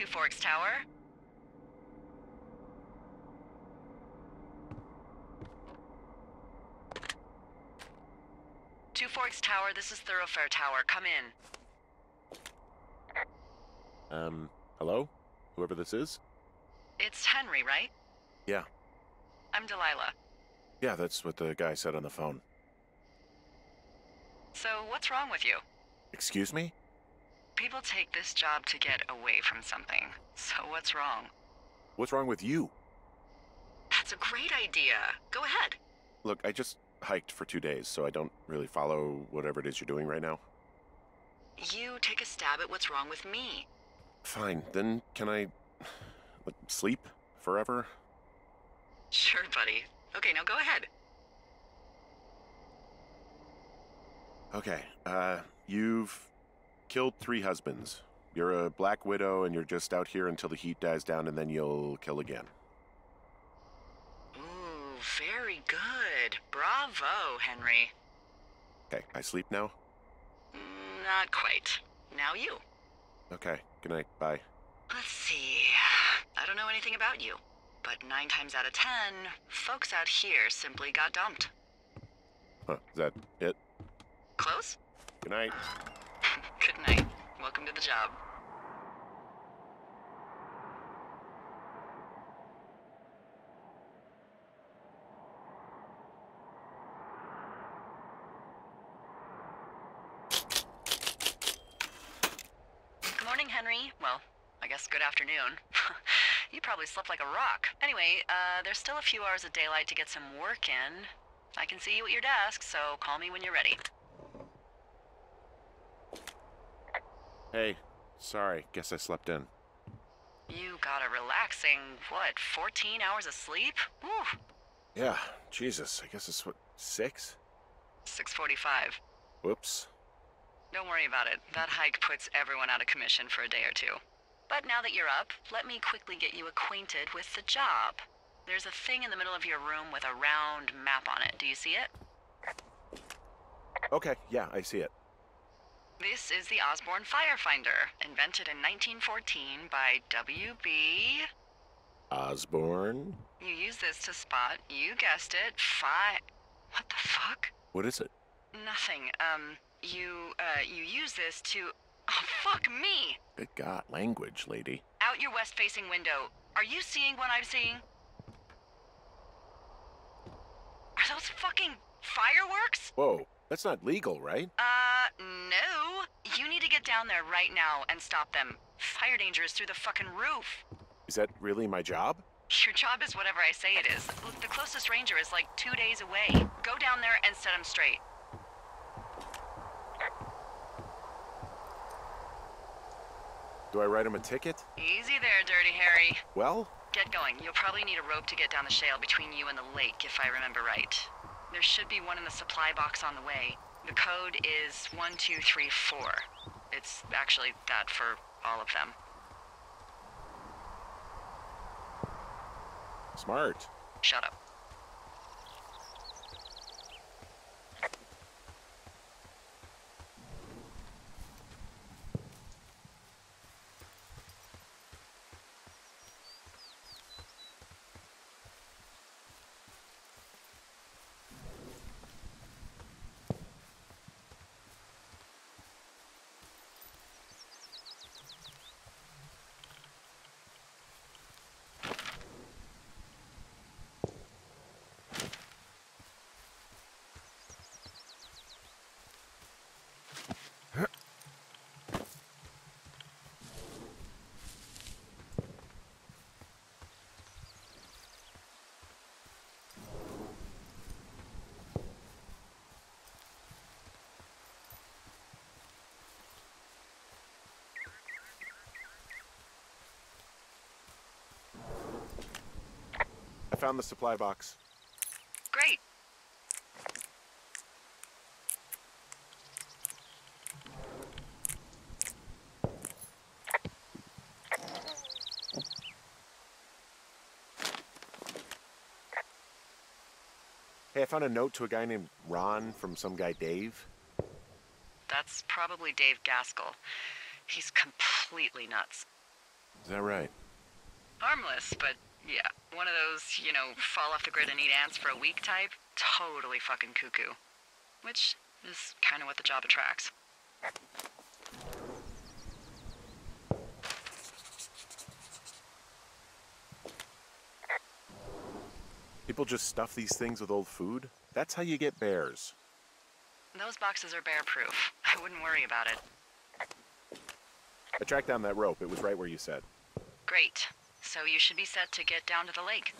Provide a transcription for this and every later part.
Two Forks Tower. Two Forks Tower, this is Thoroughfare Tower. Come in. Um, hello? Whoever this is? It's Henry, right? Yeah. I'm Delilah. Yeah, that's what the guy said on the phone. So, what's wrong with you? Excuse me? People take this job to get away from something. So, what's wrong? What's wrong with you? That's a great idea. Go ahead. Look, I just hiked for two days, so I don't really follow whatever it is you're doing right now. You take a stab at what's wrong with me. Fine, then can I like, sleep forever? Sure, buddy. Okay, now go ahead. Okay, uh, you've killed three husbands. You're a black widow and you're just out here until the heat dies down and then you'll kill again. Ooh, very good. Bravo, Henry. Okay, I sleep now? Mm, Not quite. Now you. Okay, good night, bye. Let's see. I don't know anything about you, but nine times out of ten, folks out here simply got dumped. Huh, is that it? Close? Good night. Welcome to the job. Good morning, Henry. Well, I guess good afternoon. you probably slept like a rock. Anyway, uh, there's still a few hours of daylight to get some work in. I can see you at your desk, so call me when you're ready. Hey, sorry, guess I slept in. You got a relaxing, what, 14 hours of sleep? Whew. Yeah, Jesus, I guess it's what, six? 645. Whoops. Don't worry about it. That hike puts everyone out of commission for a day or two. But now that you're up, let me quickly get you acquainted with the job. There's a thing in the middle of your room with a round map on it. Do you see it? Okay, yeah, I see it. This is the Osborne Firefinder, invented in 1914 by W.B. Osborne? You use this to spot, you guessed it, fi. What the fuck? What is it? Nothing. Um, you, uh, you use this to. Oh, fuck me! Good God, language, lady. Out your west facing window. Are you seeing what I'm seeing? Are those fucking fireworks? Whoa, that's not legal, right? Uh, no. You need to get down there right now and stop them. Fire danger is through the fucking roof. Is that really my job? Your job is whatever I say it is. Look, the closest ranger is like two days away. Go down there and set him straight. Do I write him a ticket? Easy there, Dirty Harry. Well, Get going. You'll probably need a rope to get down the shale between you and the lake, if I remember right. There should be one in the supply box on the way. The code is 1234. It's actually that for all of them. smart. Shut up. Found the supply box. Great. Hey, I found a note to a guy named Ron from some guy Dave. That's probably Dave Gaskell. He's completely nuts. Is that right? Harmless, but one of those, you know, fall off the grid and eat ants for a week type. Totally fucking cuckoo. Which is kind of what the job attracts. People just stuff these things with old food? That's how you get bears. Those boxes are bear proof. I wouldn't worry about it. I tracked down that rope. It was right where you said. Great. So you should be set to get down to the lake.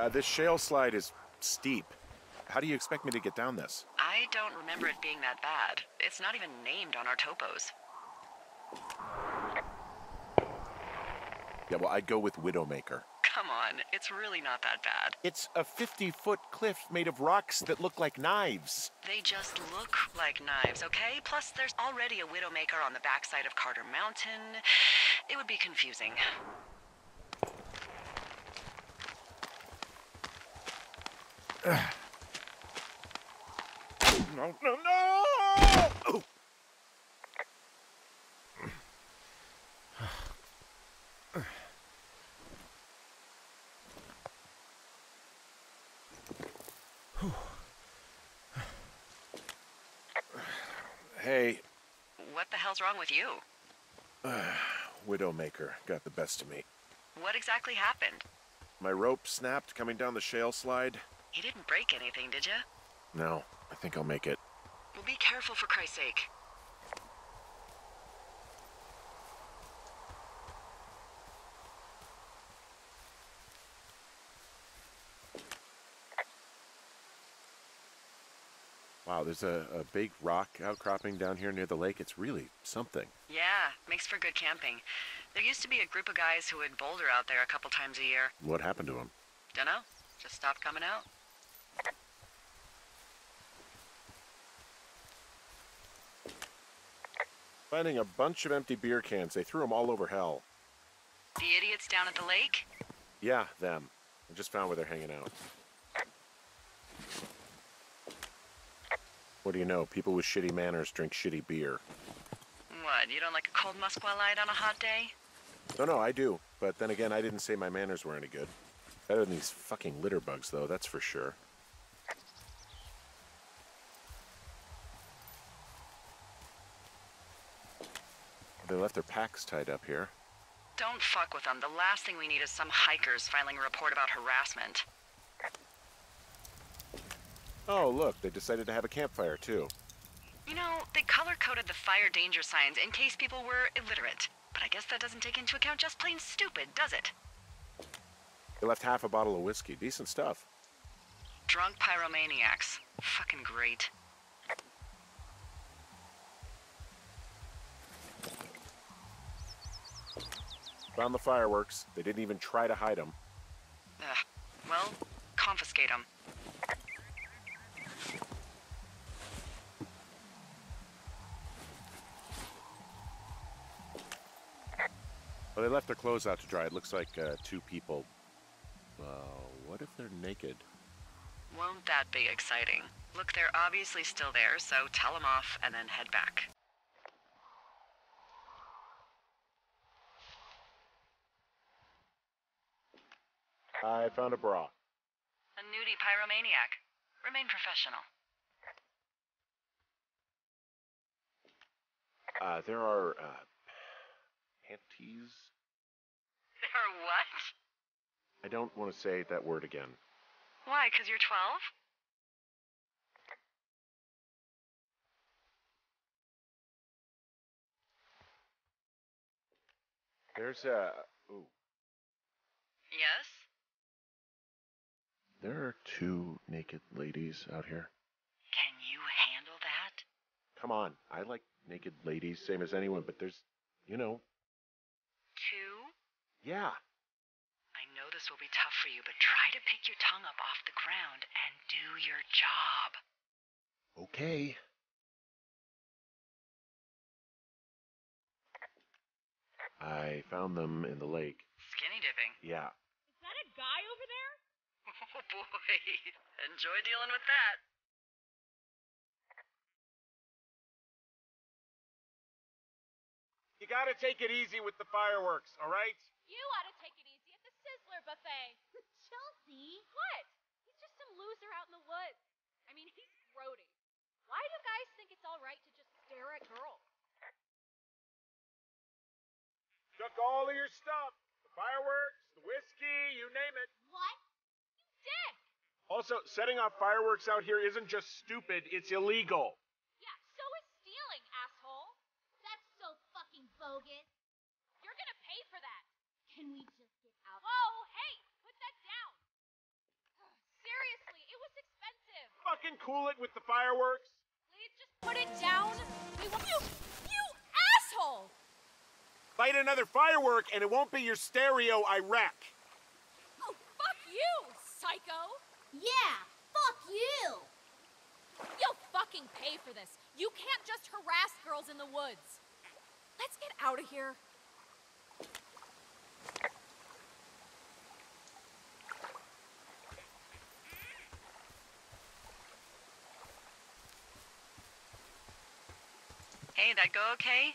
Uh, this shale slide is steep. How do you expect me to get down this? I don't remember it being that bad. It's not even named on our topos. Yeah, well, I'd go with Widowmaker. Come on, it's really not that bad. It's a 50 foot cliff made of rocks that look like knives. They just look like knives, okay? Plus, there's already a Widowmaker on the backside of Carter Mountain. It would be confusing. No, no, no! Oh. Hey, What the hell's wrong with you? Widowmaker got the best of me. What exactly happened? My rope snapped coming down the shale slide. You didn't break anything, did you? No, I think I'll make it. Well, be careful for Christ's sake. Wow, there's a, a big rock outcropping down here near the lake. It's really something. Yeah, makes for good camping. There used to be a group of guys who would boulder out there a couple times a year. What happened to them? Dunno, just stopped coming out. Finding a bunch of empty beer cans. They threw them all over hell. The idiots down at the lake? Yeah, them. I just found where they're hanging out. What do you know? People with shitty manners drink shitty beer. What, you don't like a cold Musqualite on a hot day? No, no, I do. But then again, I didn't say my manners were any good. Better than these fucking litter bugs, though, that's for sure. They left their packs tied up here. Don't fuck with them. The last thing we need is some hikers filing a report about harassment. Oh, look, they decided to have a campfire, too. You know, they color coded the fire danger signs in case people were illiterate. But I guess that doesn't take into account just plain stupid, does it? They left half a bottle of whiskey. Decent stuff. Drunk pyromaniacs. Fucking great. Found the fireworks. They didn't even try to hide them. Ugh. Well, confiscate them. Well, they left their clothes out to dry. It looks like uh, two people. Uh, what if they're naked? Won't that be exciting? Look, they're obviously still there, so tell them off and then head back. I found a bra. A nudie pyromaniac. Remain professional. Uh, there are uh, panties. Or what? I don't want to say that word again. Why? Because you're 12? There's a. Ooh. Yes? There are two naked ladies out here. Can you handle that? Come on. I like naked ladies, same as anyone, but there's, you know. Two? Yeah. I know this will be tough for you, but try to pick your tongue up off the ground and do your job. Okay. I found them in the lake. Skinny dipping. Yeah. Is that a guy over there? Oh boy. Enjoy dealing with that. You gotta take it easy with the fireworks, all right? You ought to take it easy at the Sizzler buffet. Chelsea. What? He's just some loser out in the woods. I mean, he's grody. Why do you guys think it's all right to just stare at girls? Took all of your stuff. The fireworks, the whiskey, you name it. Dick! Also, setting off fireworks out here isn't just stupid, it's illegal. Yeah, so is stealing, asshole. That's so fucking bogus. You're gonna pay for that. Can we just get out? Whoa, hey, put that down. Seriously, it was expensive. Fucking cool it with the fireworks. Please just put it down. We want you, you asshole. Light another firework and it won't be your stereo I wreck. Oh, fuck you, psycho. Yeah, fuck you. You'll fucking pay for this. You can't just harass girls in the woods. Let's get out of here. Hey, that go okay?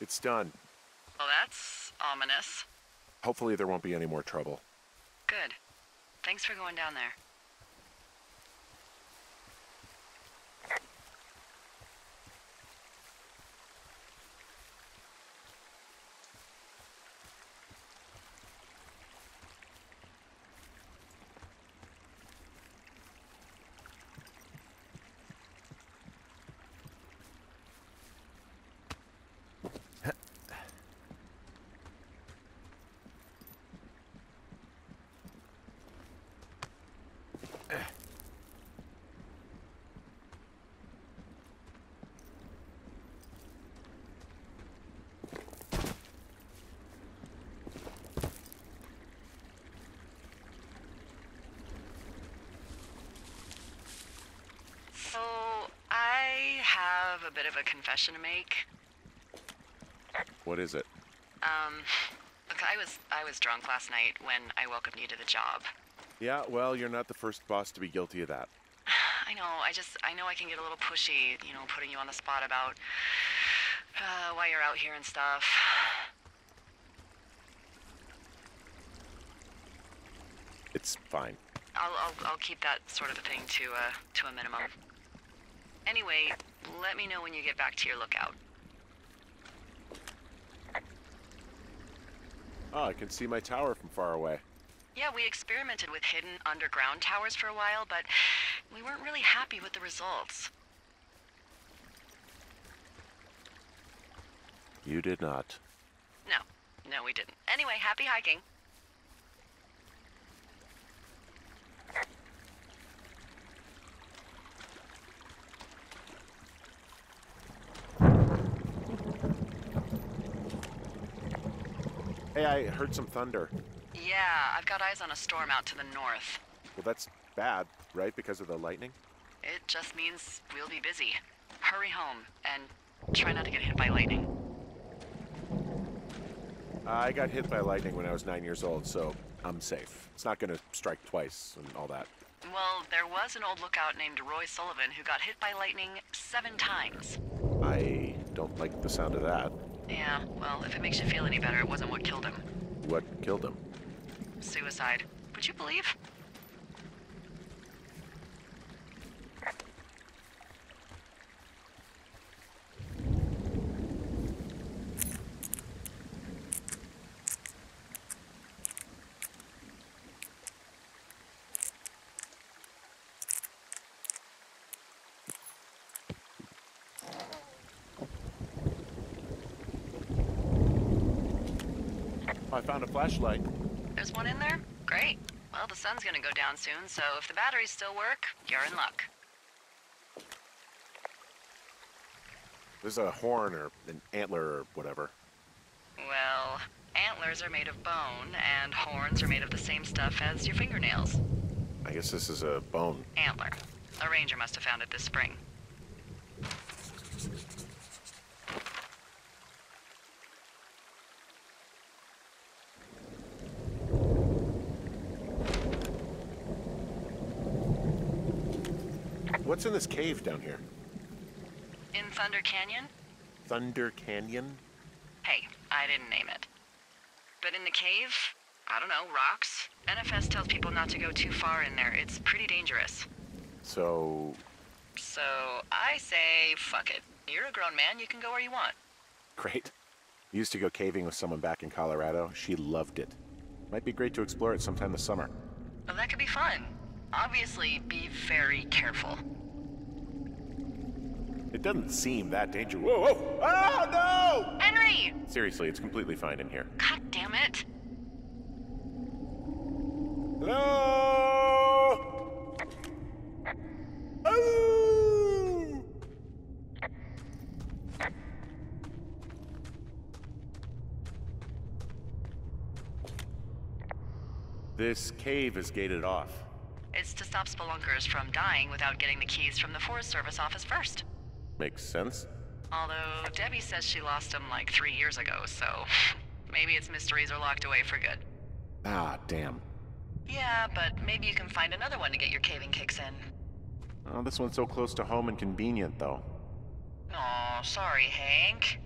It's done. Well, that's ominous. Hopefully, there won't be any more trouble. Good. Thanks for going down there. So, I have a bit of a confession to make. What is it? Um, look, I was I was drunk last night when I welcomed you to the job. Yeah, well, you're not the first boss to be guilty of that. I know. I just I know I can get a little pushy, you know, putting you on the spot about uh, why you're out here and stuff. It's fine. I'll I'll, I'll keep that sort of a thing to uh, to a minimum. Anyway, let me know when you get back to your lookout. Oh, I can see my tower from far away. Yeah, we experimented with hidden underground towers for a while, but we weren't really happy with the results. You did not. No, no, we didn't. Anyway, happy hiking. Hey, I heard some thunder. Yeah, I've got eyes on a storm out to the north. Well, that's bad, right? Because of the lightning? It just means we'll be busy. Hurry home and try not to get hit by lightning. I got hit by lightning when I was nine years old, so I'm safe. It's not gonna strike twice and all that. Well, there was an old lookout named Roy Sullivan who got hit by lightning seven times. I don't like the sound of that. Yeah, well, if it makes you feel any better, it wasn't what killed him. What killed him? Suicide. Would you believe? I found a flashlight. There's one in there? Great. Well, the sun's gonna go down soon, so if the batteries still work, you're in luck. There's a horn or an antler or whatever. Well, antlers are made of bone, and horns are made of the same stuff as your fingernails. I guess this is a bone. Antler. A ranger must have found it this spring. What's in this cave down here? In Thunder Canyon? Thunder Canyon? Hey, I didn't name it. But in the cave, I don't know, rocks? NFS tells people not to go too far in there. It's pretty dangerous. So, So I say, fuck it. You're a grown man, you can go where you want. great. Used to go caving with someone back in Colorado. She loved it. Might be great to explore it sometime this summer. Well, that could be fun. Obviously, be very careful. It doesn't seem that dangerous. Whoa, whoa! Oh, no! Henry! Seriously, it's completely fine in here. God damn it. Hello? Oh! This cave is gated off. It's to stop spelunkers from dying without getting the keys from the Forest Service office first. Makes sense. Although Debbie says she lost them like three years ago, so maybe its mysteries are locked away for good. Ah, damn. Yeah, but maybe you can find another one to get your caving kicks in. Oh, this one's so close to home and convenient, though. Aw, sorry, Hank.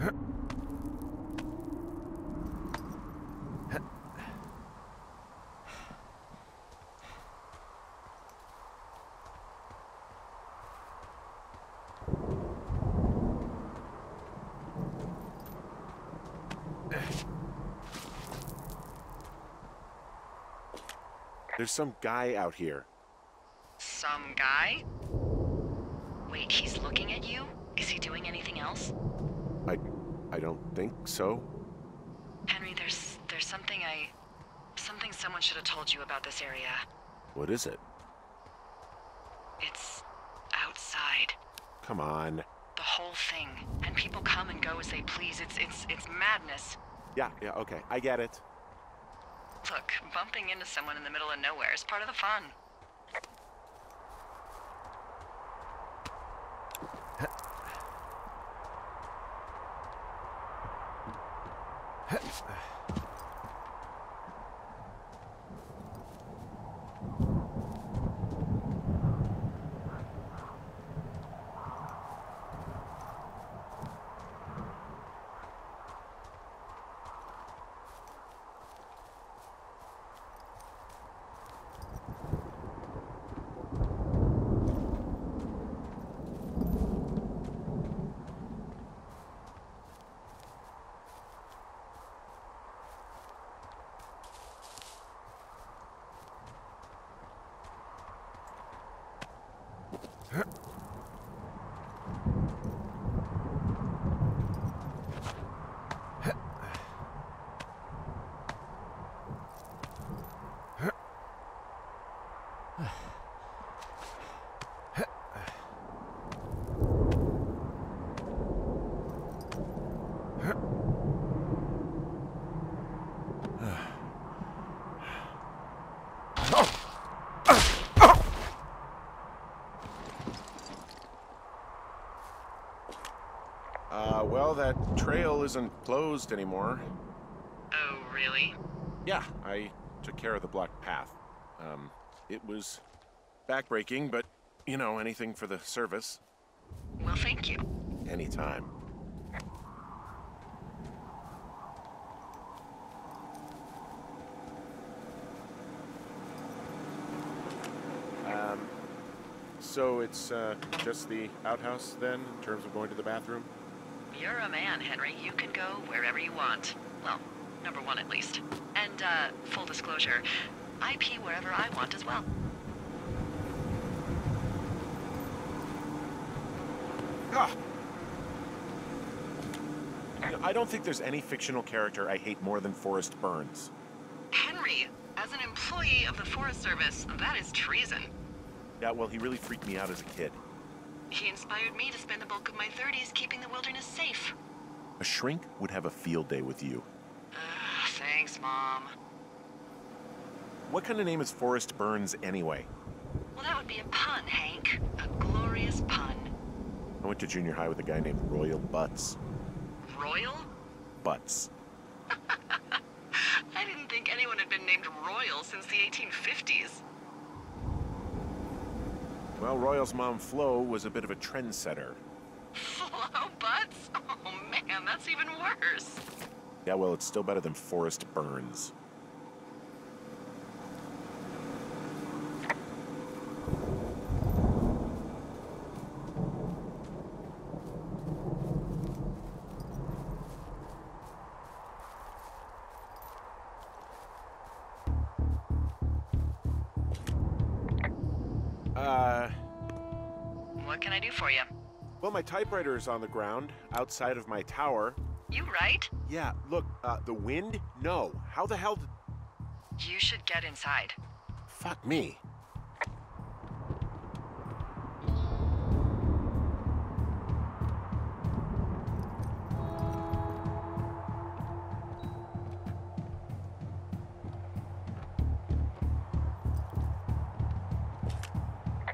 There's some guy out here. Some guy? Wait, he's looking at you? Is he doing anything else? I, I don't think so. Henry, there's there's something I something someone should have told you about this area. What is it? It's outside. Come on. The whole thing. And people come and go as they please. It's it's it's madness. Yeah, yeah, okay. I get it. Look, bumping into someone in the middle of nowhere is part of the fun. Uh, well, that trail isn't closed anymore. Oh, really? Yeah, I took care of the blocked path. Um, it was backbreaking, but, you know, anything for the service. Well, thank you. Anytime. Um, so it's uh, just the outhouse then, in terms of going to the bathroom? You're a man, Henry. You can go wherever you want. Well, number one at least. And, uh, full disclosure, I pee wherever I want as well. Ah. I don't think there's any fictional character I hate more than Forrest Burns. Henry, as an employee of the Forest Service, that is treason. Yeah, well, he really freaked me out as a kid. He inspired me to spend the bulk of my 30s keeping the wilderness safe. A shrink would have a field day with you. Ugh, thanks, Mom. What kind of name is Forrest Burns anyway? Well, that would be a pun, Hank. A glorious pun. I went to junior high with a guy named Royal Butts. Royal? Butts. I didn't think anyone had been named Royal since the 1850s. Well, Royal's mom, Flo, was a bit of a trendsetter. Flo oh, Butts? Oh man, that's even worse. Yeah, well, it's still better than Forrest Burns. My typewriter is on the ground outside of my tower. You right? Yeah, look, uh, the wind? No. How the hell did... You should get inside. Fuck me.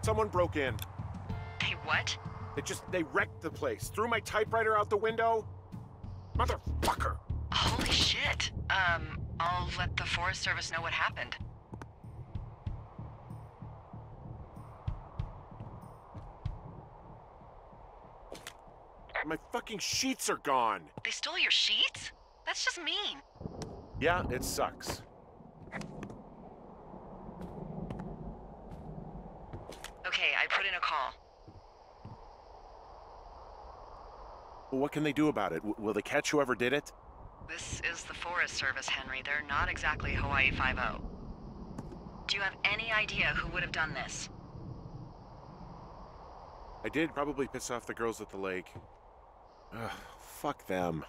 Someone broke in. They just, they wrecked the place. Threw my typewriter out the window. Motherfucker. Holy shit. Um, I'll let the Forest Service know what happened. My fucking sheets are gone. They stole your sheets? That's just mean. Yeah, it sucks. Okay, I put in a call. Well, what can they do about it? W- will they catch whoever did it? This is the Forest Service, Henry. They're not exactly Hawaii 5 Do you have any idea who would have done this? I did probably piss off the girls at the lake. Ugh, fuck them.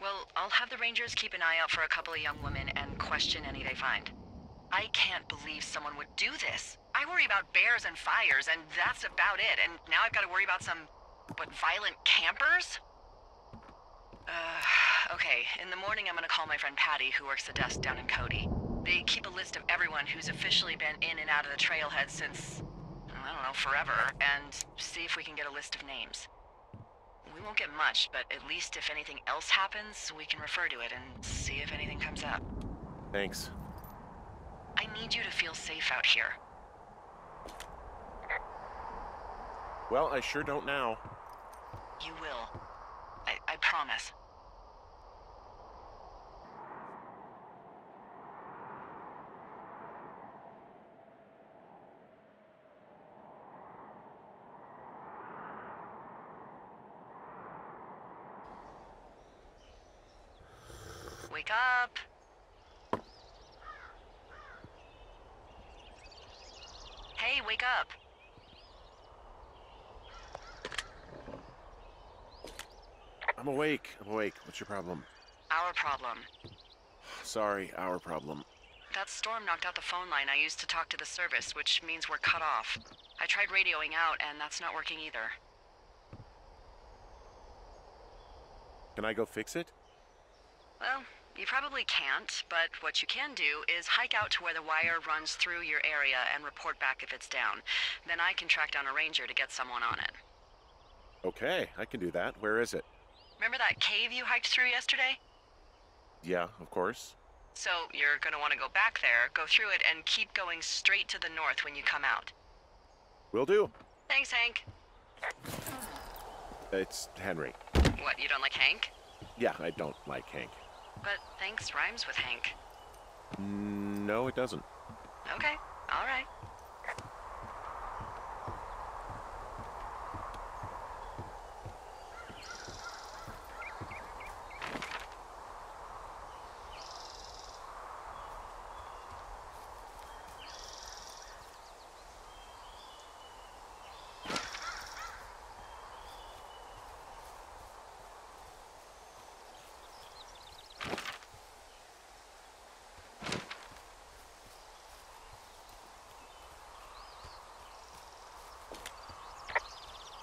Well, I'll have the Rangers keep an eye out for a couple of young women and question any they find. I can't believe someone would do this. I worry about bears and fires, and that's about it. And now I've got to worry about some, what, violent campers? Uh, okay, in the morning I'm gonna call my friend Patty, who works the desk down in Cody. They keep a list of everyone who's officially been in and out of the trailhead since, I don't know, forever, and see if we can get a list of names. We won't get much, but at least if anything else happens, we can refer to it and see if anything comes up. Thanks. I need you to feel safe out here. Well, I sure don't now. You will. I, I promise. Wake up! Hey, wake up! I'm awake. I'm awake. What's your problem? Our problem. Sorry, our problem. That storm knocked out the phone line I used to talk to the service, which means we're cut off. I tried radioing out, and that's not working either. Can I go fix it? Well, you probably can't, but what you can do is hike out to where the wire runs through your area and report back if it's down. Then I can track down a ranger to get someone on it. Okay, I can do that. Where is it? Remember that cave you hiked through yesterday? Yeah, of course. So you're gonna want to go back there, go through it, and keep going straight to the north when you come out. Will do. Thanks, Hank. It's Henry. What, you don't like Hank? Yeah, I don't like Hank. But thanks rhymes with Hank. Mm, No, it doesn't. Okay, all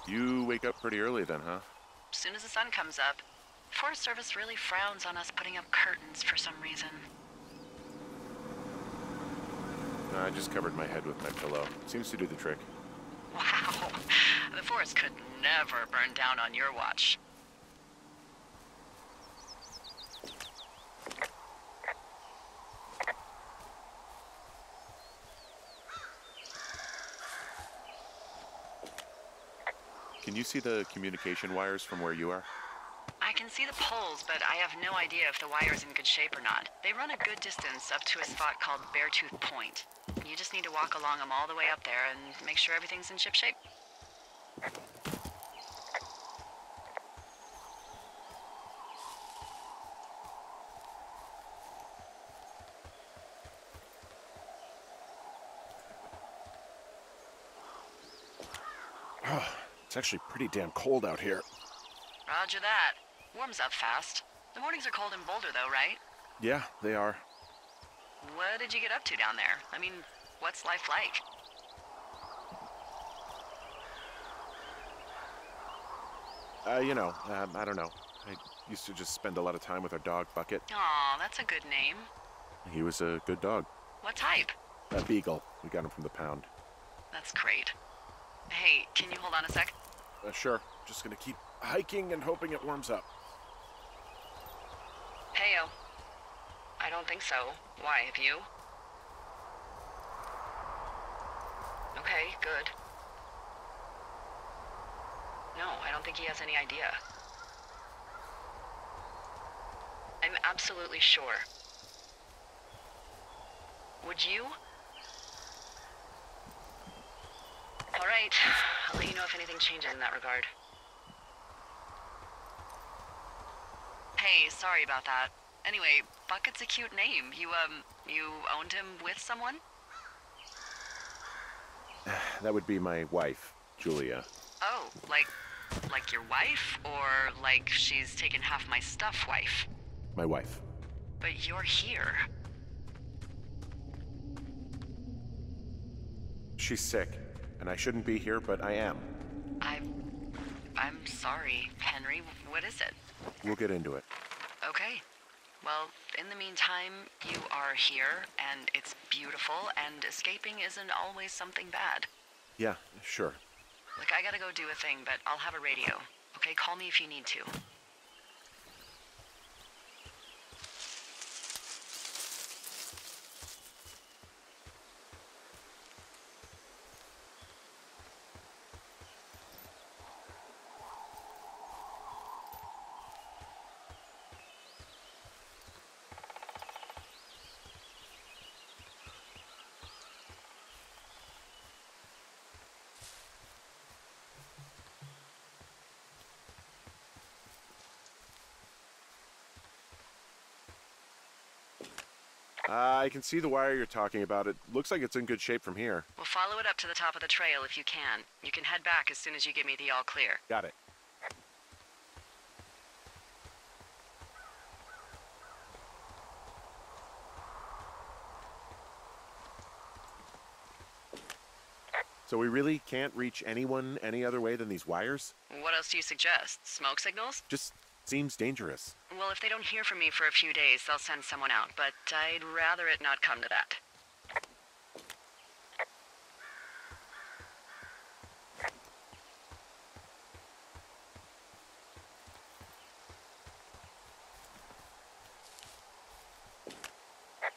You wake up pretty early then, huh? As soon as the sun comes up, Forest Service really frowns on us putting up curtains for some reason. No, I just covered my head with my pillow. Seems to do the trick. Wow. The forest could never burn down on your watch. You see the communication wires from where you are? I can see the poles, but I have no idea if the wire's in good shape or not. They run a good distance up to a spot called Beartooth Point. You just need to walk along them all the way up there and make sure everything's in ship shape. It's actually pretty damn cold out here. Roger that. Warms up fast. The mornings are cold in Boulder, though, right? Yeah, they are. What did you get up to down there? I mean, what's life like? Uh, you know, um, I don't know. I used to just spend a lot of time with our dog, Bucket. Aw, that's a good name. He was a good dog. What type? A beagle. We got him from the pound. That's great. Hey, can you hold on a sec? Uh, sure. Just gonna keep hiking and hoping it warms up. Heyo. I don't think so. Why, have you? Okay, good. No, I don't think he has any idea. I'm absolutely sure. Would you? All right. I'll let you know if anything changes in that regard. Hey, sorry about that. Anyway, Bucket's a cute name. You, um, you owned him with someone? That would be my wife, Julia. Oh, like, like your wife? Or like she's taken half my stuff wife? My wife. But you're here. She's sick, and I shouldn't be here, but I am. I, I'm sorry, Henry. What is it? We'll get into it. Okay. Well, in the meantime, you are here, and it's beautiful, and escaping isn't always something bad. Yeah, sure. Look, I gotta go do a thing, but I'll have a radio. Okay, call me if you need to. Uh, I can see the wire you're talking about. It looks like it's in good shape from here. We'll follow it up to the top of the trail if you can. You can head back as soon as you give me the all clear. Got it. So we really can't reach anyone any other way than these wires? What else do you suggest? Smoke signals? Just seems dangerous. Well, if they don't hear from me for a few days, they'll send someone out, but I'd rather it not come to that.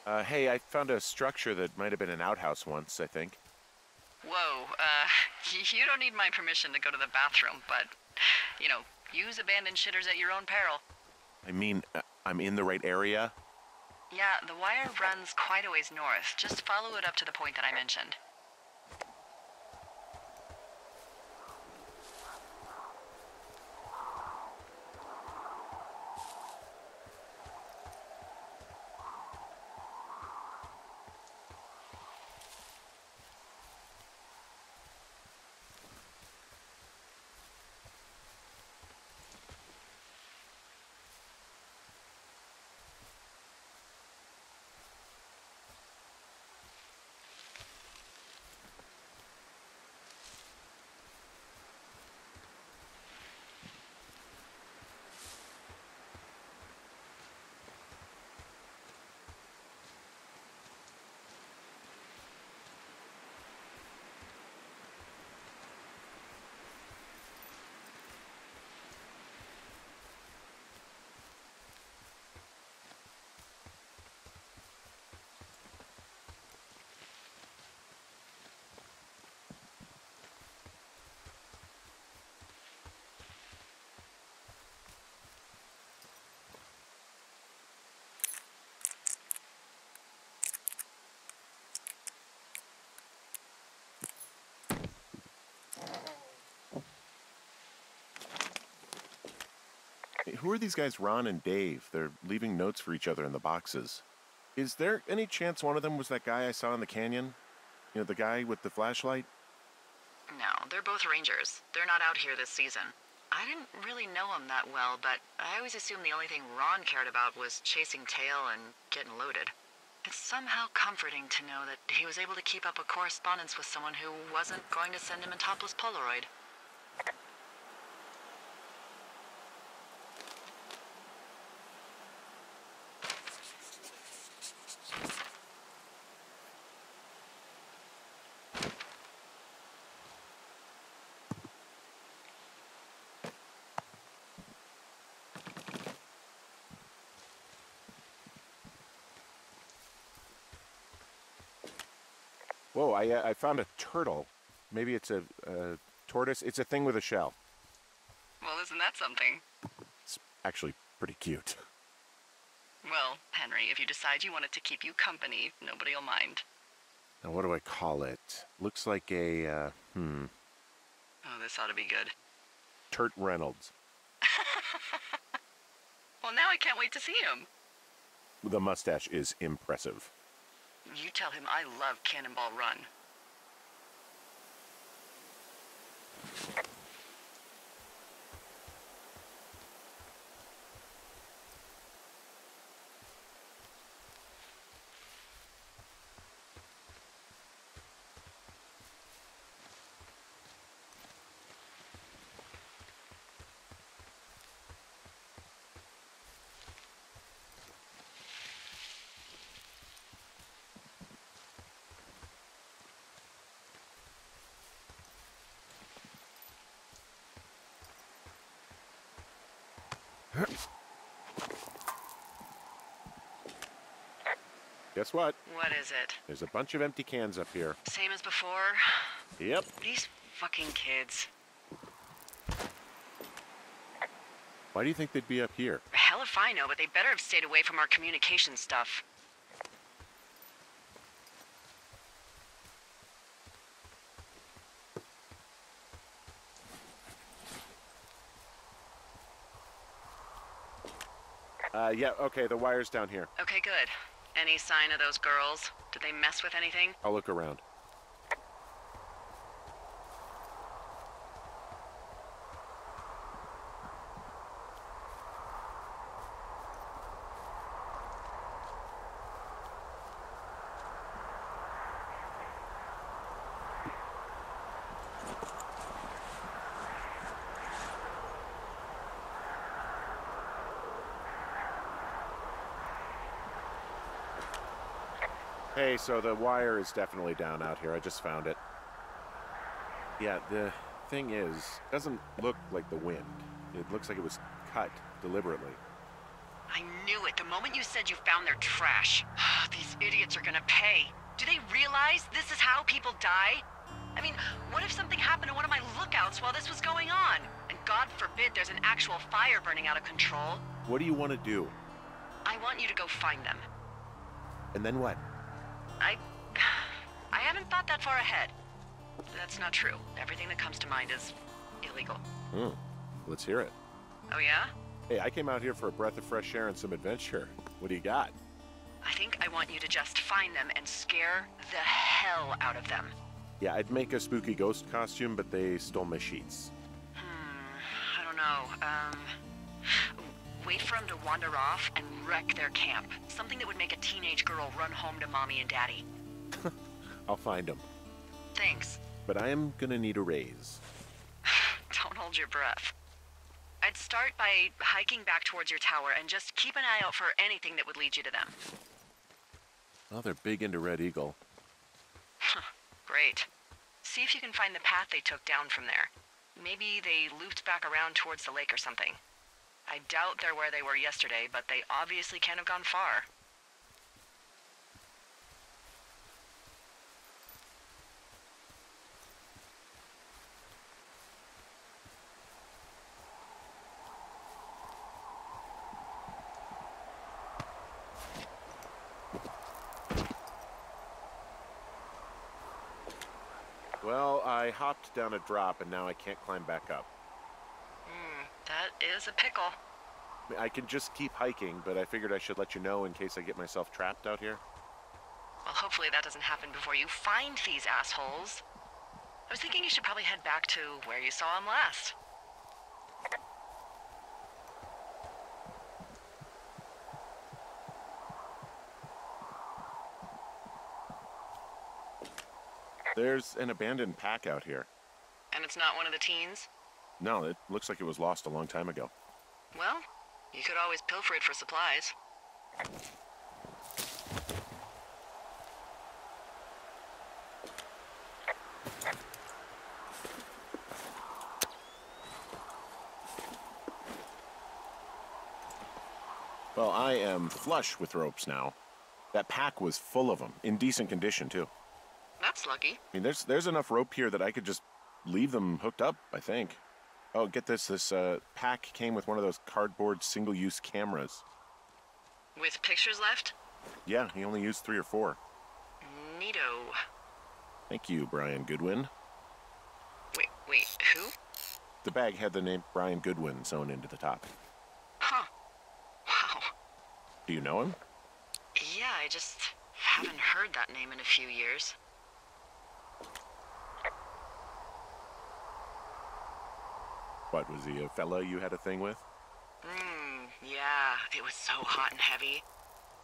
Uh, hey, I found a structure that might have been an outhouse once, I think. Whoa, uh, you don't need my permission to go to the bathroom, but, you know, use abandoned shitters at your own peril. I mean, uh, I'm in the right area. Yeah, the wire runs quite a ways north. Just follow it up to the point that I mentioned. Who are these guys, Ron and Dave? They're leaving notes for each other in the boxes. Is there any chance one of them was that guy I saw in the canyon? You know, the guy with the flashlight? No, they're both rangers. They're not out here this season. I didn't really know him that well, but I always assumed the only thing Ron cared about was chasing tail and getting loaded. It's somehow comforting to know that he was able to keep up a correspondence with someone who wasn't going to send him a topless Polaroid. Whoa, I, uh, I found a turtle. Maybe it's a, a tortoise. It's a thing with a shell. Well, isn't that something? It's actually pretty cute. Well, Henry, if you decide you want it to keep you company, nobody'll mind. Now, what do I call it? Looks like a, uh, hmm, Oh, this ought to be good. Turt Reynolds. Well, now I can't wait to see him. The mustache is impressive. You tell him I love Cannonball Run. Guess what? What is it? There's a bunch of empty cans up here. Same as before? Yep. These fucking kids. Why do you think they'd be up here? Hell if I know, but they better have stayed away from our communication stuff. Uh, yeah, okay, the wire's down here. Okay, good. Any sign of those girls? Did they mess with anything? I'll look around. Hey, so the wire is definitely down out here. I just found it. Yeah, the thing is, it doesn't look like the wind. It looks like it was cut deliberately. I knew it the moment you said you found their trash. These idiots are gonna pay. Do they realize this is how people die? I mean, what if something happened to one of my lookouts while this was going on? And God forbid there's an actual fire burning out of control. What do you want to do? I want you to go find them. And then what? I. I haven't thought that far ahead. That's not true. Everything that comes to mind is illegal. Hmm. Let's hear it. Oh, yeah? Hey, I came out here for a breath of fresh air and some adventure. What do you got? I think I want you to just find them and scare the hell out of them. Yeah, I'd make a spooky ghost costume, but they stole my sheets. Hmm, I don't know. Um, wait for them to wander off and wreck their camp. Something that would make a teenage girl run home to mommy and daddy. I'll find them. Thanks. But I am gonna need a raise. Don't hold your breath. I'd start by hiking back towards your tower and just keep an eye out for anything that would lead you to them. Oh, they're big into Red Eagle. Great. See if you can find the path they took down from there. Maybe they looped back around towards the lake or something. I doubt they're where they were yesterday, but they obviously can't have gone far. Well, I hopped down a drop and now I can't climb back up. Is a pickle. I can just keep hiking, but I figured I should let you know in case I get myself trapped out here. Well, hopefully that doesn't happen before you find these assholes. I was thinking you should probably head back to where you saw them last. There's an abandoned pack out here. And it's not one of the teens? No, it looks like it was lost a long time ago. Well, you could always pilfer it for supplies. Well, I am flush with ropes now. That pack was full of them, in decent condition too. That's lucky. I mean, there's there's enough rope here that I could just leave them hooked up. I think. Oh, get this! This uh, pack came with one of those cardboard single-use cameras. With pictures left? Yeah, he only used three or four. Neato. Thank you, Brian Goodwin. Wait, wait, who? The bag had the name Brian Goodwin sewn into the top. Huh. Wow. Do you know him? Yeah, I just haven't heard that name in a few years. What was he a fella you had a thing with? Hmm, yeah, it was so hot and heavy.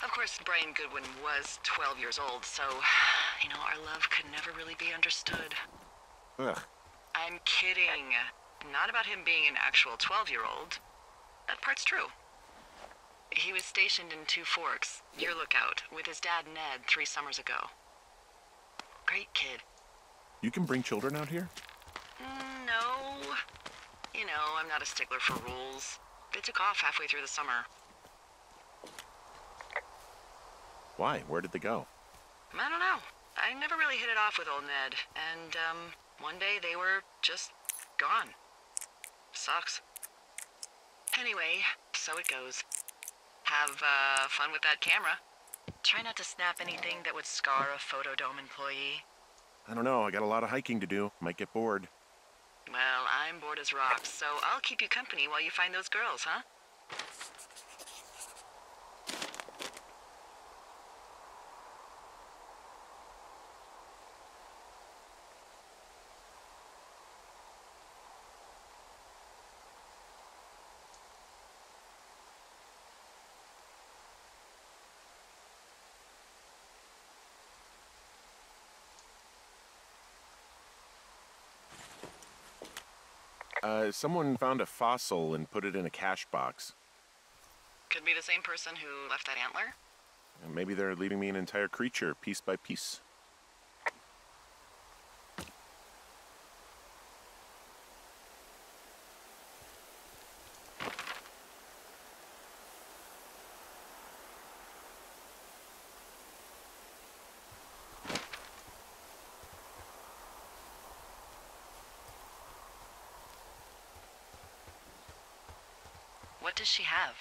Of course, Brian Goodwin was 12 years old, so, you know, our love could never really be understood. Ugh. I'm kidding. Not about him being an actual 12 year old. That part's true. He was stationed in Two Forks, your lookout, with his dad Ned three summers ago. Great kid. You can bring children out here? Mm, No. You know, I'm not a stickler for rules. They took off halfway through the summer. Why? Where did they go? I don't know. I never really hit it off with old Ned, and, um, one day they were just gone. Sucks. Anyway, so it goes. Have, uh, fun with that camera. Try not to snap anything that would scar a Photodome employee. I don't know. I got a lot of hiking to do. Might get bored. Well, I'm bored as rocks, so I'll keep you company while you find those girls, huh? Uh, someone found a fossil and put it in a cache box. Could be the same person who left that antler. Maybe they're leaving me an entire creature, piece by piece. What does she have?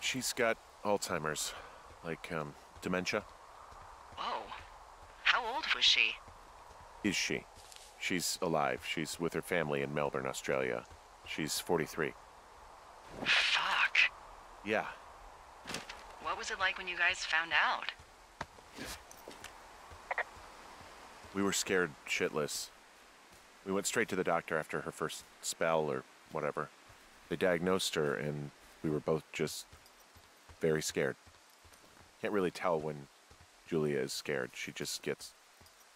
She's got Alzheimer's, like um, dementia. Whoa. How old was she? Is she? She's alive. She's with her family in Melbourne, Australia. She's 43. Fuck. Yeah. What was it like when you guys found out? We were scared shitless. We went straight to the doctor after her first spell or whatever. They diagnosed her, and we were both just very scared. Can't really tell when Julia is scared. She just gets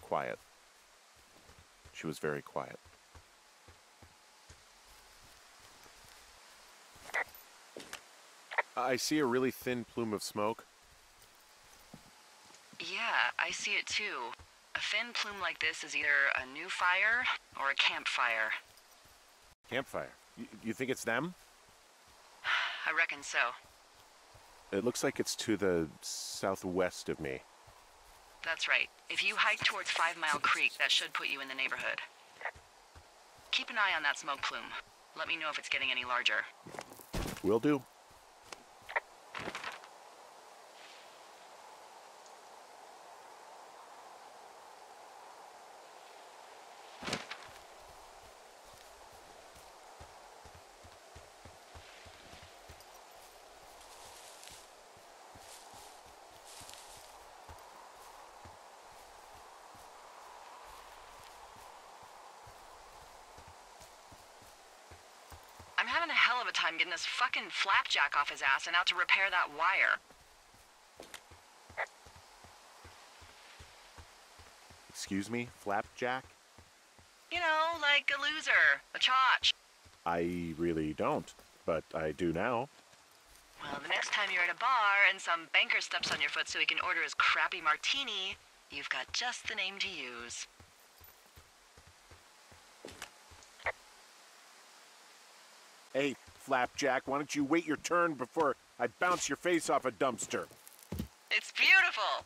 quiet. She was very quiet. I see a really thin plume of smoke. Yeah, I see it too. A thin plume like this is either a new fire or a campfire. Campfire. You, you think it's them? I reckon so. It looks like it's to the southwest of me. That's right. If you hike towards Five Mile Creek, that should put you in the neighborhood. Keep an eye on that smoke plume. Let me know if it's getting any larger. Will do. Having a hell of a time getting this fucking flapjack off his ass and out to repair that wire. Excuse me, Flapjack? You know, like a loser, a chotch. I really don't, but I do now. Well, the next time you're at a bar and some banker steps on your foot so he can order his crappy martini, you've got just the name to use. Hey, Flapjack, why don't you wait your turn before I bounce your face off a dumpster? It's beautiful.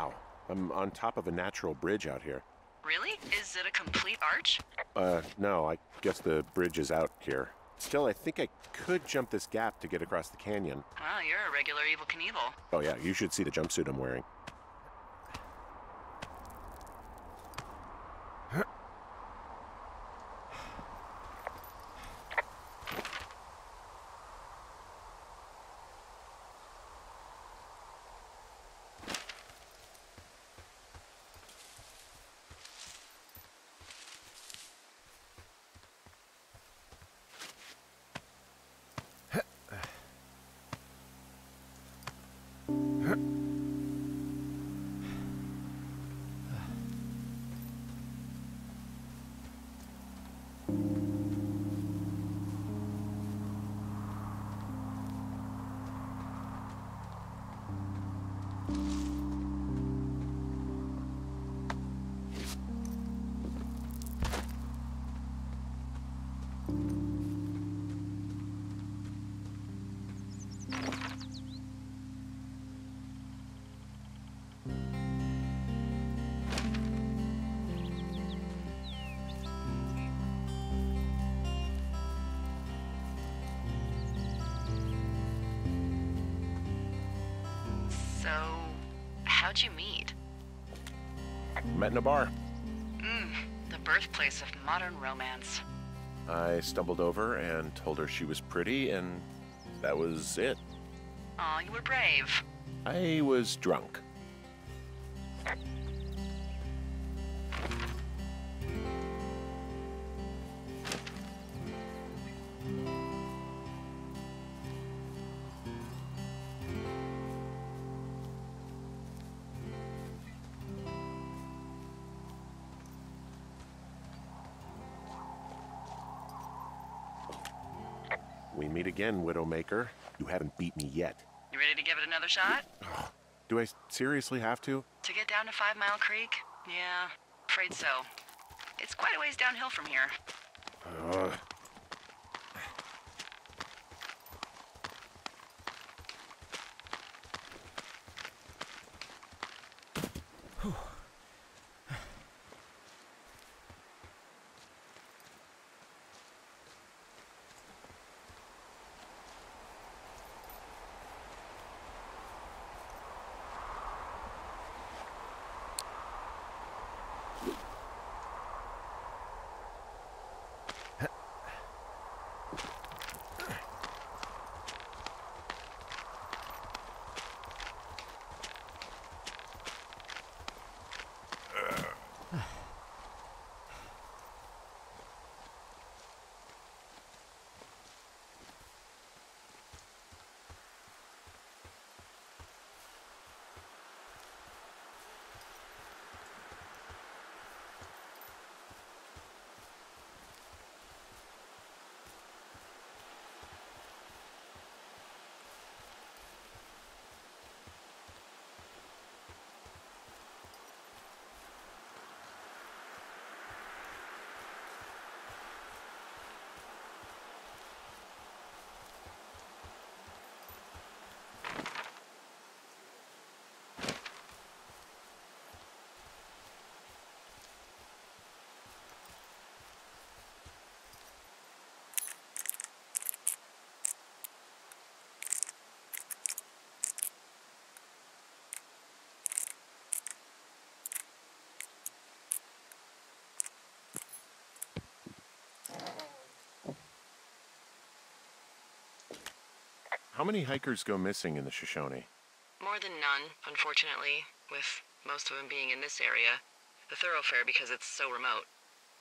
Wow, I'm on top of a natural bridge out here. Really? Is it a complete arch? Uh, no, I guess the bridge is out here. Still, I think I could jump this gap to get across the canyon. Wow, you're a regular Evel Knievel. Oh, yeah, you should see the jumpsuit I'm wearing. You meet? Met in a bar. Mmm, the birthplace of modern romance. I stumbled over and told her she was pretty, and that was it. Aw, you were brave. I was drunk. We meet again, Widowmaker. You haven't beat me yet. You ready to give it another shot? Do I seriously have to? To get down to Five Mile Creek? Yeah, afraid so. It's quite a ways downhill from here. Ugh. How many hikers go missing in the Shoshone? More than none, unfortunately, with most of them being in this area. The Thorofare because it's so remote.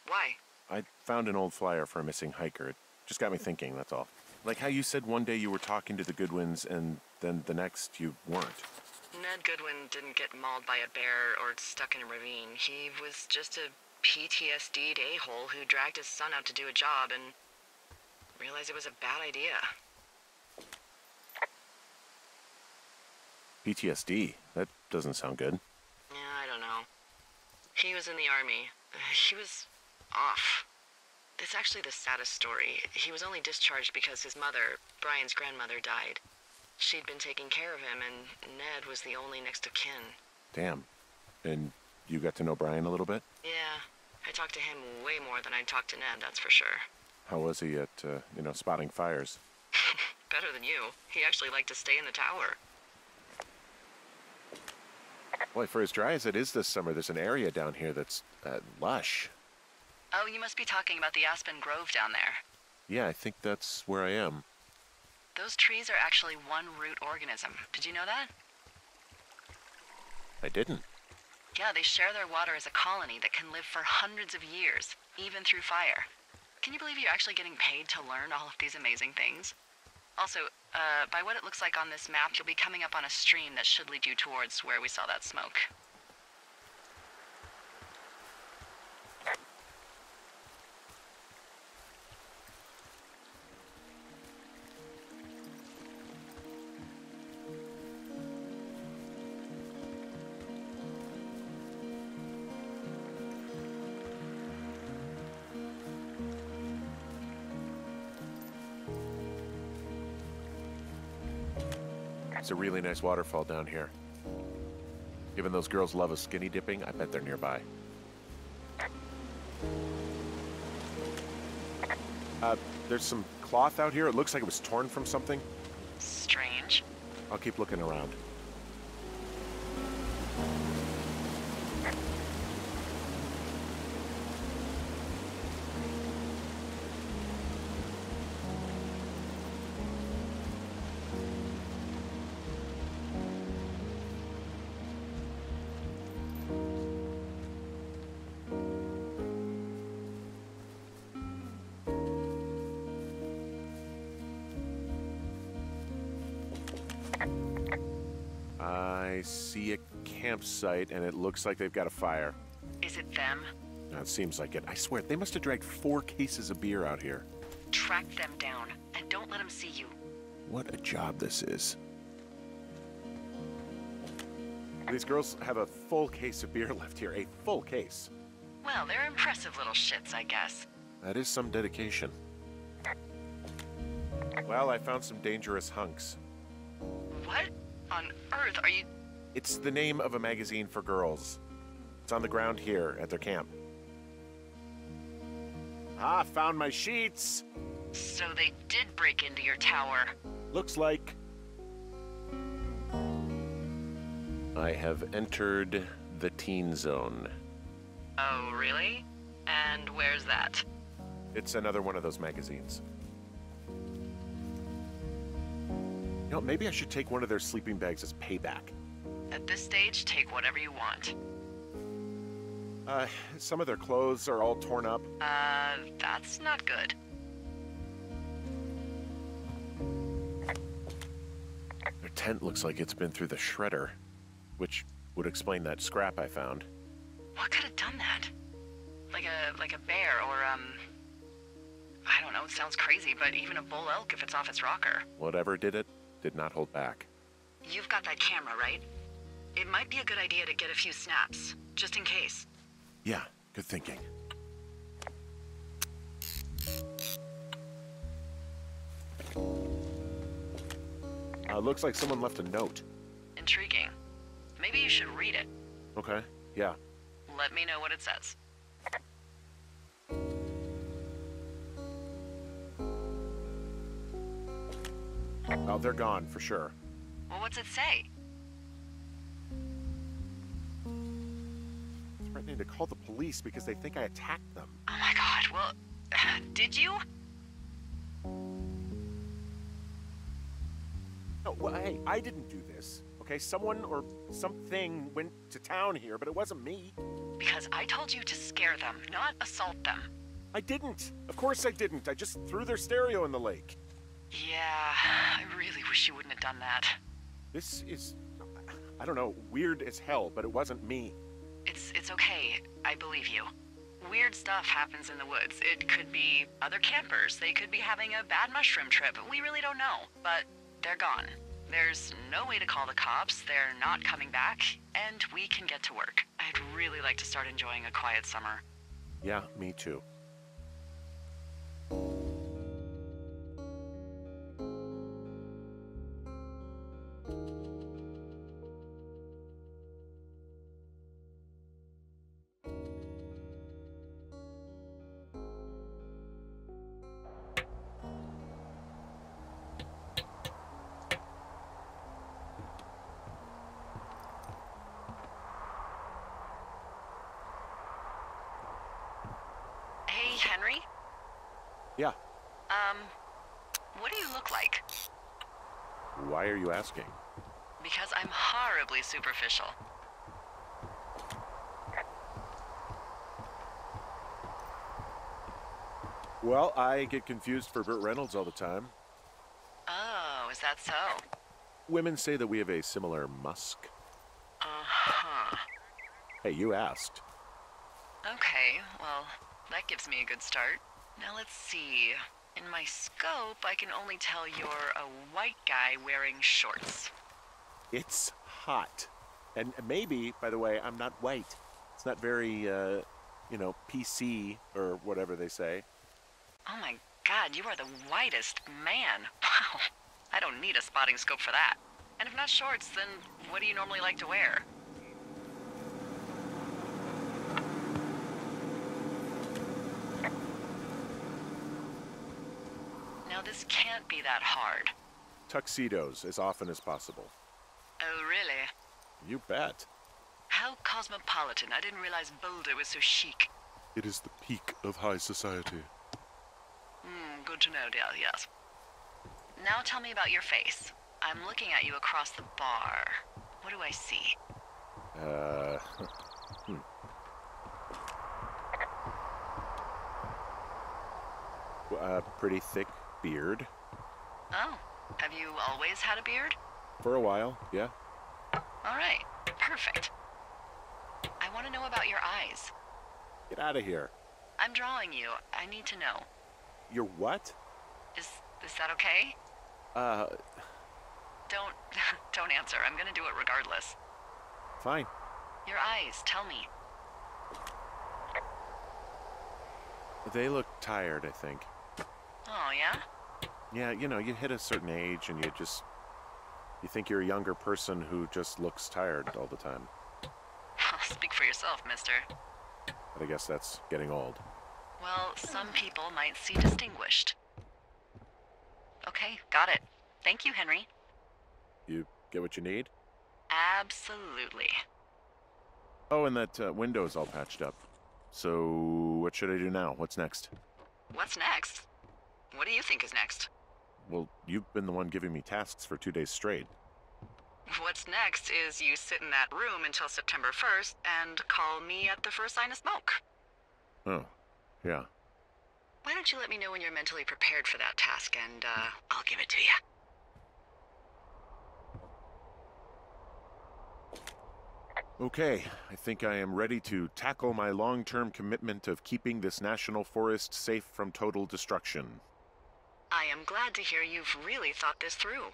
Why? I found an old flyer for a missing hiker. It just got me thinking, that's all. Like how you said one day you were talking to the Goodwins and then the next you weren't. Ned Goodwin didn't get mauled by a bear or stuck in a ravine. He was just a PTSD'd a-hole who dragged his son out to do a job and realized it was a bad idea. PTSD? That doesn't sound good. Yeah, I don't know. He was in the army. He was off. It's actually the saddest story. He was only discharged because his mother, Brian's grandmother, died. She'd been taking care of him, and Ned was the only next of kin. Damn. And you got to know Brian a little bit? Yeah, I talked to him way more than I'd talked to Ned, that's for sure. How was he at, uh, you know, spotting fires? Better than you. He actually liked to stay in the tower. Boy, for as dry as it is this summer, there's an area down here that's uh, lush. Oh, you must be talking about the Aspen Grove down there. Yeah, I think that's where I am. Those trees are actually one root organism. Did you know that? I didn't. Yeah, they share their water as a colony that can live for hundreds of years, even through fire. Can you believe you're actually getting paid to learn all of these amazing things? Also, uh, by what it looks like on this map, you'll be coming up on a stream that should lead you towards where we saw that smoke. It's a really nice waterfall down here. Given those girls love a skinny dipping, I bet they're nearby. Uh, there's some cloth out here. It looks like it was torn from something. Strange. I'll keep looking around. Campsite, and it looks like they've got a fire. Is it them? Now, it seems like it. I swear, they must have dragged four cases of beer out here. Track them down, and don't let them see you. What a job this is. These girls have a full case of beer left here. A full case. Well, they're impressive little shits, I guess. That is some dedication. Well, I found some dangerous hunks. What on earth are you. It's the name of a magazine for girls. It's on the ground here at their camp. Ah, found my sheets! So they did break into your tower. Looks like. I have entered the teen zone. Oh, really? And where's that? It's another one of those magazines. You know, maybe I should take one of their sleeping bags as payback. At this stage, take whatever you want. Uh, some of their clothes are all torn up. Uh, that's not good. Their tent looks like it's been through the shredder, which would explain that scrap I found. What could have done that? Like a like a bear or um I don't know, it sounds crazy, but even a bull elk if it's off its rocker. Whatever did it, did not hold back. You've got that camera, right? It might be a good idea to get a few snaps, just in case. Yeah, good thinking. Uh, looks like someone left a note. Intriguing. Maybe you should read it. Okay, yeah. Let me know what it says. Oh, they're gone for sure. Well, what's it say? Threatening to call the police because they think I attacked them. Oh my god, well, did you? No, well, hey, I didn't do this. Okay, someone or something went to town here, but it wasn't me. Because I told you to scare them, not assault them. I didn't. Of course I didn't. I just threw their stereo in the lake. Yeah, I really wish you wouldn't have done that. This is, I don't know, weird as hell, but it wasn't me. It's it's okay. I believe you. Weird stuff happens in the woods. It could be other campers. They could be having a bad mushroom trip. We really don't know. But they're gone. There's no way to call the cops. They're not coming back, and we can get to work. I'd really like to start enjoying a quiet summer. Yeah, me too. Like? Why are you asking? Because I'm horribly superficial. Well, I get confused for Burt Reynolds all the time. Oh, is that so? Women say that we have a similar musk. Uh huh. Hey, you asked. Okay, well, that gives me a good start. Now let's see. In my scope, I can only tell you're a white guy wearing shorts. It's hot. And maybe, by the way, I'm not white. It's not very, uh, you know, PC or whatever they say. Oh my god, you are the whitest man. Wow. I don't need a spotting scope for that. And if not shorts, then what do you normally like to wear? Now, this can't be that hard. Tuxedos as often as possible. Oh, really? You bet. How cosmopolitan. I didn't realize Boulder was so chic. It is the peak of high society. Hmm, good to know, dear, yes. Now tell me about your face. I'm looking at you across the bar. What do I see? Uh, hmm. A pretty thick beard. Oh, have you always had a beard? For a while, yeah. All right, perfect. I want to know about your eyes. Get out of here. I'm drawing you. I need to know. You're what? Is is that okay? Uh, Don't don't answer. I'm gonna do it regardless. fine. Your eyes. Tell me. They look tired, I think. Oh yeah. Yeah, you know, you hit a certain age and you just. You think you're a younger person who just looks tired all the time. Speak for yourself, Mister. But I guess that's getting old. Well, some people might see distinguished. Okay, got it. Thank you, Henry. You get what you need? Absolutely. Oh, and that uh, window's all patched up. So, what should I do now? What's next? What's next? What do you think is next? Well, you've been the one giving me tasks for two days straight. What's next is you sit in that room until September 1st and call me at the first sign of smoke. Oh, yeah. Why don't you let me know when you're mentally prepared for that task and uh, I'll give it to you. Okay, I think I am ready to tackle my long term commitment of keeping this national forest safe from total destruction. I am glad to hear you've really thought this through.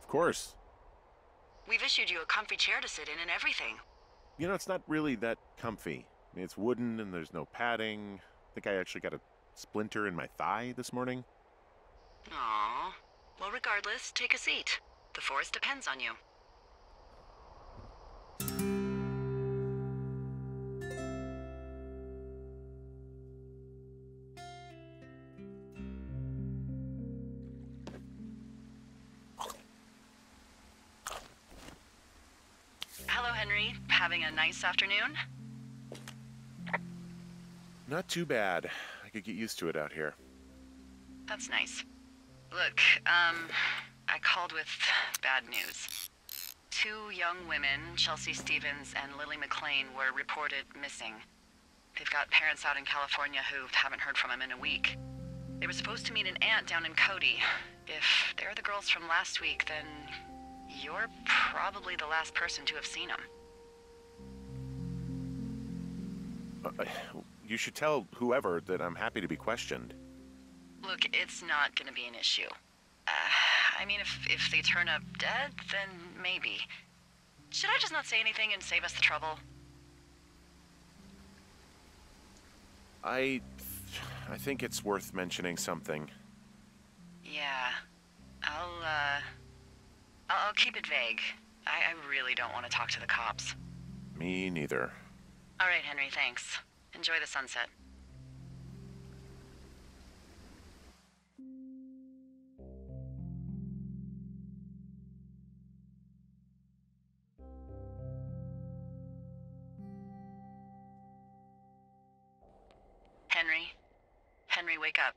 Of course. We've issued you a comfy chair to sit in and everything. You know, it's not really that comfy. I mean, it's wooden and there's no padding. I think I actually got a splinter in my thigh this morning. Aww. Well, regardless, take a seat. The forest depends on you. A nice afternoon? Not too bad. I could get used to it out here. That's nice. Look, um, I called with bad news. Two young women, Chelsea Stevens and Lily McLean, were reported missing. They've got parents out in California who haven't heard from them in a week. They were supposed to meet an aunt down in Cody. If they're the girls from last week, then you're probably the last person to have seen them. you should tell whoever that I'm happy to be questioned. Look, it's not gonna be an issue. Uh, I mean, if, if they turn up dead, then maybe. Should I just not say anything and save us the trouble? I. I think it's worth mentioning something. Yeah. I'll, uh. I'll, I'll keep it vague. I, I really don't want to talk to the cops. Me neither. All right, Henry, thanks. Enjoy the sunset. Henry? Henry, wake up.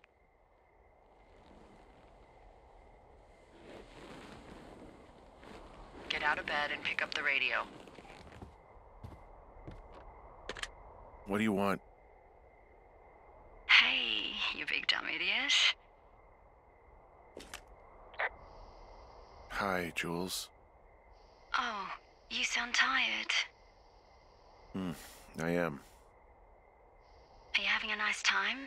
Get out of bed and pick up the radio. What do you want? Hey, you big dumb idiot. Hi, Jules. Oh, you sound tired. Hmm, I am. Are you having a nice time?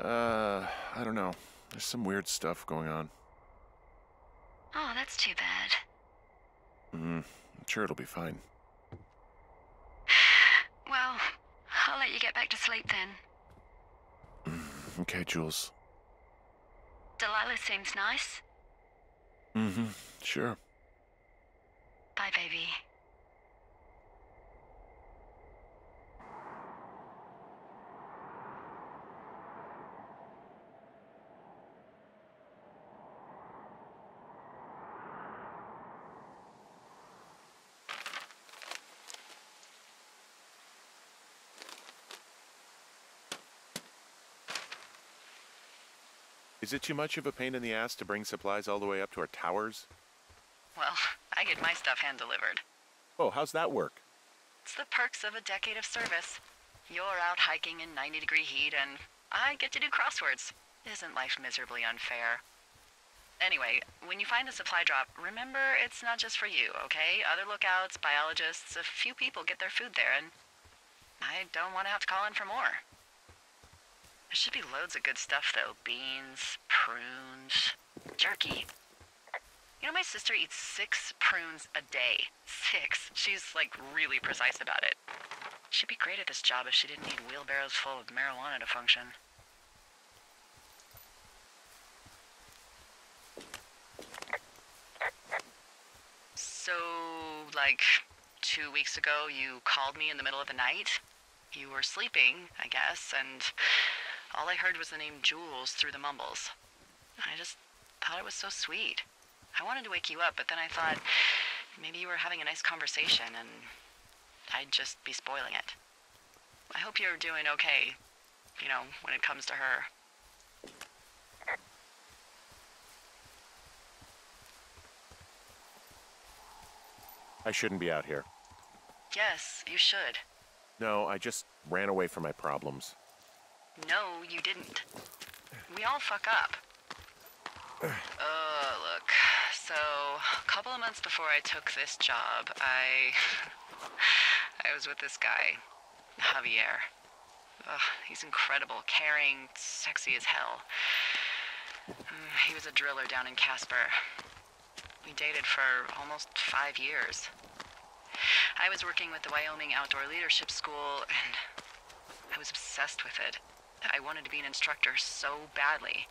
Uh, I don't know. There's some weird stuff going on. Oh, that's too bad. Hmm, I'm sure it'll be fine. Well, I'll let you get back to sleep then. Okay, Jules. Delilah seems nice. Mm-hmm, sure. Bye, baby. Is it too much of a pain in the ass to bring supplies all the way up to our towers? Well, I get my stuff hand delivered. Oh, how's that work? It's the perks of a decade of service. You're out hiking in 90 degree heat, and I get to do crosswords. Isn't life miserably unfair? Anyway, when you find a supply drop, remember it's not just for you, okay? Other lookouts, biologists, a few people get their food there, and I don't want to have to call in for more. There should be loads of good stuff, though beans, prunes, jerky. You know, my sister eats six prunes a day. Six. She's, like, really precise about it. She'd be great at this job if she didn't need wheelbarrows full of marijuana to function. So, like, two weeks ago, you called me in the middle of the night? You were sleeping, I guess, and all I heard was the name Jules through the mumbles. I just thought it was so sweet. I wanted to wake you up, but then I thought maybe you were having a nice conversation and I'd just be spoiling it. I hope you're doing okay, you know, when it comes to her. I shouldn't be out here. Yes, you should. No, I just ran away from my problems. No, you didn't. We all fuck up. Oh, look. So, a couple of months before I took this job, I. I was with this guy, Javier. Ugh, he's incredible, caring, sexy as hell. Mm, He was a driller down in Casper. We dated for almost five years. I was working with the Wyoming Outdoor Leadership School, and I was obsessed with it. I wanted to be an instructor so badly.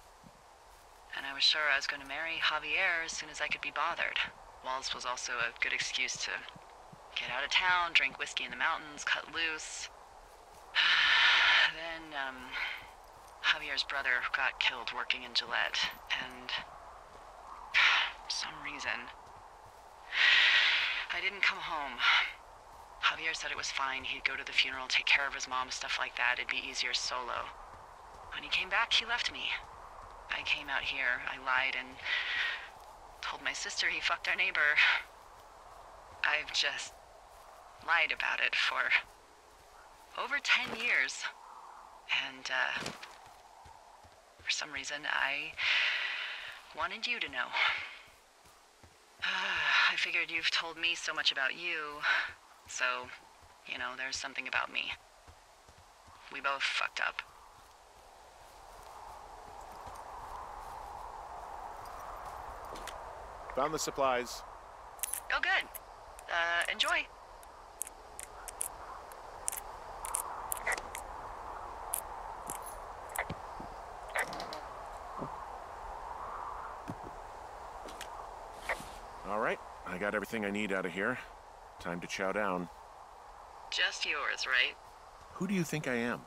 And I was sure I was going to marry Javier as soon as I could be bothered. WOLS was also a good excuse to get out of town, drink whiskey in the mountains, cut loose. then, um, Javier's brother got killed working in Gillette, and for some reason, I didn't come home. Javier said it was fine. He'd go to the funeral, take care of his mom, stuff like that. It'd be easier solo. When he came back, he left me. I came out here, I lied, and told my sister he fucked our neighbor. I've just lied about it for over 10 years. And, uh, for some reason, I wanted you to know. I figured you've told me so much about you, so, you know, there's something about me. We both fucked up. Found the supplies. Oh, good. Uh, enjoy. All right, I got everything I need out of here. Time to chow down. Just yours, right? Who do you think I am?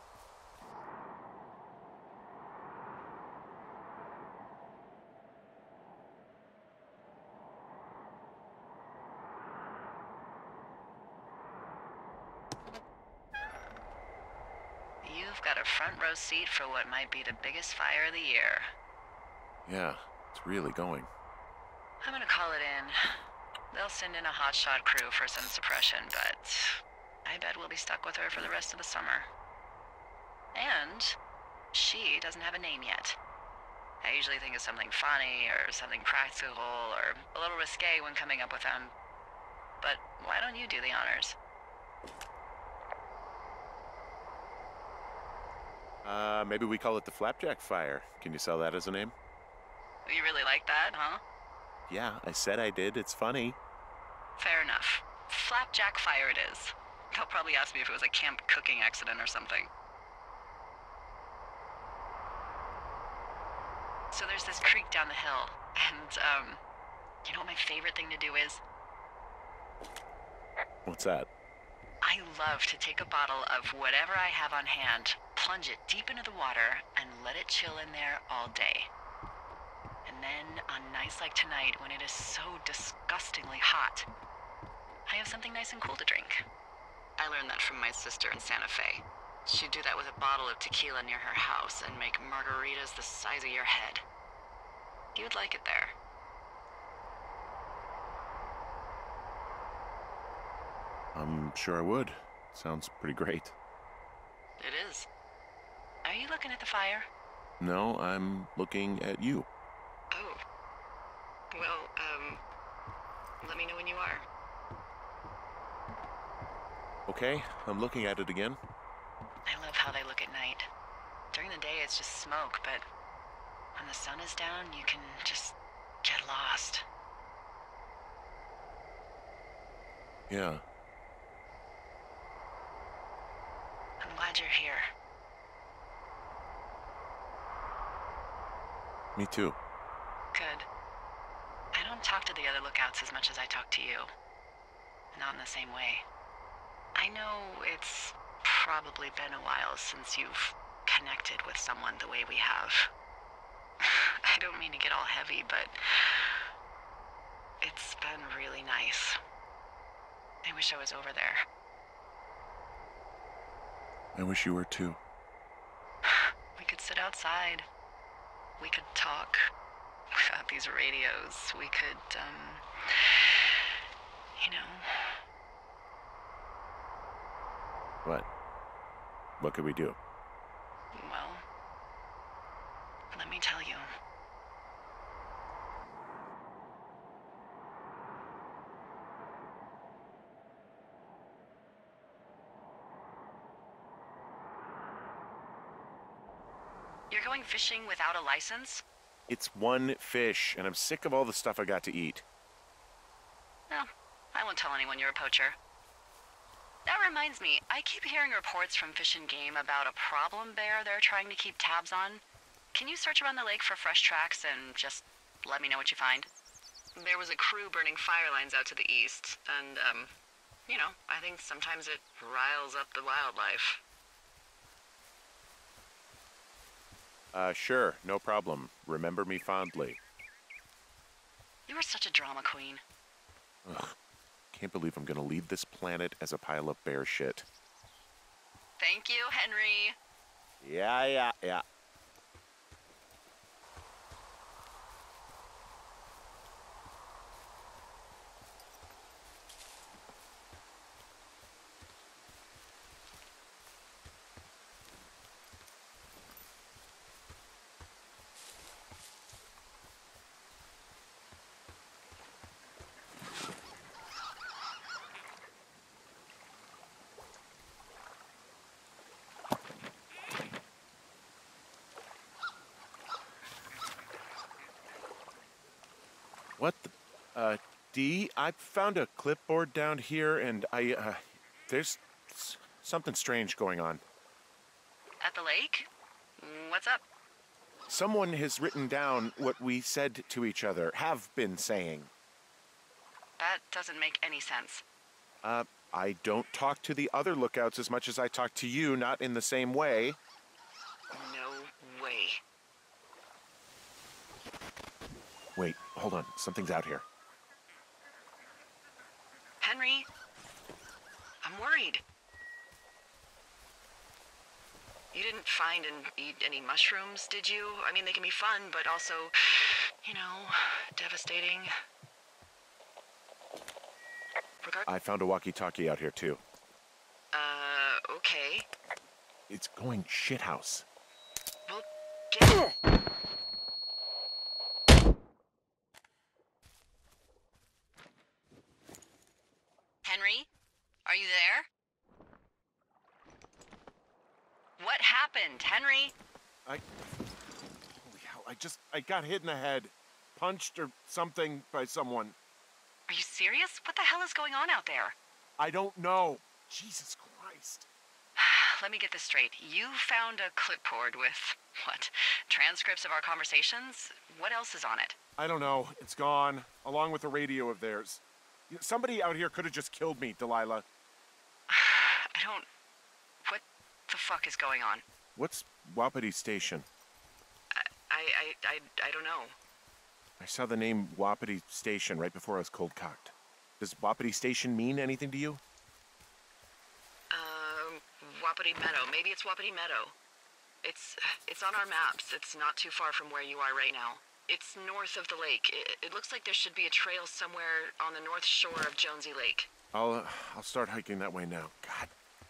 You've got row seat for what might be the biggest fire of the year. Yeah, it's really going. I'm gonna call it in. They'll send in a hotshot crew for some suppression, but I bet we'll be stuck with her for the rest of the summer. And she doesn't have a name yet. I usually think of something funny or something practical or a little risque when coming up with them. But why don't you do the honors? Uh, maybe we call it the Flapjack Fire. Can you sell that as a name? You really like that, huh? Yeah, I said I did. It's funny. Fair enough. Flapjack fire it is. They'll probably ask me if it was a camp cooking accident or something. So there's this creek down the hill, and, um, you know what my favorite thing to do is? What's that? I love to take a bottle of whatever I have on hand, plunge it deep into the water, and let it chill in there all day. And then, on nights like tonight, when it is so disgustingly hot, I have something nice and cool to drink. I learned that from my sister in Santa Fe. She'd do that with a bottle of tequila near her house and make margaritas the size of your head. You'd like it there. I'm sure I would. Sounds pretty great. It is. Are you looking at the fire? No, I'm looking at you. Oh. Well, um, let me know when you are. Okay, I'm looking at it again. I love how they look at night. During the day, it's just smoke, but when the sun is down, you can just get lost. Yeah. I'm glad you're here. Me too. Good. I don't talk to the other lookouts as much as I talk to you. Not in the same way. I know it's probably been a while since you've connected with someone the way we have. I don't mean to get all heavy, but it's been really nice. I wish I was over there. I wish you were too. We could sit outside. We could talk without these radios. We could, um, you know, What? What could we do? well, let me tell you. You're going fishing without a license? It's one fish, and I'm sick of all the stuff I got to eat. No, I won't tell anyone you're a poacher. That reminds me, I keep hearing reports from Fish and Game about a problem bear they're trying to keep tabs on. Can you search around the lake for fresh tracks and just let me know what you find? There was a crew burning fire lines out to the east, and, um, you know, I think sometimes it riles up the wildlife. Uh, sure, no problem. Remember me fondly. You are such a drama queen. Ugh. Can't believe I'm gonna leave this planet as a pile of bear shit. Thank you, Henry. Yeah, yeah, yeah. What the? Uh, D, I found a clipboard down here and I, uh, there's something strange going on. At the lake? What's up? Someone has written down what we said to each other, have been saying. That doesn't make any sense. Uh, I don't talk to the other lookouts as much as I talk to you, not in the same way. No way. Wait, hold on. Something's out here. Henry, I'm worried. You didn't find and eat any mushrooms, did you? I mean, they can be fun, but also, you know, devastating. Regard- I found a walkie talkie out here, too. uh, okay. It's going shithouse. Well, get Henry, are you there? What happened, Henry? I. Holy hell, I just. I got hit in the head. Punched or something by someone. Are you serious? What the hell is going on out there? I don't know. Jesus Christ. Let me get this straight. You found a clipboard with what? Transcripts of our conversations? What else is on it? I don't know. It's gone, along with the radio of theirs. Somebody out here could have just killed me, Delilah. I don't. What the fuck is going on? What's Wapiti Station? I, I, I, I don't know. I saw the name Wapiti Station right before I was cold cocked. Does Wapiti Station mean anything to you? Um, Wapiti Meadow. Maybe it's Wapiti Meadow. It's it's on our maps. It's not too far from where you are right now. It's north of the lake. It, it looks like there should be a trail somewhere on the north shore of Jonesy Lake. I'll uh, I'll start hiking that way now. God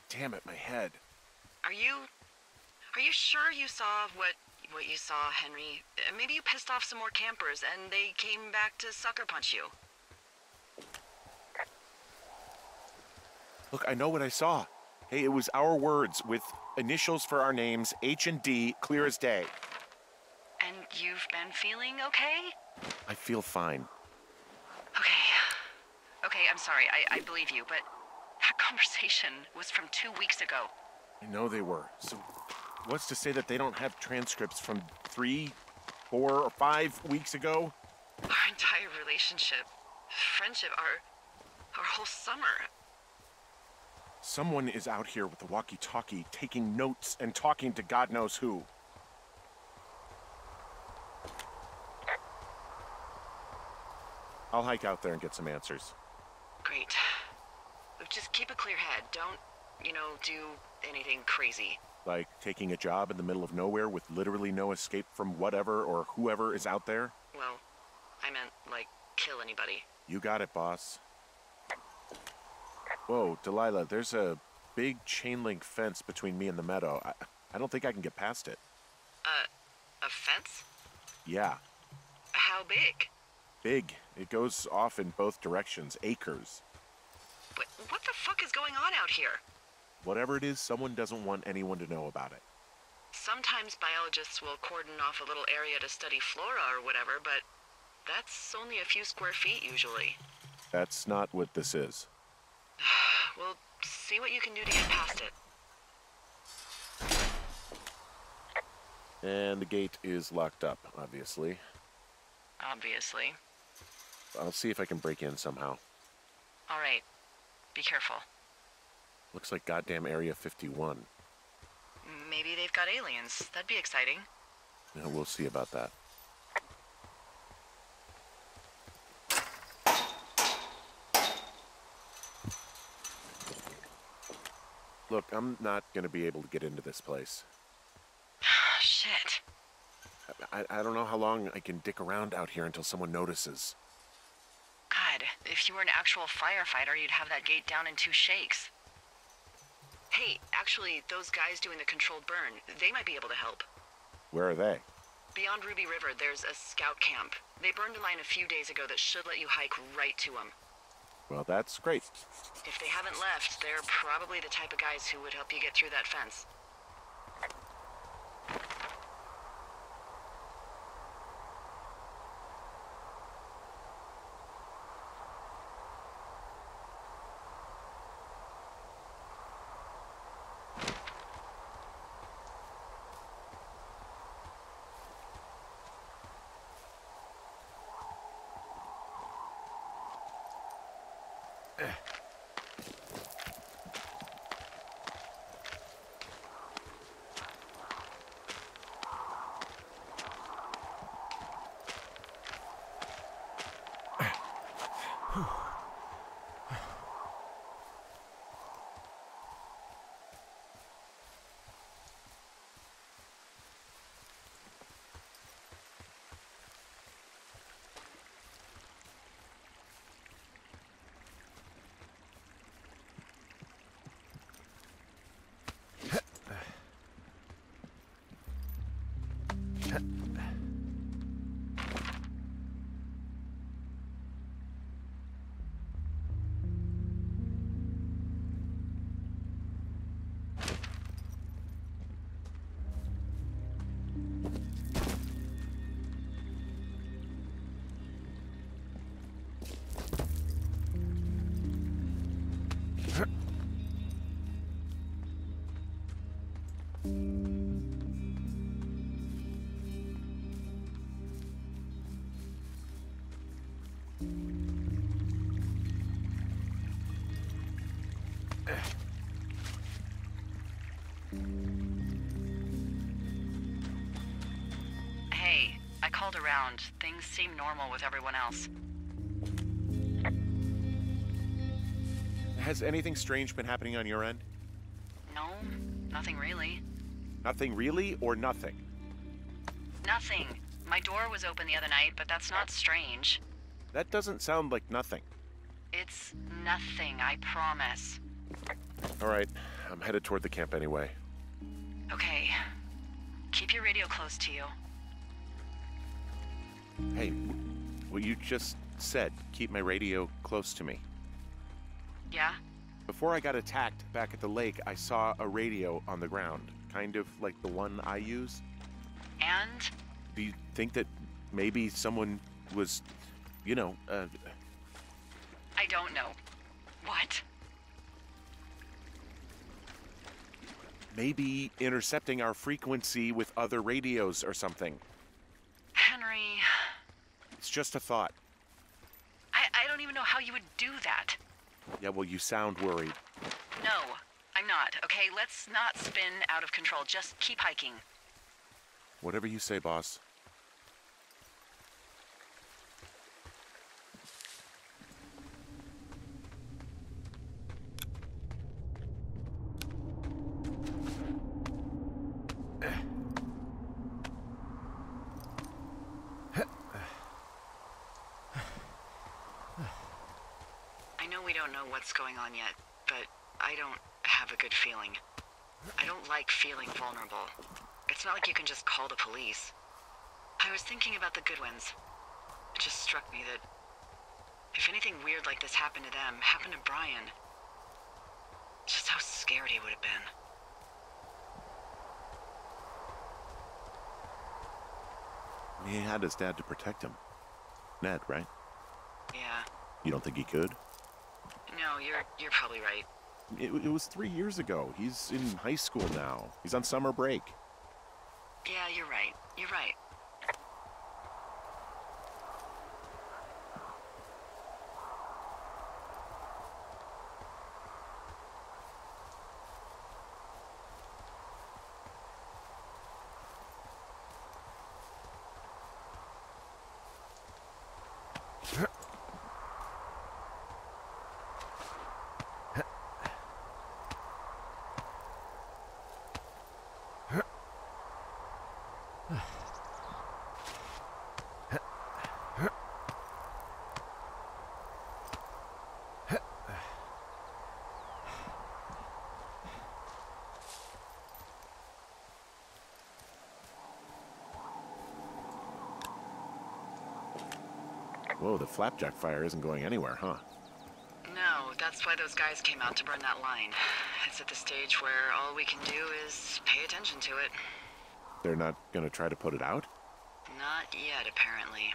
damn it, my head. Are you are you sure you saw what what you saw, Henry? Uh, Maybe you pissed off some more campers and they came back to sucker punch you. Look, I know what I saw. Hey, it was our words with initials for our names, H and D, clear as day. And you've been feeling okay? I feel fine. Okay. Okay, I'm sorry. I, I believe you, but that conversation was from two weeks ago. I know they were. So, what's to say that they don't have transcripts from three, four, or five weeks ago? Our entire relationship, friendship, our our whole summer. Someone is out here with the walkie talkie taking notes and talking to God knows who. I'll hike out there and get some answers. Great. Just keep a clear head. Don't, you know, do anything crazy. Like taking a job in the middle of nowhere with literally no escape from whatever or whoever is out there? Well, I meant like kill anybody. You got it, boss. Whoa, Delilah, there's a big chain link fence between me and the meadow. I, I don't think I can get past it. Uh, a fence? Yeah, How big? big. It goes off in both directions, acres. What, what the fuck is going on out here? Whatever it is, someone doesn't want anyone to know about it. Sometimes biologists will cordon off a little area to study flora or whatever, but that's only a few square feet usually. That's not what this is. we'll see what you can do to get past it. And the gate is locked up, obviously. Obviously. I'll see if I can break in somehow. All right. Be careful. Looks like goddamn Area 51. Maybe they've got aliens. That'd be exciting. Yeah, we'll see about that. Look, I'm not gonna be able to get into this place. Shit. I, I don't know how long I can dick around out here until someone notices. God, if you were an actual firefighter, you'd have that gate down in two shakes. Hey, actually, those guys doing the controlled burn, they might be able to help. Where are they? Beyond Ruby River, there's a scout camp. They burned a line a few days ago that should let you hike right to them. Well, that's great. If they haven't left, they're probably the type of guys who would help you get through that fence. I called around. Things seem normal with everyone else. Has anything strange been happening on your end? No, nothing really. Nothing really, or nothing? Nothing. My door was open the other night, but that's not strange. That doesn't sound like nothing. It's nothing, I promise. All right, I'm headed toward the camp anyway. Okay. Keep your radio close to you. Hey, what you just said, keep my radio close to me. Yeah? Before I got attacked back at the lake, I saw a radio on the ground, kind of like the one I use. And? Do you think that maybe someone was, you know, uh, I don't know. What? maybe intercepting our frequency with other radios or something? Just a thought. I, I don't even know how you would do that. Yeah, well, you sound worried. No, I'm not. Okay, let's not spin out of control. Just keep hiking. Whatever you say, boss. I know we don't know what's going on yet, but I don't have a good feeling. I don't like feeling vulnerable. It's not like you can just call the police. I was thinking about the Goodwins. It just struck me that if anything weird like this happened to them, happened to Brian, just how scared he would have been. He had his dad to protect him. Ned, right? Yeah. You don't think he could? No, you're you're probably right. It, it was three years ago. He's in high school now. He's on summer break. Yeah, you're right. You're right. Whoa, the flapjack fire isn't going anywhere, huh? No, that's why those guys came out to burn that line. It's at the stage where all we can do is pay attention to it. They're not gonna try to put it out? Not yet, apparently.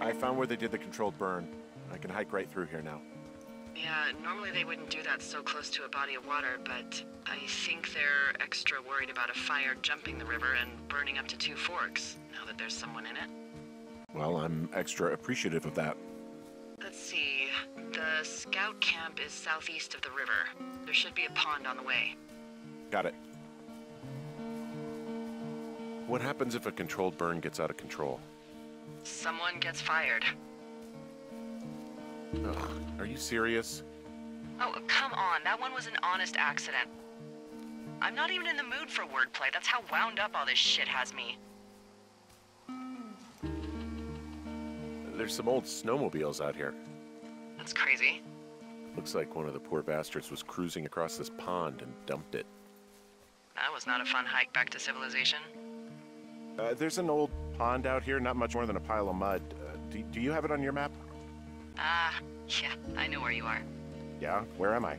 I found where they did the controlled burn. I can hike right through here now. Yeah, normally they wouldn't do that so close to a body of water, but I think they're extra worried about a fire jumping the river and burning up to Two Forks, now that there's someone in it. Well, I'm extra appreciative of that. Let's see. The scout camp is southeast of the river. There should be a pond on the way. Got it. What happens if a controlled burn gets out of control? Someone gets fired. Ugh, are you serious? Oh, come on. That one was an honest accident. I'm not even in the mood for wordplay. That's how wound up all this shit has me. There's some old snowmobiles out here. That's crazy. Looks like one of the poor bastards was cruising across this pond and dumped it. That was not a fun hike back to civilization. Uh, there's an old pond out here, not much more than a pile of mud. Uh, do, do you have it on your map? Ah, yeah, I know where you are. Yeah, where am I?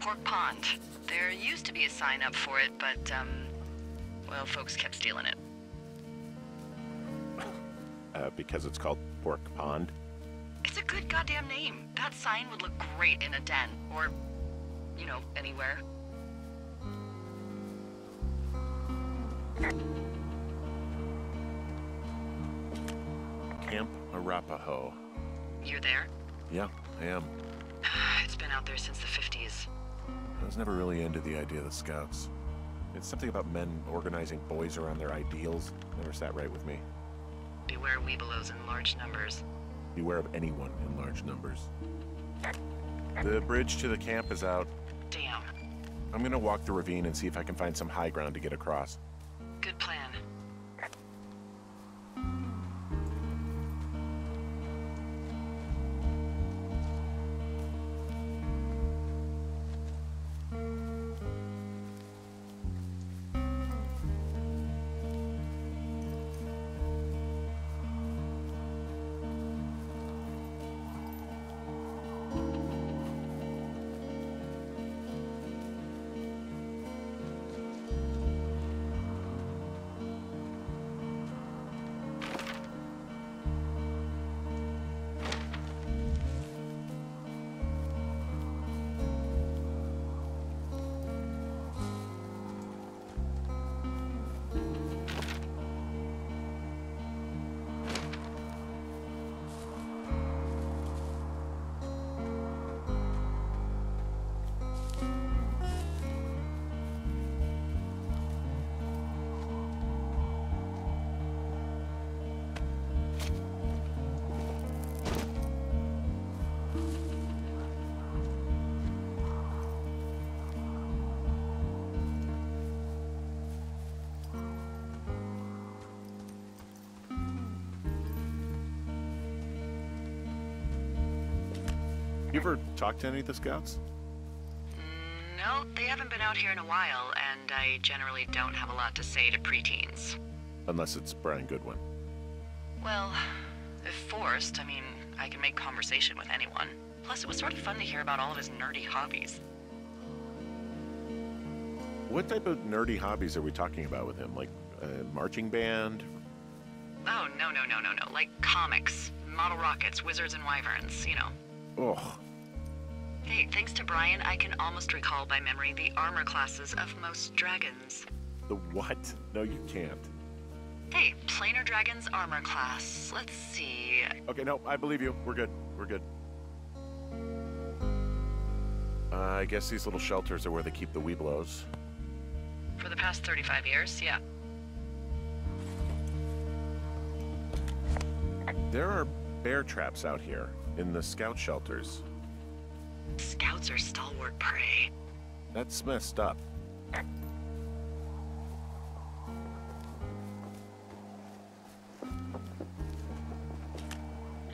Pork Pond. There used to be a sign up for it, but, um, well, folks kept stealing it. Uh, because it's called Pork Pond. It's a good goddamn name. That sign would look great in a den, or, you know, anywhere. Camp Arapaho. You're there? Yeah, I am. It's been out there since the 50s. I was never really into the idea of the Scouts. It's something about men organizing boys around their ideals. Never sat right with me. Beware Webelos in large numbers. Beware of anyone in large numbers. The bridge to the camp is out. Damn. I'm gonna walk the ravine and see if I can find some high ground to get across. Good plan. You ever talk to any of the scouts? No, they haven't been out here in a while, and I generally don't have a lot to say to preteens. Unless it's Brian Goodwin. Well, if forced, I mean, I can make conversation with anyone. Plus, it was sort of fun to hear about all of his nerdy hobbies. What type of nerdy hobbies are we talking about with him? Like a marching band? Oh, no, no, no, no, no. Like comics, model rockets, wizards and wyverns, you know. Oh, Hey, thanks to Brian, I can almost recall by memory the armor classes of most dragons. the what? No, you can't. Hey, Planar Dragon's armor class. Let's see. Okay, no, I believe you. We're good. We're good. Uh, I guess these little shelters are where they keep the Webelos. For the past 35 years, yeah. There are bear traps out here in the scout shelters. Scouts are stalwart prey. That's messed up.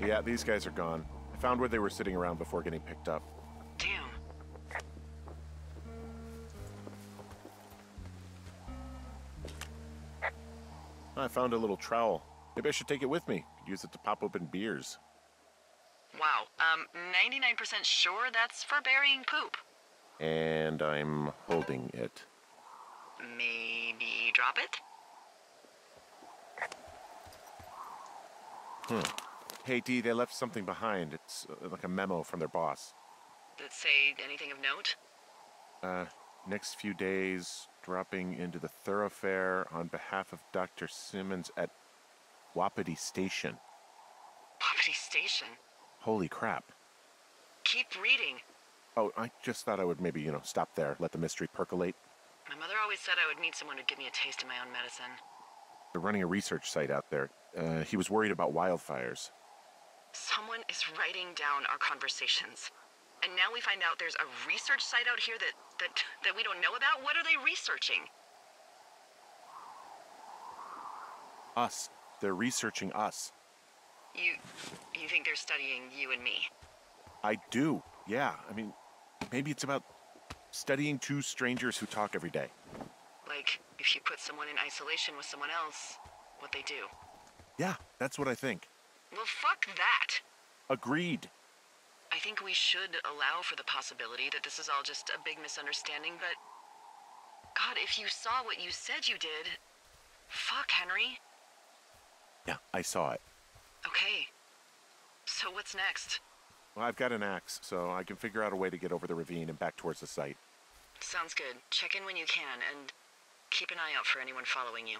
Yeah, these guys are gone. I found where they were sitting around before getting picked up. Damn. I found a little trowel. Maybe I should take it with me. Could use it to pop open beers. Wow. Um, 99% sure that's for burying poop. And I'm holding it. Maybe drop it? Hmm. Hey, Dee, they left something behind. It's uh, like a memo from their boss. Did it say anything of note? Uh, next few days, dropping into the Thorofare on behalf of Dr. Simmons at Wapiti Station. Poverty Station. Holy crap. Keep reading. Oh, I just thought I would maybe, you know, stop there, let the mystery percolate. My mother always said I would meet someone who'd give me a taste of my own medicine. They're running a research site out there. Uh, he was worried about wildfires. Someone is writing down our conversations. And now we find out there's a research site out here that, that, that we don't know about? What are they researching? Us. They're researching us. You, you think they're studying you and me? I do. Yeah. I mean, maybe it's about studying two strangers who talk every day. Like, if you put someone in isolation with someone else, what they do. Yeah, that's what I think. Well, fuck that. Agreed. I think we should allow for the possibility that this is all just a big misunderstanding, but. God, if you saw what you said you did. Fuck, Henry. Yeah, I saw it. Okay. So what's next? Well, I've got an axe, so I can figure out a way to get over the ravine and back towards the site. Sounds good. Check in when you can, and keep an eye out for anyone following you.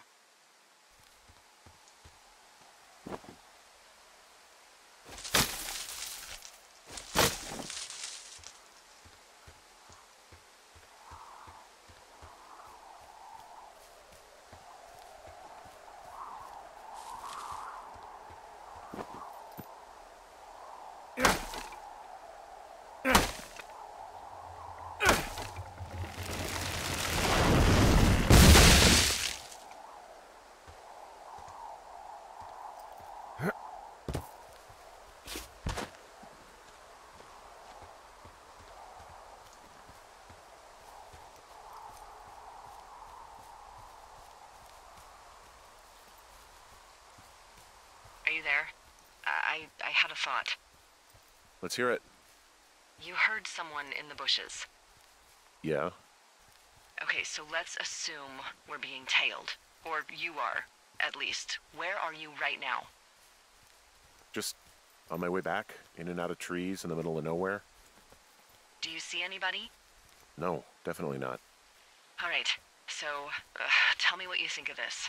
There? I, I had a thought. Let's hear it. You heard someone in the bushes. Yeah. Okay, so let's assume we're being tailed. Or you are, at least. Where are you right now? Just on my way back, in and out of trees in the middle of nowhere. Do you see anybody? No, definitely not. All right, so uh, tell me what you think of this.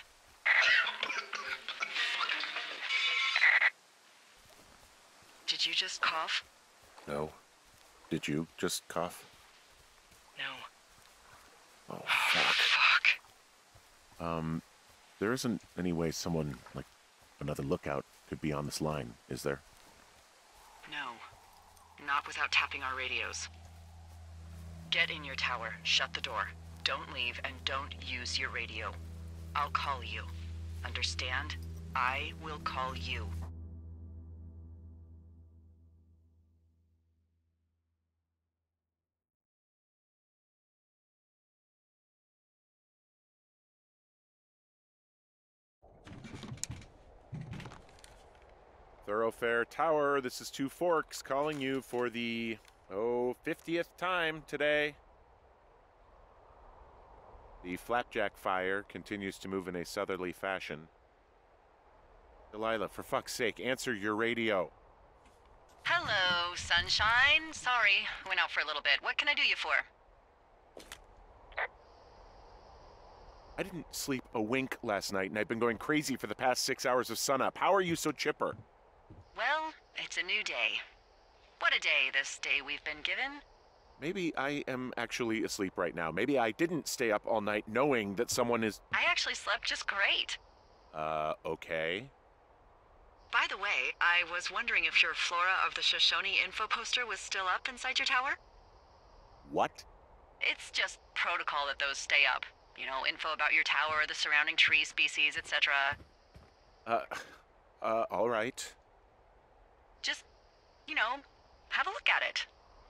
Did you just cough? No. Did you just cough? No. Oh, fuck. Fuck. Um, there isn't any way someone, like another lookout, could be on this line, is there? No. Not without tapping our radios. Get in your tower, shut the door. Don't leave, and don't use your radio. I'll call you. Understand? I will call you. Thorofare Tower, this is Two Forks calling you for the, oh, 50th time today. The flapjack fire continues to move in a southerly fashion. Delilah, for fuck's sake, answer your radio. Hello, sunshine. Sorry, went out for a little bit. What can I do you for? I didn't sleep a wink last night, and I've been going crazy for the past six hours of sunup. How are you so chipper? Well, it's a new day. What a day, this day we've been given. Maybe I am actually asleep right now. Maybe I didn't stay up all night knowing that someone is. I actually slept just great. Uh, okay. By the way, I was wondering if your Flora of the Shoshone info poster was still up inside your tower? What? It's just protocol that those stay up. You know, info about your tower, the surrounding tree species, etc. Uh, uh, all right. Just, you know, have a look at it.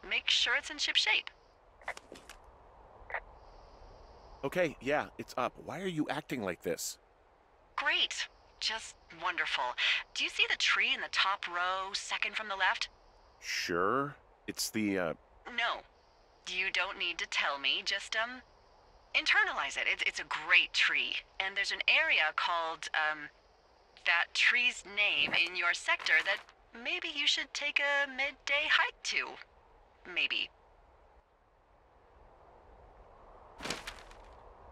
Make sure it's in ship shape. Okay, yeah, it's up. Why are you acting like this? Great. Just wonderful. Do you see the tree in the top row, second from the left? Sure. It's the, uh, No. You don't need to tell me. Just, um, internalize it. It's, it's a great tree. And there's an area called, um, that tree's name in your sector that maybe you should take a midday hike to. Maybe.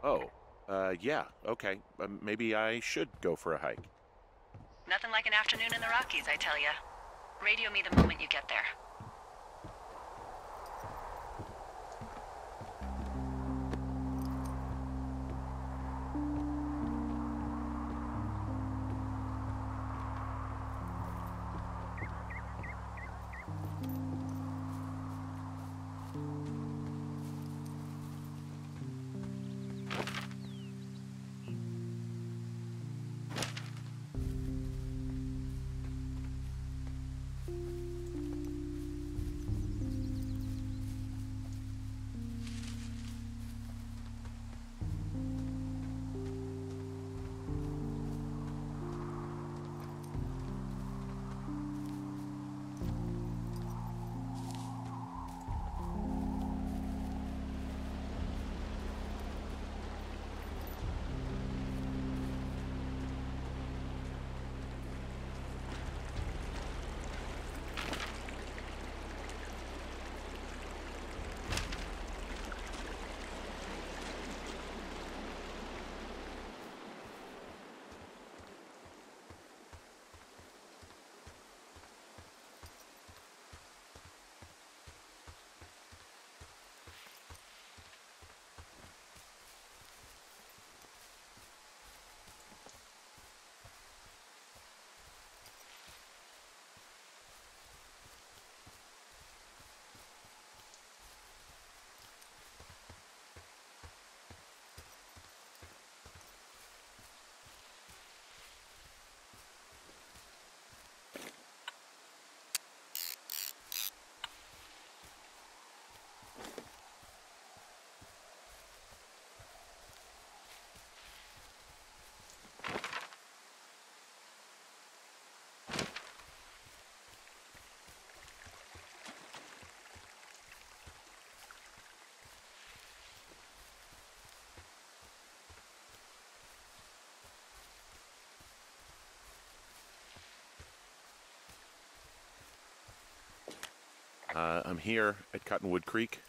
oh, uh, yeah, okay. Uh, maybe I should go for a hike. Nothing like an afternoon in the Rockies, I tell ya. Radio me the moment you get there. Uh, I'm here at Cottonwood Creek.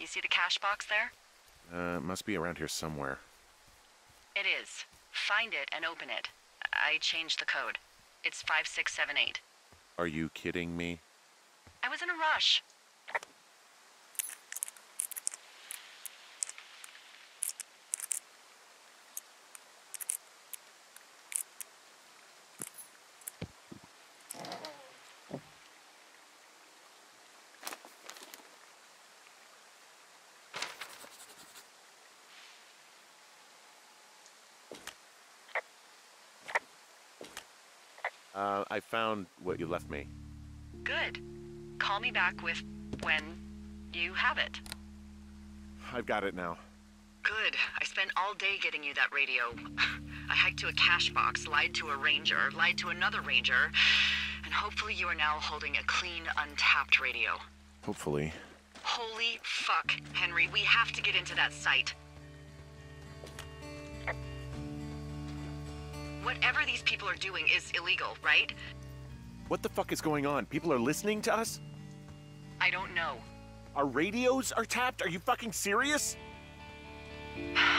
You see the cache box there? Uh, must be around here somewhere. It is. Find it and open it. I changed the code. It's 5678. Are you kidding me? I was in a rush. What you left me. Good. Call me back with when you have it. I've got it now. Good. I spent all day getting you that radio. I hiked to a cache box, lied to a ranger, lied to another ranger, and hopefully you are now holding a clean, untapped radio. Hopefully. Holy fuck, Henry, we have to get into that site. Whatever these people are doing is illegal, right? What the fuck is going on? People are listening to us? I don't know. Our radios are tapped? Are you fucking serious?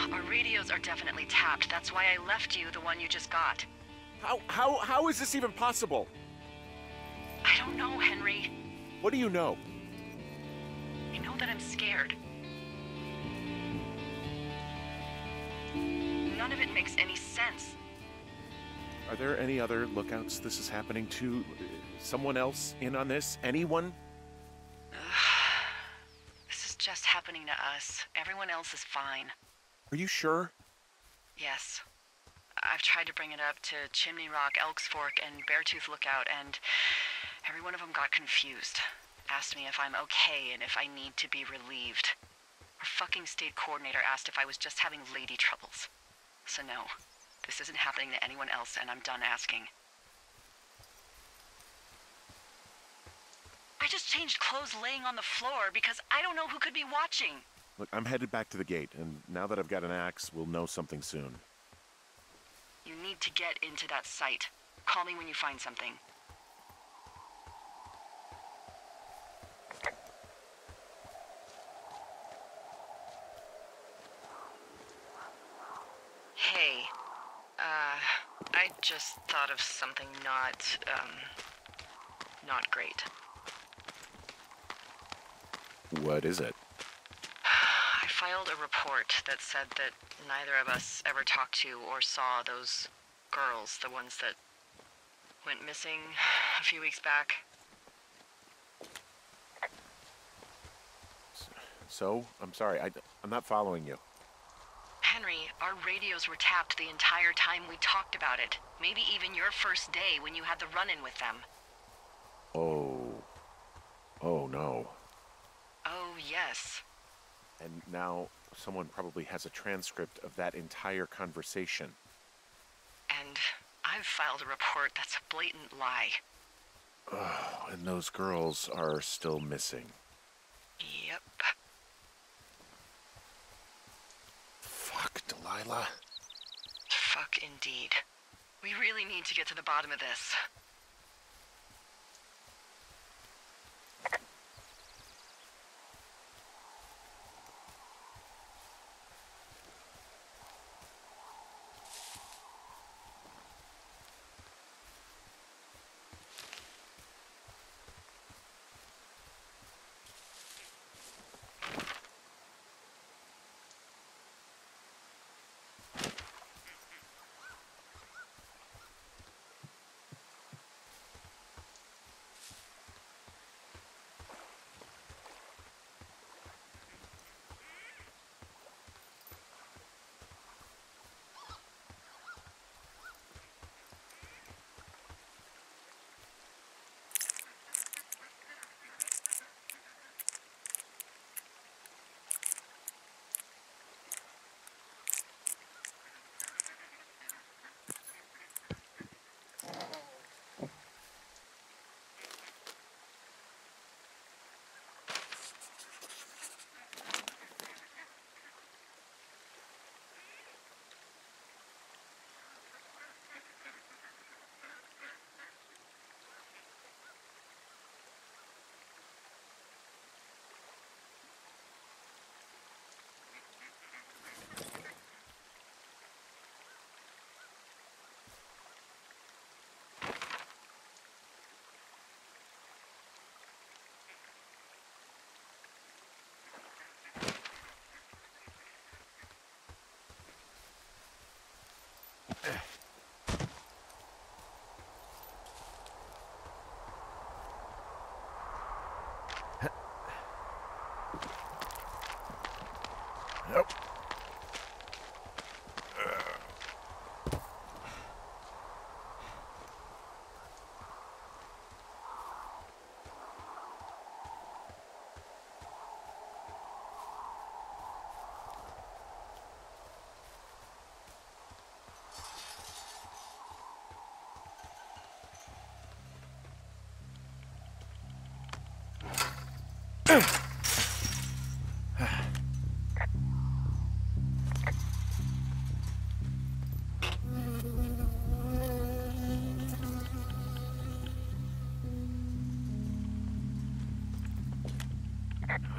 Our radios are definitely tapped. That's why I left you the one you just got. How how how is this even possible? I don't know, Henry. What do you know? I know that I'm scared. None of it makes any sense. Are there any other lookouts this is happening to? Someone else in on this? Anyone? This is just happening to us. Everyone else is fine. Are you sure? Yes. I've tried to bring it up to Chimney Rock, Elks Fork, and Beartooth Lookout, and every one of them got confused. Asked me if I'm okay and if I need to be relieved. Our fucking state coordinator asked if I was just having lady troubles. So no, this isn't happening to anyone else, and I'm done asking. I just changed clothes laying on the floor because I don't know who could be watching. Look, I'm headed back to the gate, and now that I've got an axe, we'll know something soon. You need to get into that site. Call me when you find something. Hey, uh, I just thought of something not, um, not great. What is it? I filed a report that said that neither of us ever talked to or saw those girls, the ones that went missing a few weeks back. So? I'm sorry, I, I'm not following you. Henry, our radios were tapped the entire time we talked about it. Maybe even your first day when you had the run in with them. Oh. Oh no. Oh, yes. And now someone probably has a transcript of that entire conversation. And I've filed a report that's a blatant lie. Oh, and those girls are still missing. Yep. Fuck, Delilah. Fuck indeed. We really need to get to the bottom of this.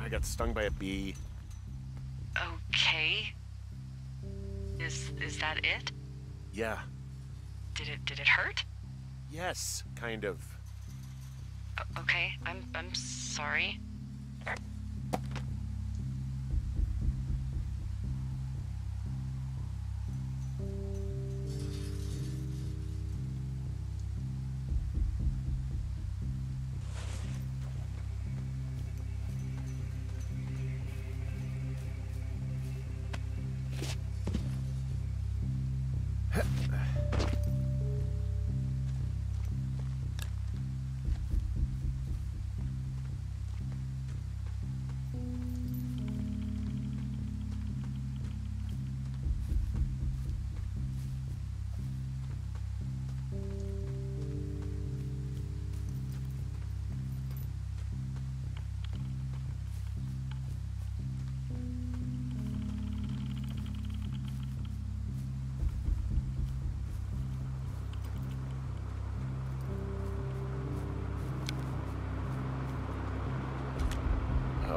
I got stung by a bee. Okay. Is is that it? Yeah. Did it did it hurt? Yes, kind of.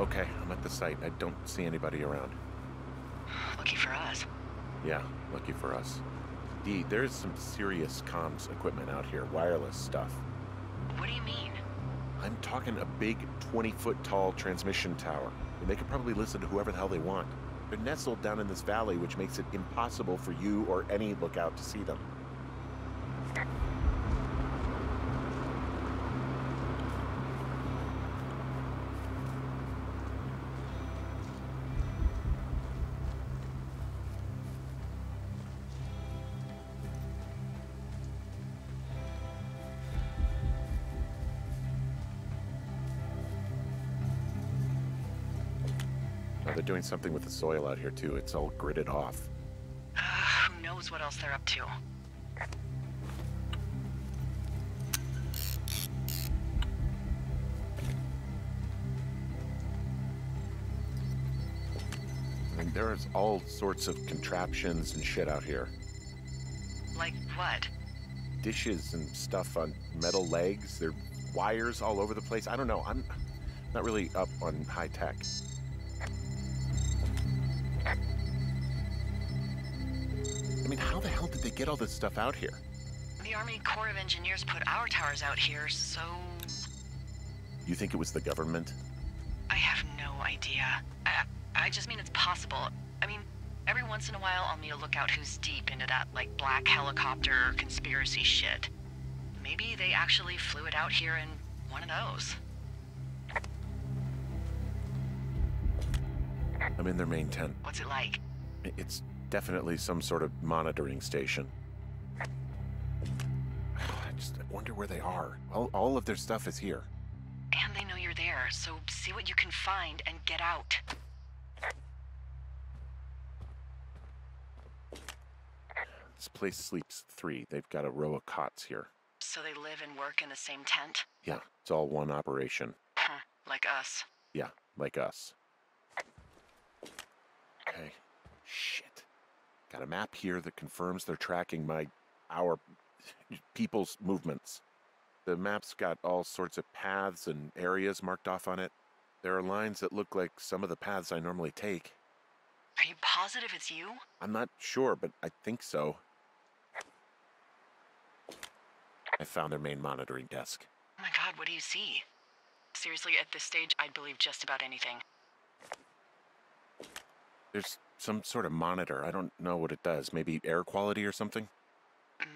Okay, I'm at the site. I don't see anybody around. Lucky for us. Yeah, lucky for us. D, there's some serious comms equipment out here, wireless stuff. What do you mean? I'm talking a big 20 foot tall transmission tower, and they can probably listen to whoever the hell they want. They're nestled down in this valley, which makes it impossible for you or any lookout to see them. Doing something with the soil out here, too. It's all gridded off. Uh, who knows what else they're up to? I mean, there's all sorts of contraptions and shit out here. Like what? Dishes and stuff on metal legs. There are wires all over the place. I don't know. I'm not really up on high tech. Did they get all this stuff out here? The Army Corps of Engineers put our towers out here, so You think it was the government? I have no idea. I, I just mean it's possible. I mean, every once in a while I'll meet a lookout who's deep into that, like, black helicopter conspiracy shit. Maybe they actually flew it out here in one of those. I'm in their main tent. What's it like? It's definitely some sort of monitoring station. I just wonder where they are. All, all of their stuff is here. And they know you're there, so see what you can find and get out. This place sleeps three. They've got a row of cots here. So they live and work in the same tent? Yeah, it's all one operation. Huh, like us. Yeah, like us. Okay. Shit. Got a map here that confirms they're tracking my our people's movements. The map's got all sorts of paths and areas marked off on it. There are lines that look like some of the paths I normally take. Are you positive it's you? I'm not sure, but I think so. I found their main monitoring desk. Oh my god, what do you see? Seriously, at this stage, I'd believe just about anything. There's some sort of monitor. I don't know what it does. Maybe air quality or something?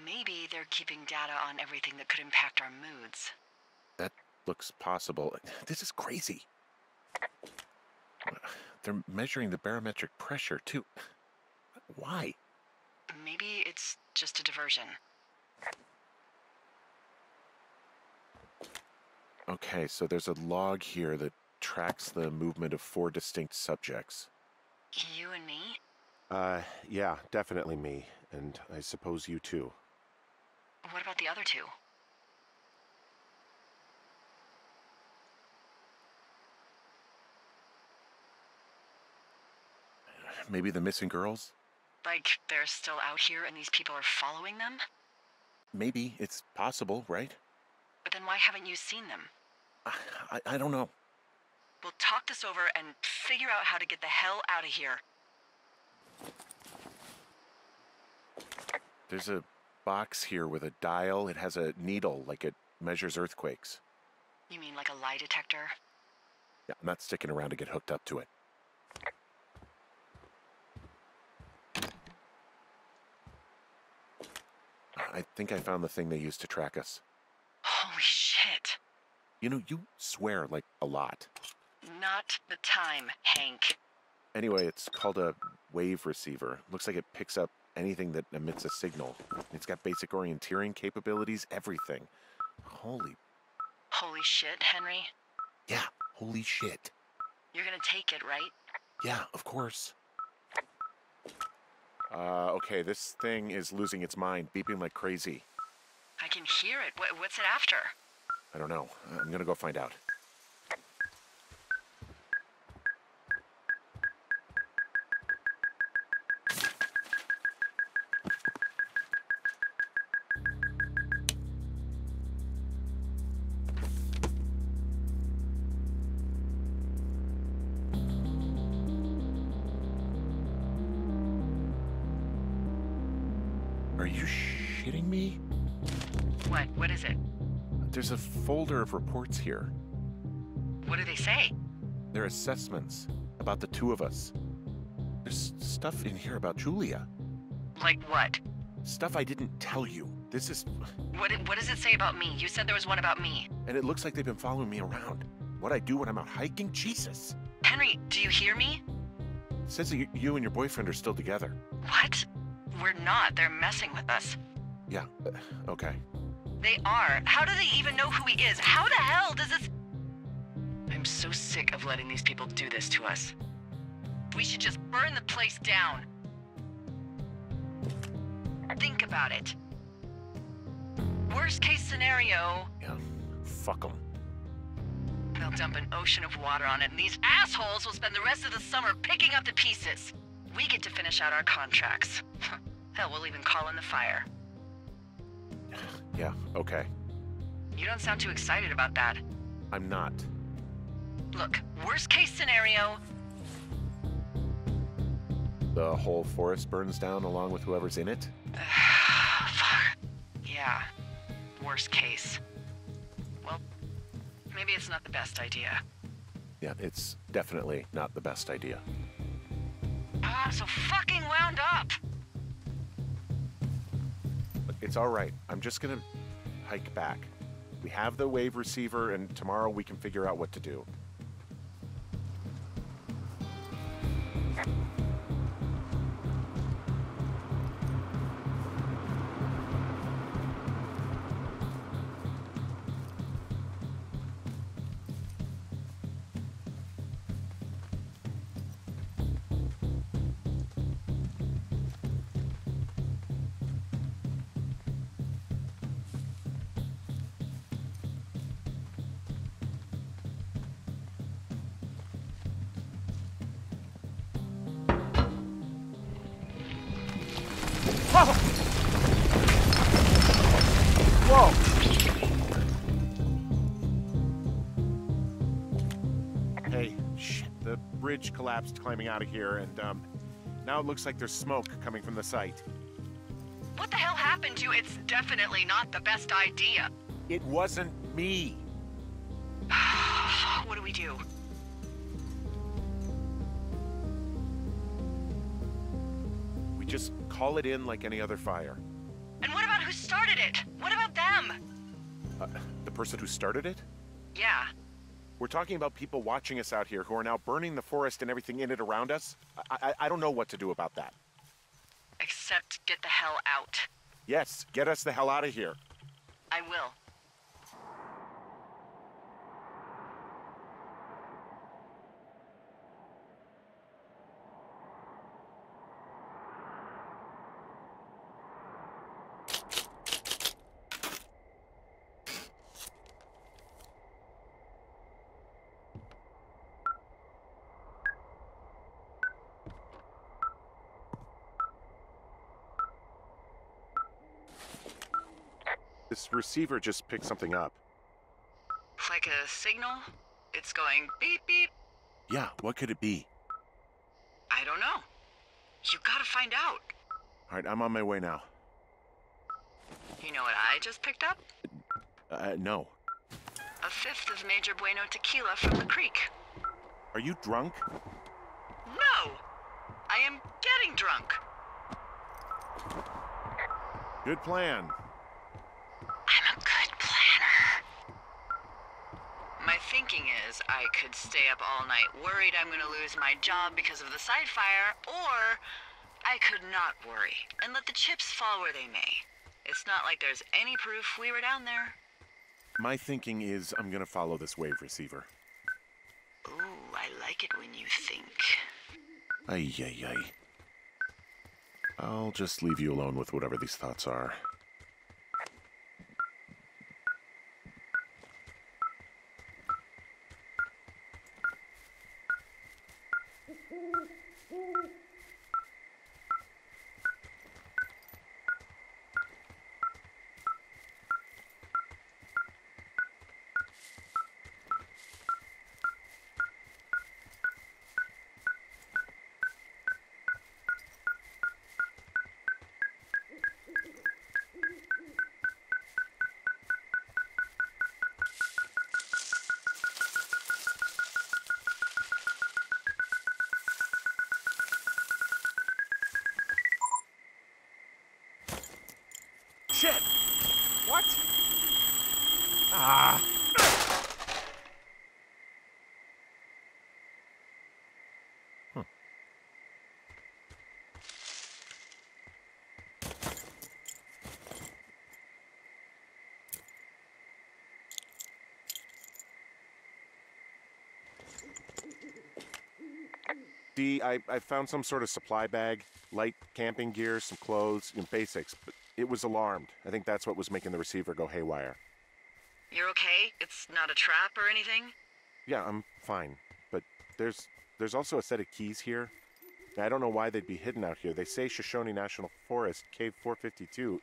Maybe they're keeping data on everything that could impact our moods. That looks possible. This is crazy. They're measuring the barometric pressure, too. Why? Maybe it's just a diversion. Okay, so there's a log here that tracks the movement of four distinct subjects. You and me? Uh, yeah, definitely me. And I suppose you too. What about the other two? Maybe the missing girls? Like, they're still out here and these people are following them? Maybe. It's possible, right? But then why haven't you seen them? I, I don't know. We'll talk this over and figure out how to get the hell out of here. There's a box here with a dial. It has a needle, like it measures earthquakes. You mean like a lie detector? Yeah, I'm not sticking around to get hooked up to it. I think I found the thing they used to track us. Holy shit. You know, you swear like a lot. Not the time, Hank. Anyway, it's called a wave receiver. Looks like it picks up anything that emits a signal. It's got basic orienteering capabilities, everything. Holy, Holy shit, Henry. yeah, holy shit. You're gonna take it, right? Yeah, of course. Uh, okay, this thing is losing its mind, beeping like crazy. I can hear it. What, what's it after? I don't know. I'm gonna go find out. Folder of reports here. What do they say? They're assessments about the two of us. There's stuff in here about Julia. Like what? Stuff I didn't tell you. This is. What, what does it say about me? You said there was one about me. And it looks like they've been following me around. What I do when I'm out hiking? Jesus. Henry, do you hear me? It says that you, you and your boyfriend are still together. What? We're not. They're messing with us. Yeah, uh, okay. They are. How do they even know who he is? How the hell does this. I'm so sick of letting these people do this to us. We should just burn the place down. Think about it. Worst case scenario, Yeah, fuck them. they'll dump an ocean of water on it, and these assholes will spend the rest of the summer picking up the pieces. We get to finish out our contracts. Hell, we'll even call in the fire. Yeah, okay. You don't sound too excited about that. I'm not. Look, worst case scenario, The whole forest burns down along with whoever's in it? Fuck. Yeah. Worst case. Well, maybe it's not the best idea. Yeah, it's definitely not the best idea. Ah, so fucking wound up. It's all right. I'm just gonna hike back. We have the wave receiver, and tomorrow we can figure out what to do. Collapsed climbing out of here, and um, now it looks like there's smoke coming from the site. What the hell happened to you? It's definitely not the best idea. It wasn't me. what do we do? We just call it in like any other fire. And what about who started it? What about them? Uh, the person who started it? Yeah. We're talking about people watching us out here who are now burning the forest and everything in it around us. I, I, I don't know what to do about that. Except get the hell out. Yes, get us the hell out of here. I will. This receiver just picked something up. Like a signal? It's going beep beep. Yeah, what could it be? I don't know. You gotta find out. All right, I'm on my way now. You know what I just picked up? Uh, no. A fifth of Major Bueno tequila from the creek. Are you drunk? No! I am getting drunk. Good plan. I'm a good planner. My thinking is I could stay up all night worried I'm gonna lose my job because of the side fire, or I could not worry and let the chips fall where they may. It's not like there's any proof we were down there. My thinking is I'm gonna follow this wave receiver. Ooh, I like it when you think. Ay, ay, ay. I'll just leave you alone with whatever these thoughts are. Shit! What? Ah! Huh. D, I, I found some sort of supply bag, light camping gear, some clothes, you know, basics, but it was alarmed. I think that's what was making the receiver go haywire. You're okay? It's not a trap or anything? Yeah, I'm fine. But there's there's also a set of keys here. I don't know why they'd be hidden out here. They say Shoshone National Forest, Cave 452.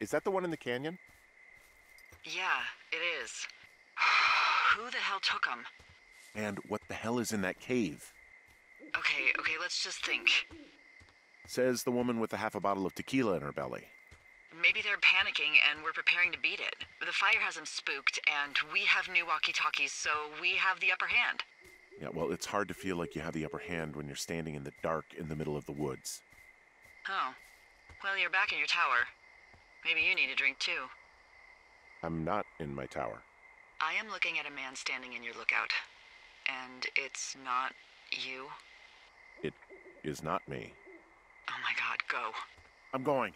Is that the one in the canyon? Yeah, it is. Who the hell took them? And what the hell is in that cave? Okay, okay, let's just think. Says the woman with a half a bottle of tequila in her belly. Maybe they're panicking and we're preparing to beat it. The fire has them spooked, and we have new walkie talkies, so we have the upper hand. Yeah, well, it's hard to feel like you have the upper hand when you're standing in the dark in the middle of the woods. Oh. Well, you're back in your tower. Maybe you need a drink too. I'm not in my tower. I am looking at a man standing in your lookout. And it's not you. It is not me. Oh my god, go. I'm going.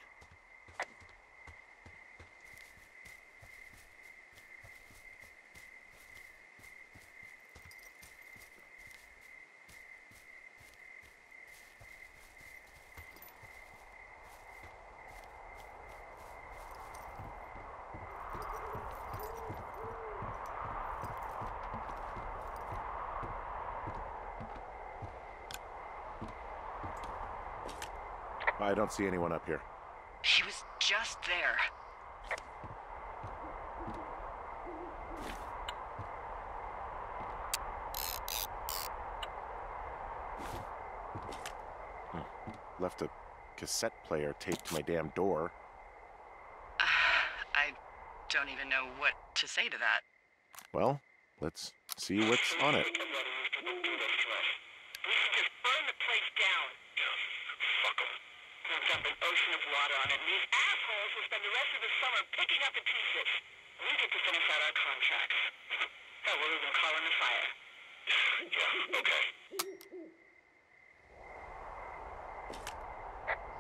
I don't see anyone up here. He was just there. Hmm. Left a cassette player taped to my damn door. Uh, I don't even know what to say to that. Well, let's see what's on it. We should just burn the place down. Fuck them. We'll dump an ocean of water on it, and these assholes will spend the rest of the summer picking up the pieces. We get to finish out our contracts. Hell, oh, we'll even call in the fire. yeah, okay.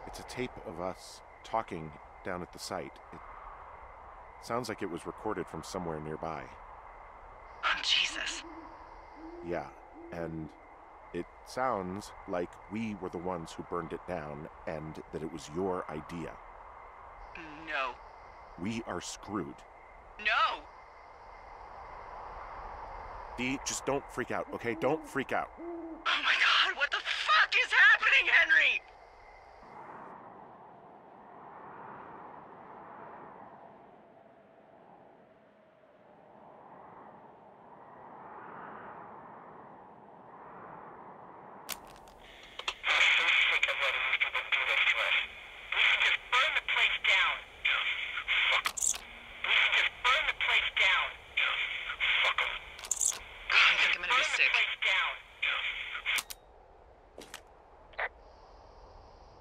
It's a tape of us talking down at the site. It sounds like it was recorded from somewhere nearby. Oh, Jesus. Yeah, and it sounds like we were the ones who burned it down and that it was your idea. No. We are screwed. No! Dee, just don't freak out, okay? Don't freak out. Oh my god, what the fuck is happening, Henry?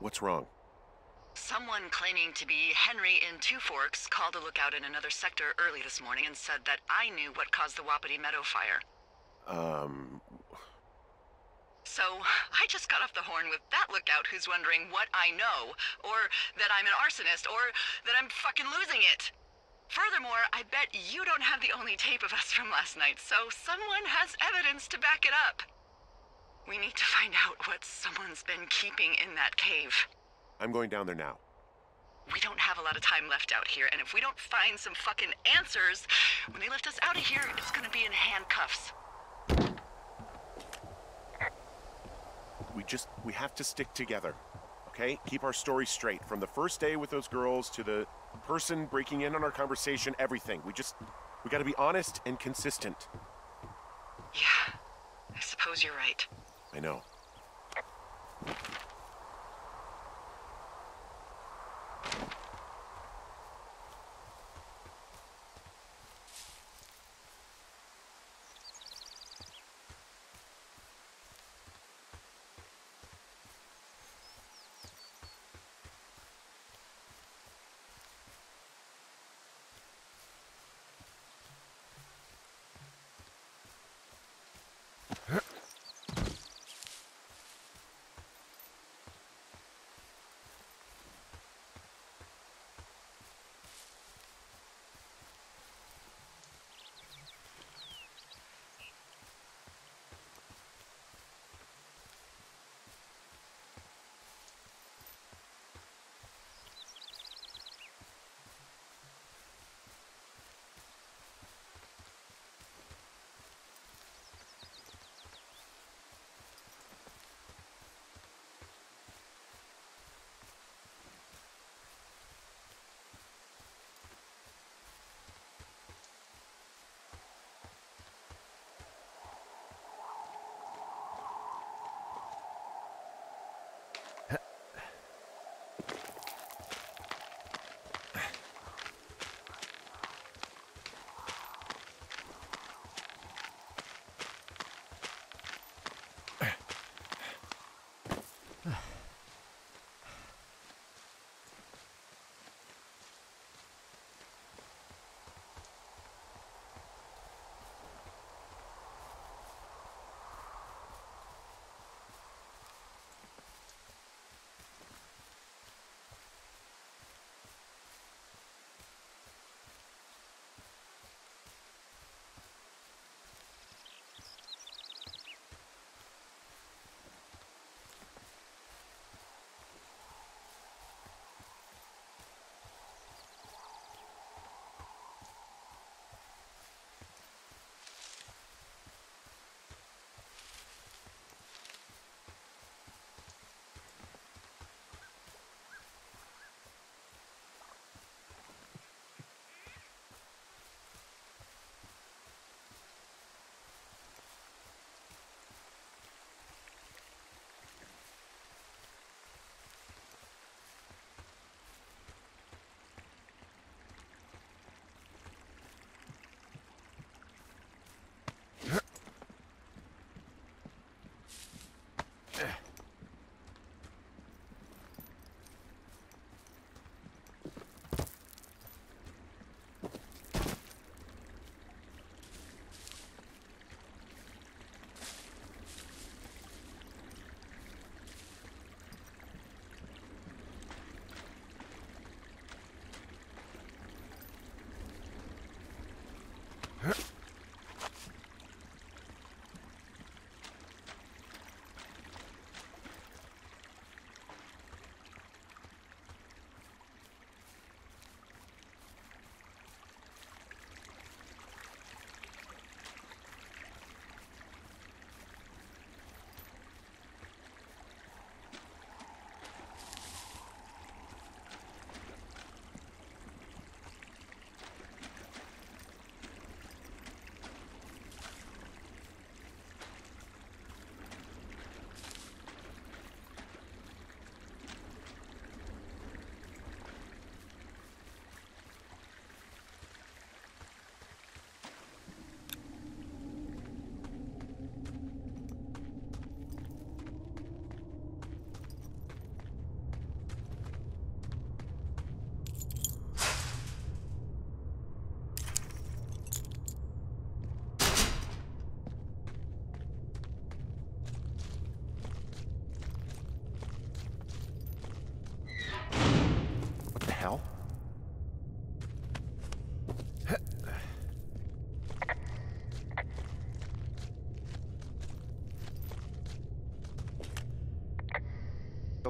What's wrong? Someone claiming to be Henry in Two Forks called a lookout in another sector early this morning and said that I knew what caused the Wapiti Meadow fire. Um, So I just got off the horn with that lookout who's wondering what I know, or that I'm an arsonist, or that I'm fucking losing it. Furthermore, I bet you don't have the only tape of us from last night, so someone has evidence to back it up. We need to find out what someone's been keeping in that cave. I'm going down there now. We don't have a lot of time left out here, and if we don't find some fucking answers, when they lift us out of here, it's gonna be in handcuffs. We just, we have to stick together. Okay? Keep our story straight. From the first day with those girls to the person breaking in on our conversation, everything. We just, we gotta be honest and consistent. Yeah, I suppose you're right. I know.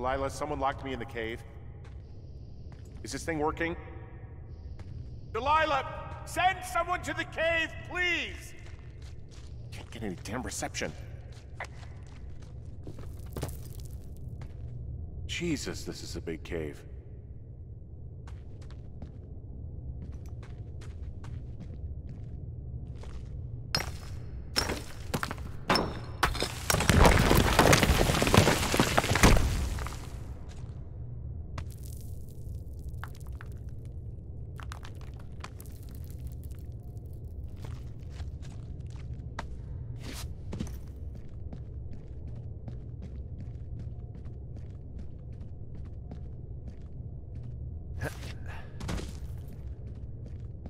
Delilah, someone locked me in the cave. Is this thing working? Delilah, send someone to the cave, please! Can't get any damn reception. Jesus, this is a big cave.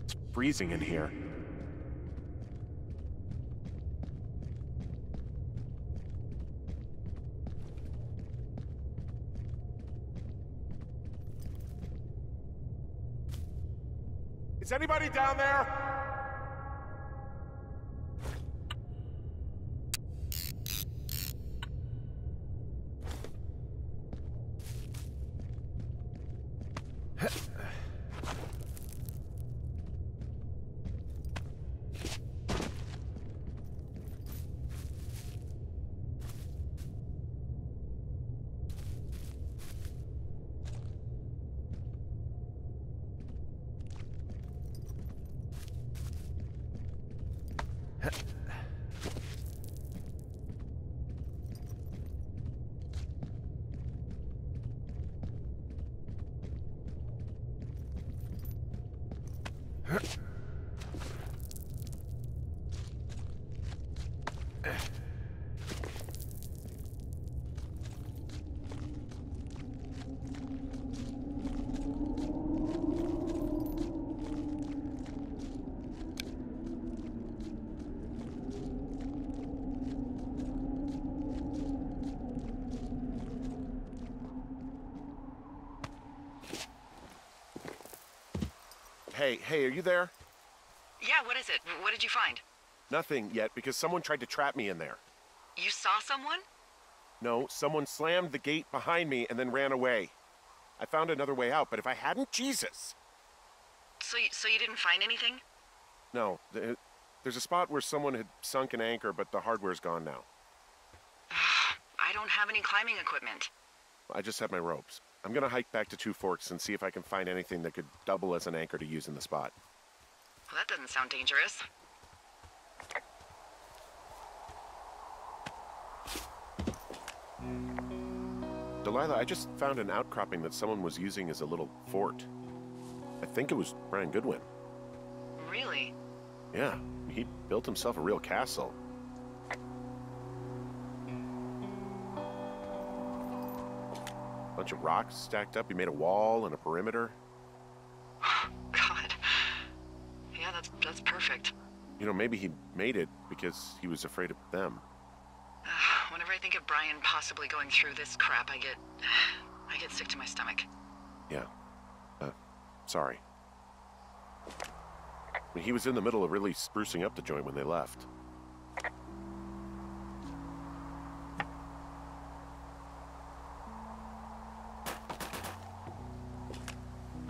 It's freezing in here. Is anybody down there? Hey, hey, are you there? Yeah, what is it? What did you find? Nothing yet because someone tried to trap me in there. You saw someone? No, someone slammed the gate behind me and then ran away. I found another way out, but if I hadn't, Jesus! So you, so you didn't find anything? No, th- uh, there's a spot where someone had sunk an anchor, but the hardware's gone now. I don't have any climbing equipment. I just have my ropes. I'm gonna hike back to Two Forks and see if I can find anything that could double as an anchor to use in the spot. Well, that doesn't sound dangerous. Delilah, I just found an outcropping that someone was using as a little fort. I think it was Brian Goodwin. Really? Yeah, he built himself a real castle. Bunch of rocks stacked up. He made a wall and a perimeter. God. Yeah, that's that's perfect. You know, maybe he made it because he was afraid of them. Whenever I think of Brian possibly going through this crap, I get I get sick to my stomach. Yeah. Uh, sorry. I mean, he was in the middle of really sprucing up the joint when they left.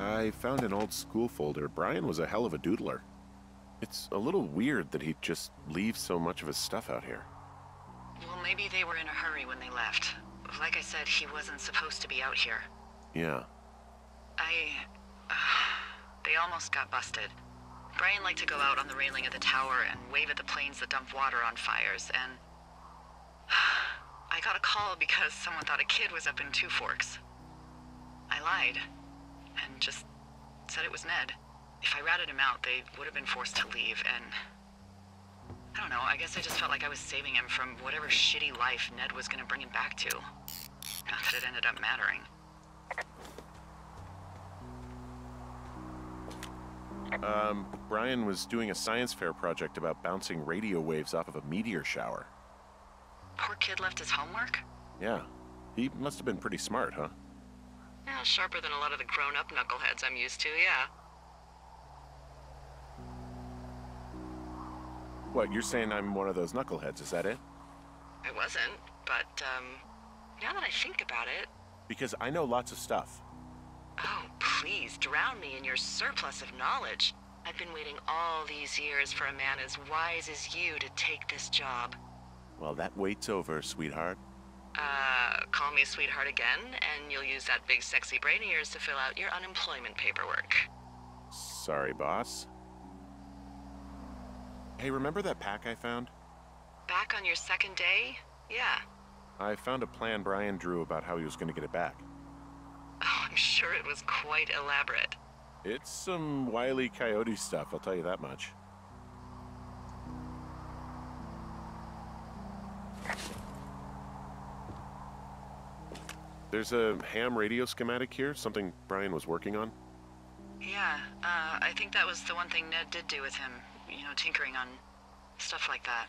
I found an old school folder. Brian was a hell of a doodler. It's a little weird that he'd just leave so much of his stuff out here. Well, maybe they were in a hurry when they left. Like I said, he wasn't supposed to be out here. Yeah. I. Uh, they almost got busted. Brian liked to go out on the railing of the tower and wave at the planes that dump water on fires, and. I got a call because someone thought a kid was up in Two Forks. I lied, and just said it was Ned. If I ratted him out, they would have been forced to leave, and. I don't know, I guess I just felt like I was saving him from whatever shitty life Ned was gonna bring him back to. Not that it ended up mattering. Um, Brian was doing a science fair project about bouncing radio waves off of a meteor shower. Poor kid left his homework? Yeah. He must have been pretty smart, huh? Yeah, sharper than a lot of the grown-up knuckleheads I'm used to, yeah. What, you're saying I'm one of those knuckleheads, is that it? I wasn't, but, um, now that I think about it, Because I know lots of stuff. oh, please, drown me in your surplus of knowledge. I've been waiting all these years for a man as wise as you to take this job. Well, that wait's over, sweetheart. Uh, call me sweetheart again, and you'll use that big sexy brain of yours to fill out your unemployment paperwork. Sorry, boss. Hey, remember that pack I found? Back on your second day? Yeah. I found a plan Brian drew about how he was going to get it back. Oh, I'm sure it was quite elaborate. It's some wily coyote stuff, I'll tell you that much. There's a ham radio schematic here, something Brian was working on. Yeah, uh, I think that was the one thing Ned did do with him. You know, tinkering on stuff like that.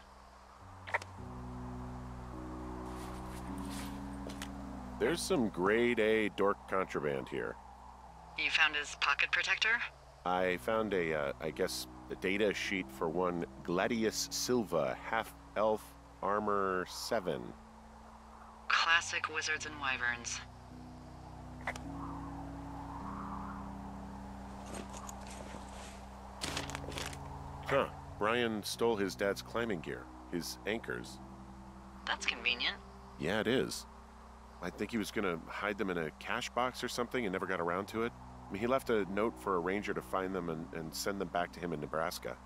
There's some grade A dork contraband here. You found his pocket protector? I found a, uh, I guess, a data sheet for one Gladius Silva, half elf armor 7. Classic wizards and wyverns. Huh. Brian stole his dad's climbing gear, his anchors. That's convenient. Yeah, it is. I think he was gonna hide them in a cache box or something and never got around to it. I mean, he left a note for a ranger to find them and, and send them back to him in Nebraska.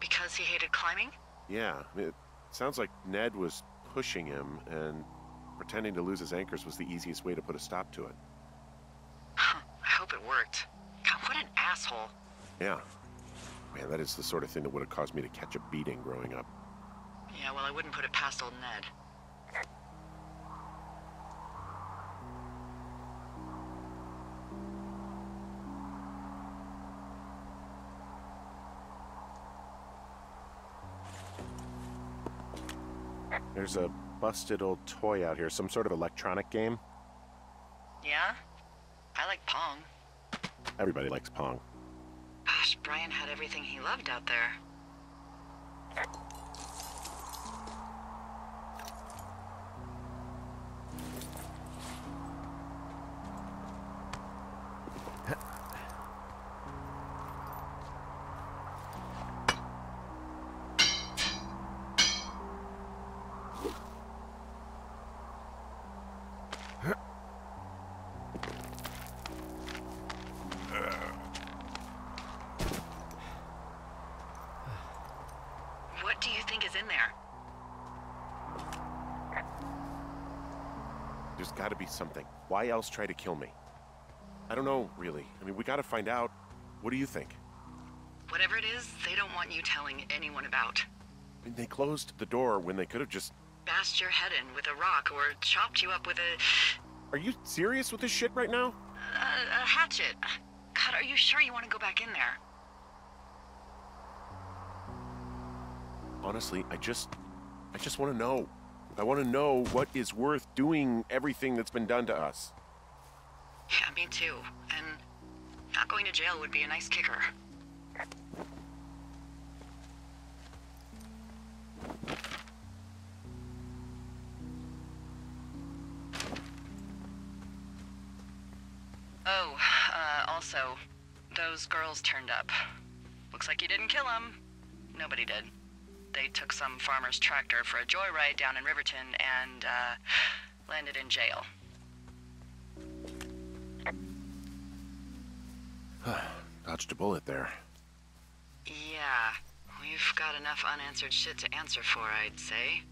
Because he hated climbing? Yeah, it sounds like Ned was pushing him, and pretending to lose his anchors was the easiest way to put a stop to it. I hope it worked. God, what an asshole. Yeah. Man, that is the sort of thing that would have caused me to catch a beating growing up. Yeah, well, I wouldn't put it past old Ned. There's a busted old toy out here, some sort of electronic game. Yeah? I like Pong. Everybody likes Pong. Gosh, Brian had everything he loved out there. Why else try to kill me? I don't know, really. I mean, we gotta find out. What do you think? Whatever it is, they don't want you telling anyone about. I mean, they closed the door when they could have just. Bashed your head in with a rock or chopped you up with a, Are you serious with this shit right now? a, a hatchet. God, are you sure you want to go back in there? Honestly, I just. I just wanna know. I wanna know what is worth doing everything that's been done to us. Yeah, me too. And not going to jail would be a nice kicker. Oh, uh, also, those girls turned up. Looks like you didn't kill them. Nobody did. They took some farmer's tractor for a joyride down in Riverton and, uh, landed in jail. Dodged a bullet there. Yeah, we've got enough unanswered shit to answer for, I'd say.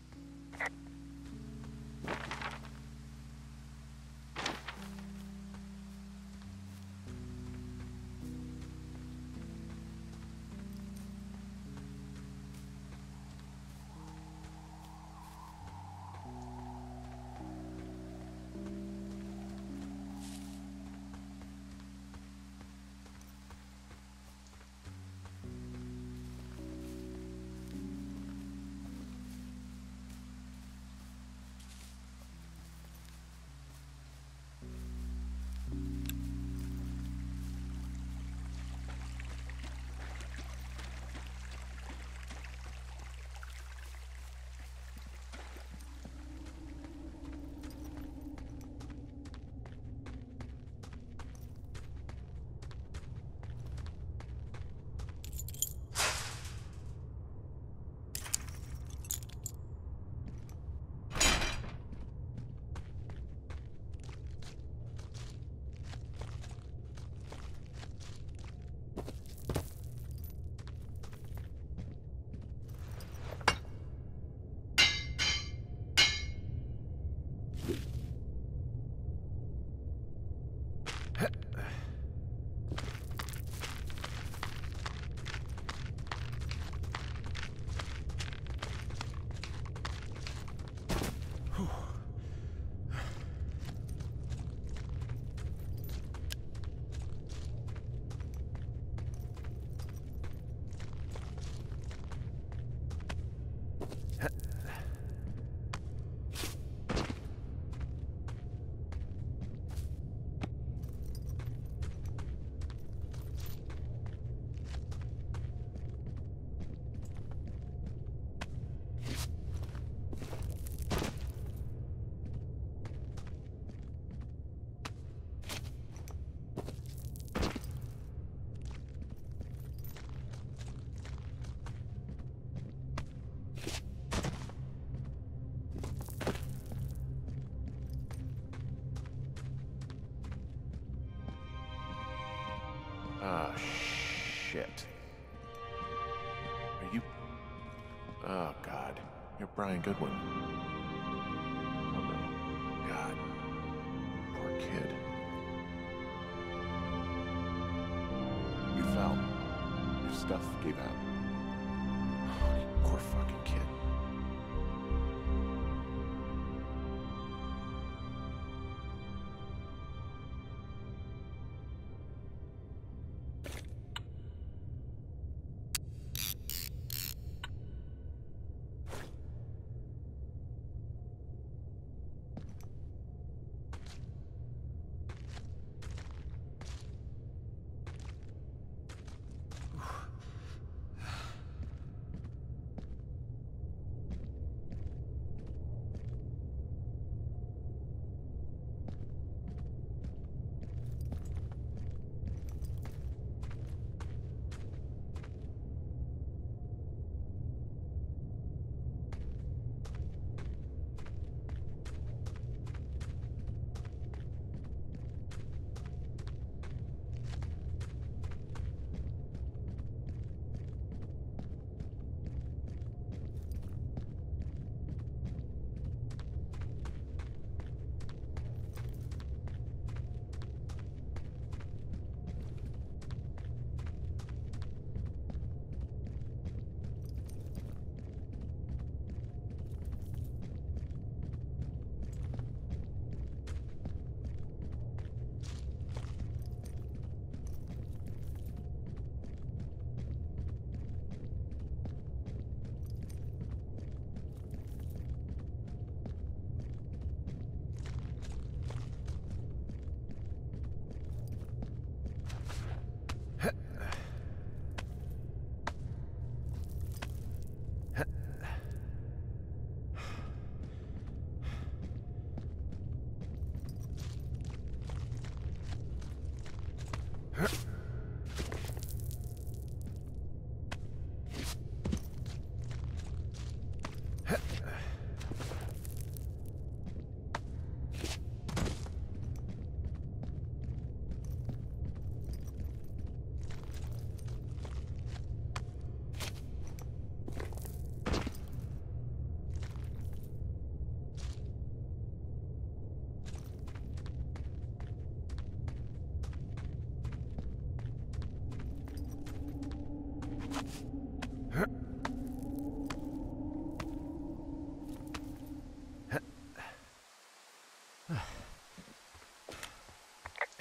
Ah, shit. Are you. Oh, God. You're Brian Goodwin.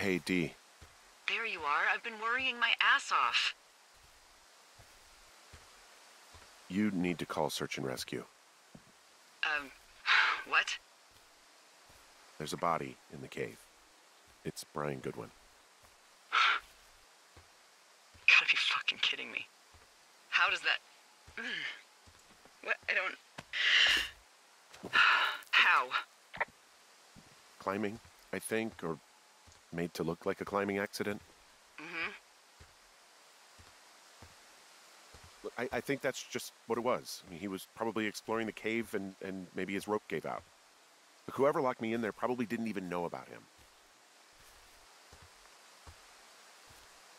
Hey, D. There you are. I've been worrying my ass off. You need to call search and rescue. Um, what? There's a body in the cave. It's Brian Goodwin. Gotta be fucking kidding me. How does that. What? I don't. How? Climbing, I think, or made to look like a climbing accident. Mm-hmm. Look, I, I think that's just what it was. I mean, he was probably exploring the cave and, and maybe his rope gave out. Look, whoever locked me in there probably didn't even know about him.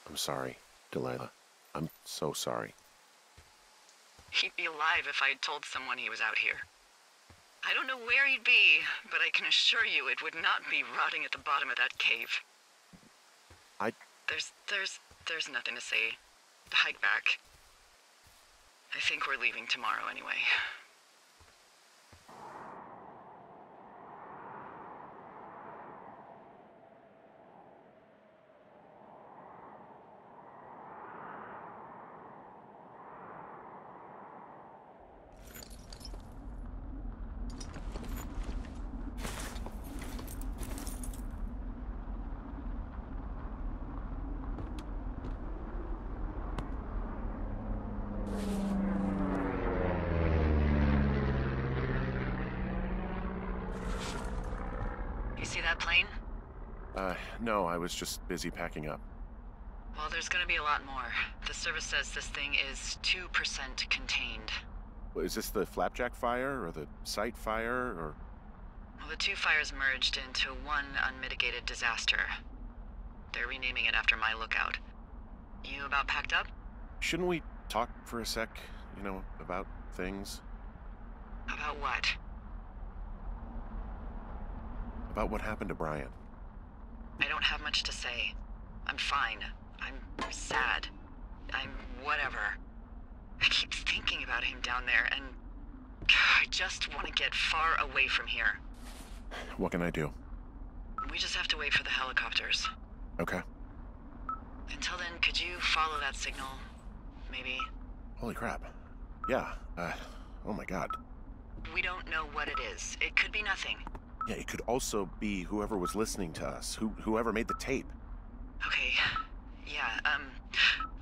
I'm sorry, Delilah. I'm so sorry. He'd be alive if I had told someone he was out here. I don't know where he'd be, but I can assure you it would not be rotting at the bottom of that cave. I There's, there's, there's nothing to say. Hike back. I think we're leaving tomorrow anyway. You see that plane? uh no, I was just busy packing up. Well, there's gonna be a lot more. The service says this thing is 2% contained. Well, Is this the flapjack fire or the site fire or Well, the two fires merged into one unmitigated disaster. They're renaming it after my lookout. You about packed up? Shouldn't we talk for a sec, you know, about things? About what? About what happened to Brian? I don't have much to say. I'm fine. I'm sad. I'm whatever. I keep thinking about him down there, and I just want to get far away from here. What can I do? We just have to wait for the helicopters. Okay. Until then, could you follow that signal? Maybe? Holy crap. Yeah, uh, oh my god. We don't know what it is. It could be nothing. Yeah, it could also be whoever was listening to us, who whoever made the tape. Okay. Yeah, um,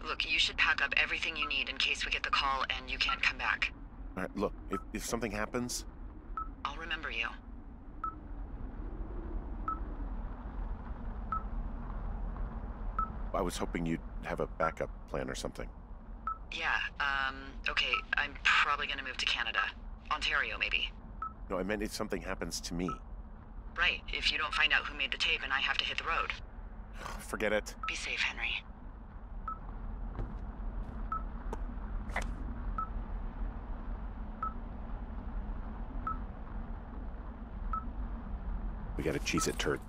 look, you should pack up everything you need in case we get the call and you can't come back. All right, look, if, if something happens, I'll remember you. I was hoping you'd have a backup plan or something. Yeah, um, okay, I'm probably gonna move to Canada. Ontario, maybe. No, I meant if something happens to me. Right, if you don't find out who made the tape and I have to hit the road. Forget it. Be safe, Henry. We gotta cheese it turd.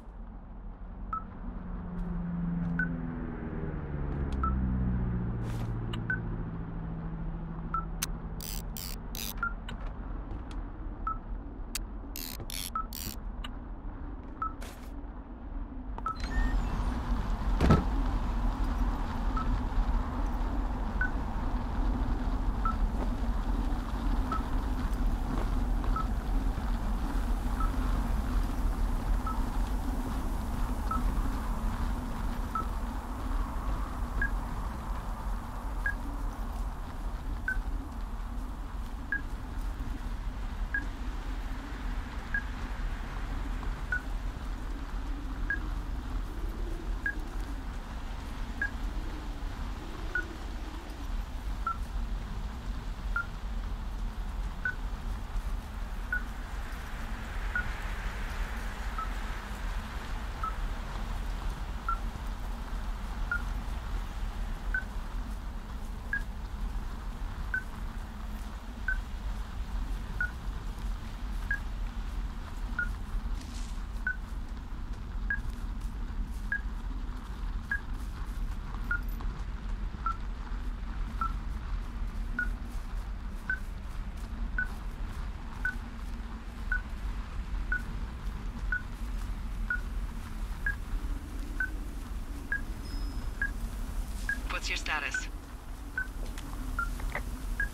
What's your status?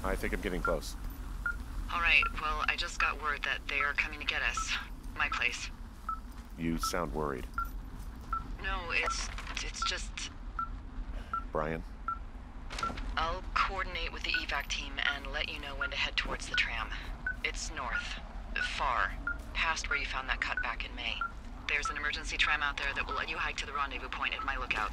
I think I'm getting close. Alright, well, I just got word that they are coming to get us. My place. You sound worried. No, it's. it's just. Brian? I'll coordinate with the evac team and let you know when to head towards the tram. It's north. Far. Past where you found that cut back in May. There's an emergency tram out there that will let you hike to the rendezvous point at my lookout.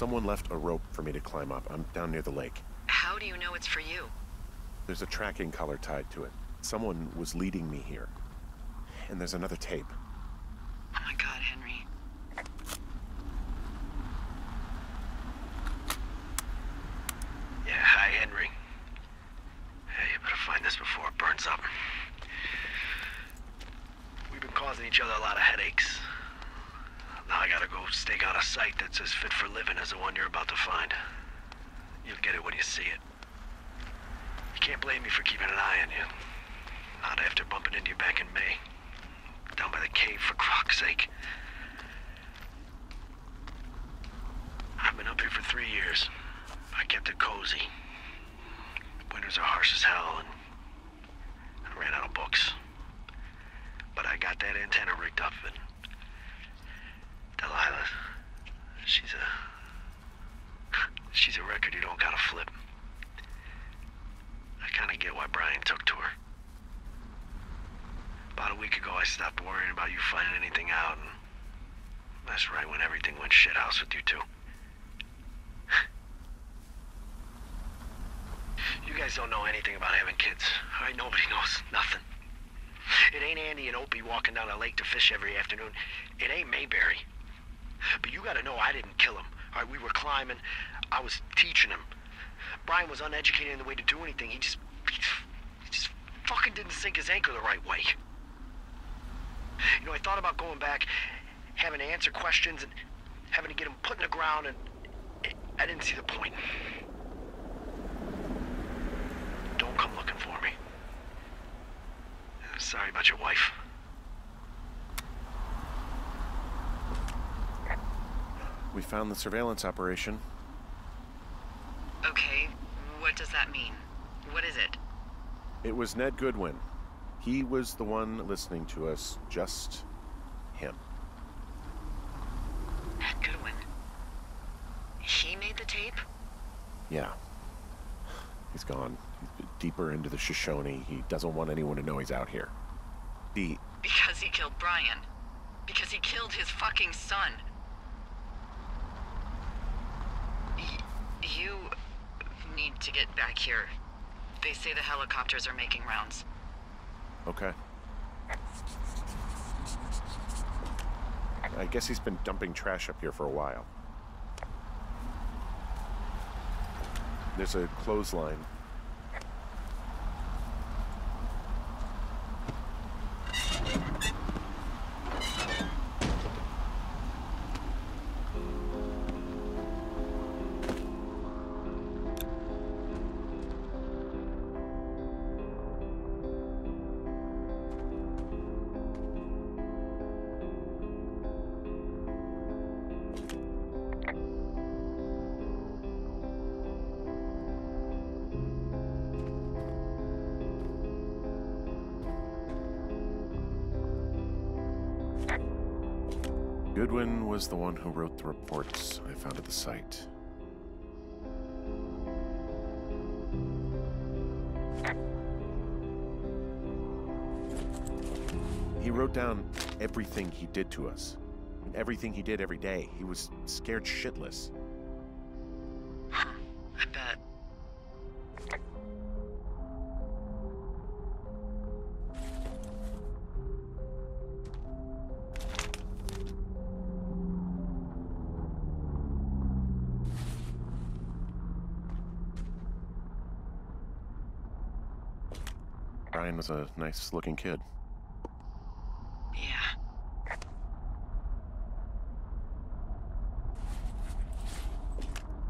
Someone left a rope for me to climb up. I'm down near the lake. How do you know it's for you? There's a tracking collar tied to it. Someone was leading me here. And there's another tape. Oh my god, Henry. Yeah, hi, Henry. Hey, you better find this before it burns up. We've been causing each other a lot of headaches. Now I gotta go stake out a site that's as fit for living as the one you're about to find. You'll get it when you see it. You can't blame me for keeping an eye on you. Not after bumping into you back in May. Down by the cave, for croc's sake. I've been up here for three years. I kept it cozy. Winters are harsh as hell, and I ran out of books. But I got that I stopped worrying about you finding anything out. And that's right when everything went shithouse with you two. you guys don't know anything about having kids. All right, nobody knows nothing. It ain't Andy and Opie walking down the lake to fish every afternoon. It ain't Mayberry. But you gotta know I didn't kill him. All right, we were climbing. I was teaching him. Brian was uneducated in the way to do anything. He just, he just, fucking didn't sink his anchor the right way. You know, I thought about going back, having to answer questions, and having to get him put in the ground, and I didn't see the point. Don't come looking for me. Sorry about your wife. We found the surveillance operation. Okay, what does that mean? What is it? It was Ned Goodwin. He was the one listening to us, just him. Ned Goodwin. He made the tape? Yeah. He's gone. He's deeper into the Shoshone. He doesn't want anyone to know he's out here. The Because he killed Brian. Because he killed his fucking son. Y- you need to get back here. They say the helicopters are making rounds. Okay. I guess he's been dumping trash up here for a while. There's a clothesline. Was the one who wrote the reports I found at the site. He wrote down everything he did to us. Everything he did every day. He was scared shitless. Was a nice looking kid. Yeah.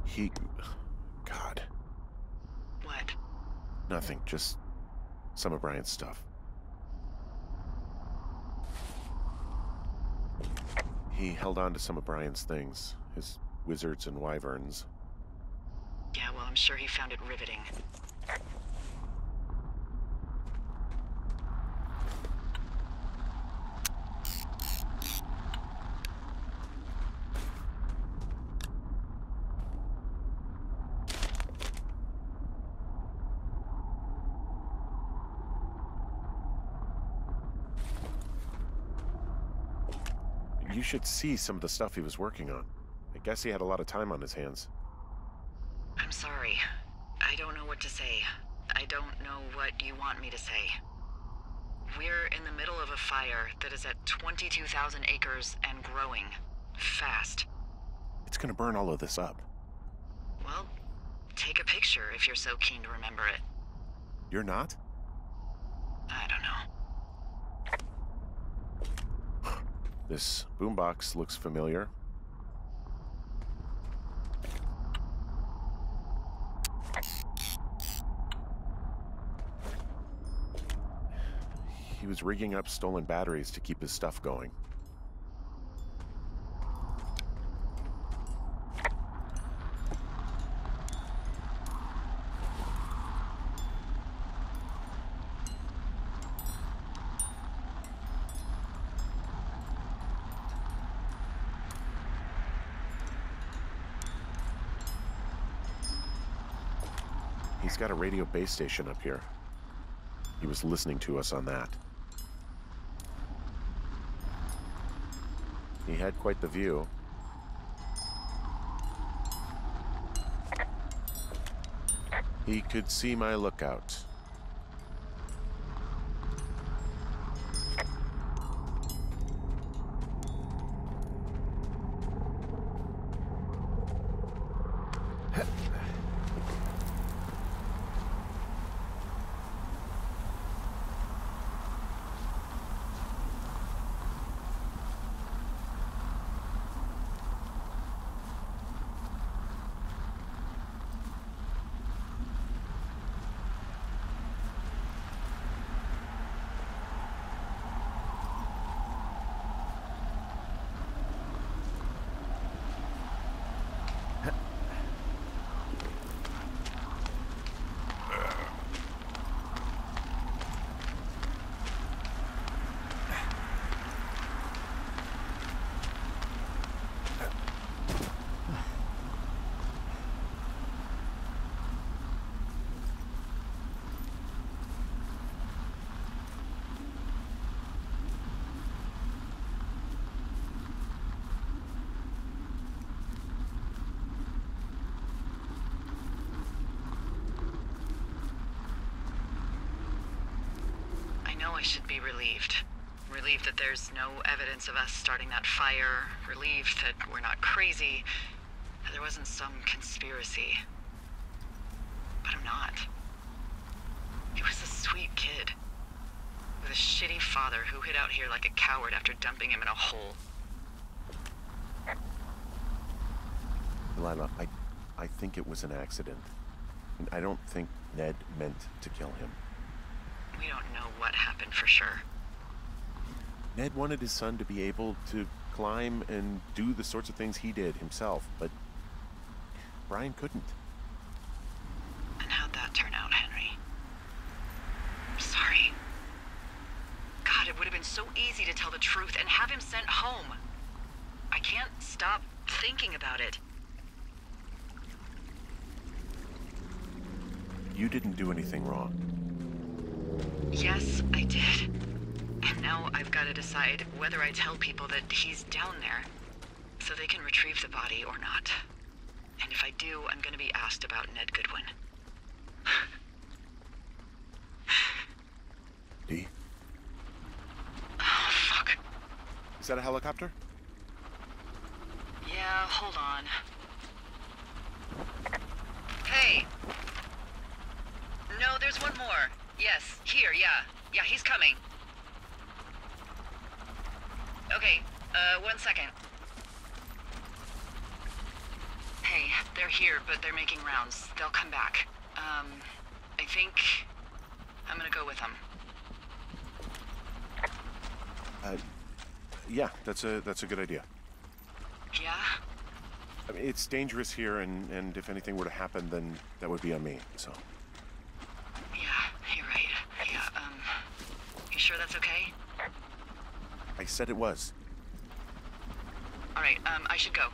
He. God. What? Nothing. Just some of Brian's stuff. He held on to some of Brian's things his wizards and wyverns. Yeah, well, I'm sure he found it riveting. Should see some of the stuff he was working on. I guess he had a lot of time on his hands. I'm sorry. I don't know what to say. I don't know what you want me to say. We're in the middle of a fire that is at 22,000 acres and growing. Fast. It's gonna burn all of this up. Well, take a picture if you're so keen to remember it. You're not? I don't know. This boombox looks familiar. He was rigging up stolen batteries to keep his stuff going. radio base station up here. He was listening to us on that. He had quite the view. He could see my lookout. I should be relieved. Relieved that there's no evidence of us starting that fire. Relieved that we're not crazy. That there wasn't some conspiracy. But I'm not. He was a sweet kid. With a shitty father who hid out here like a coward after dumping him in a hole. Delilah, I, I think it was an accident. And I don't think Ned meant to kill him. We don't know what happened for sure. Ned wanted his son to be able to climb and do the sorts of things he did himself, but Brian couldn't. And how'd that turn out, Henry? I'm sorry. God, it would have been so easy to tell the truth and have him sent home. I can't stop thinking about it. You didn't do anything wrong. Yes, I did. And now I've got to decide whether I tell people that he's down there so they can retrieve the body or not. And if I do, I'm going to be asked about Ned Goodwin. D, Oh, fuck. is that a helicopter? Yeah, hold on. Hey! No, there's one more. Yes, here, yeah. Yeah, he's coming. Okay, uh, one second. Hey, they're here, but they're making rounds. They'll come back. Um, I think I'm gonna go with them. Uh, yeah, that's a that's a good idea. Yeah? I mean, it's dangerous here, and and if anything were to happen, then that would be on me. So, Yeah, you're right. Yeah, um, you sure that's okay? I said it was. Alright, um, I should go.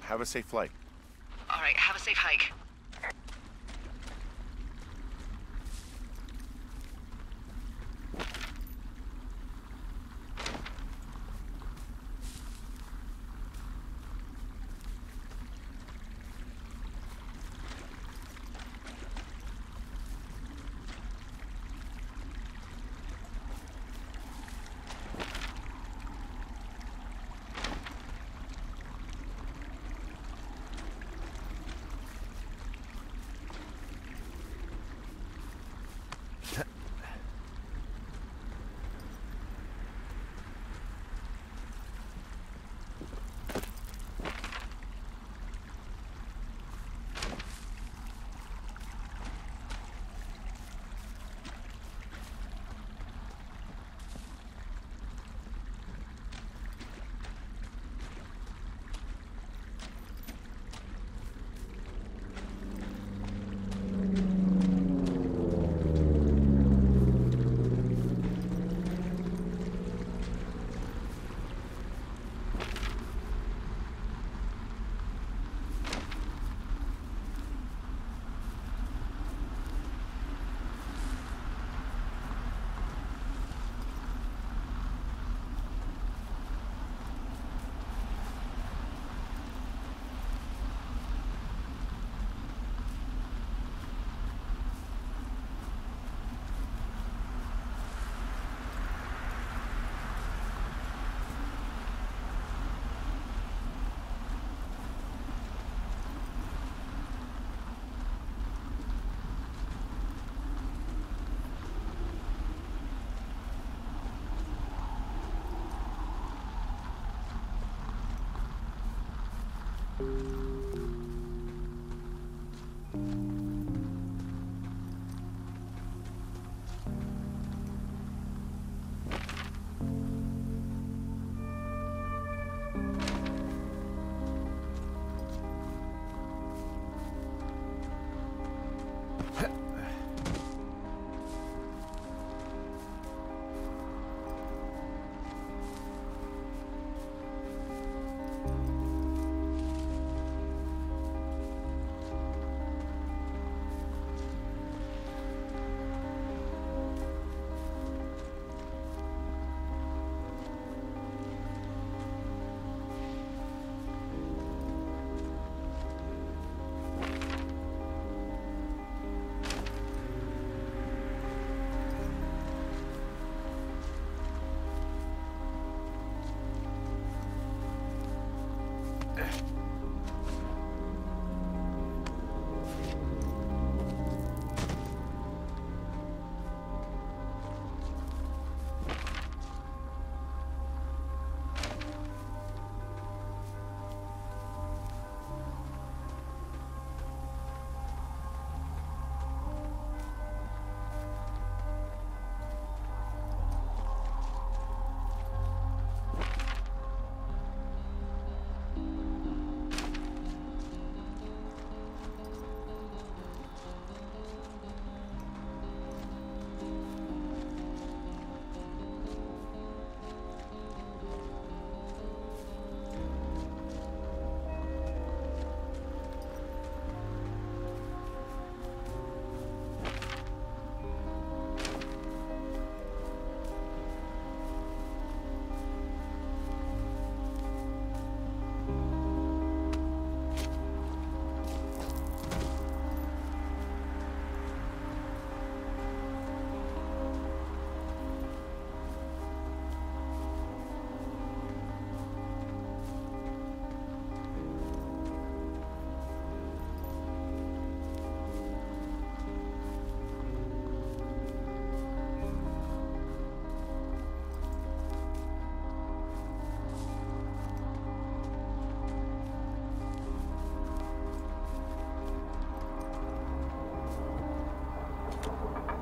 Have a safe flight. Alright, have a safe hike.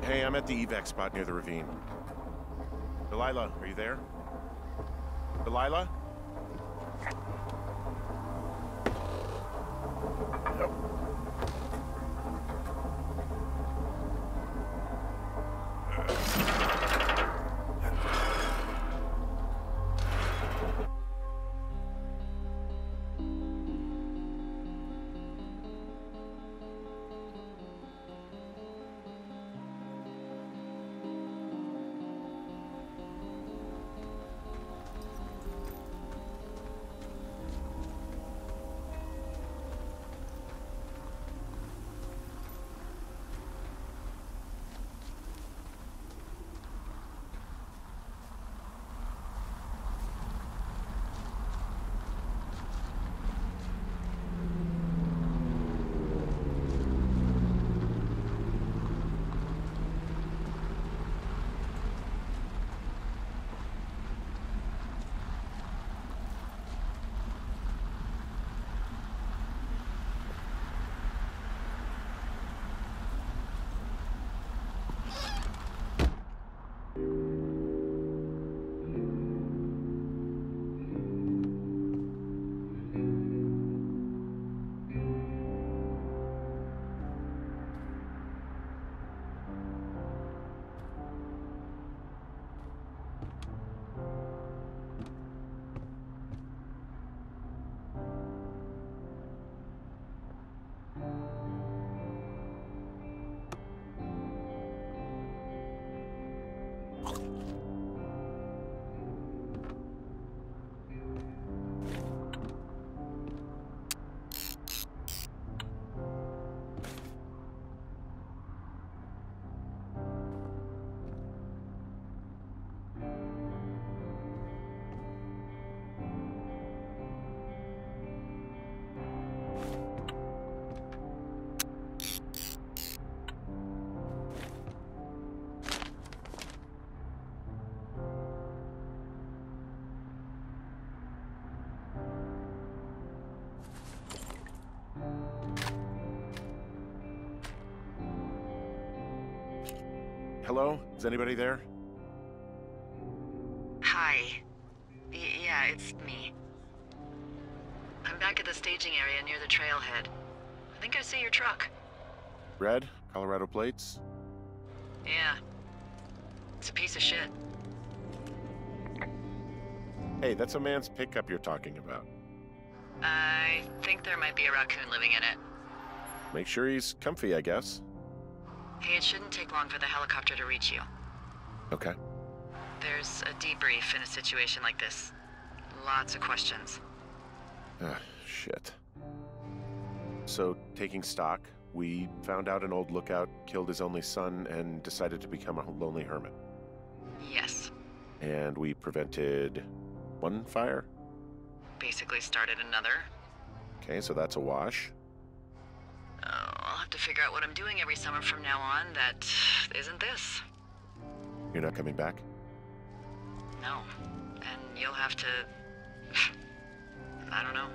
Hey, I'm at the evac spot near the ravine. Delilah, are you there? Delilah? Hello? Is anybody there? Hi. Y- yeah, it's me. I'm back at the staging area near the trailhead. I think I see your truck. Red, Colorado plates. Yeah. It's a piece of shit. Hey, that's a man's pickup you're talking about. I think there might be a raccoon living in it. Make sure he's comfy, I guess. Hey, it shouldn't take long for the helicopter to reach you. Okay. There's a debrief in a situation like this. Lots of questions. Ah, shit. So, taking stock, we found out an old lookout killed his only son and decided to become a lonely hermit. Yes. And we prevented one fire? Basically started another. Okay, so that's a wash. Figure out what I'm doing every summer from now on that isn't this. You're not coming back? No. And you'll have to. I don't know.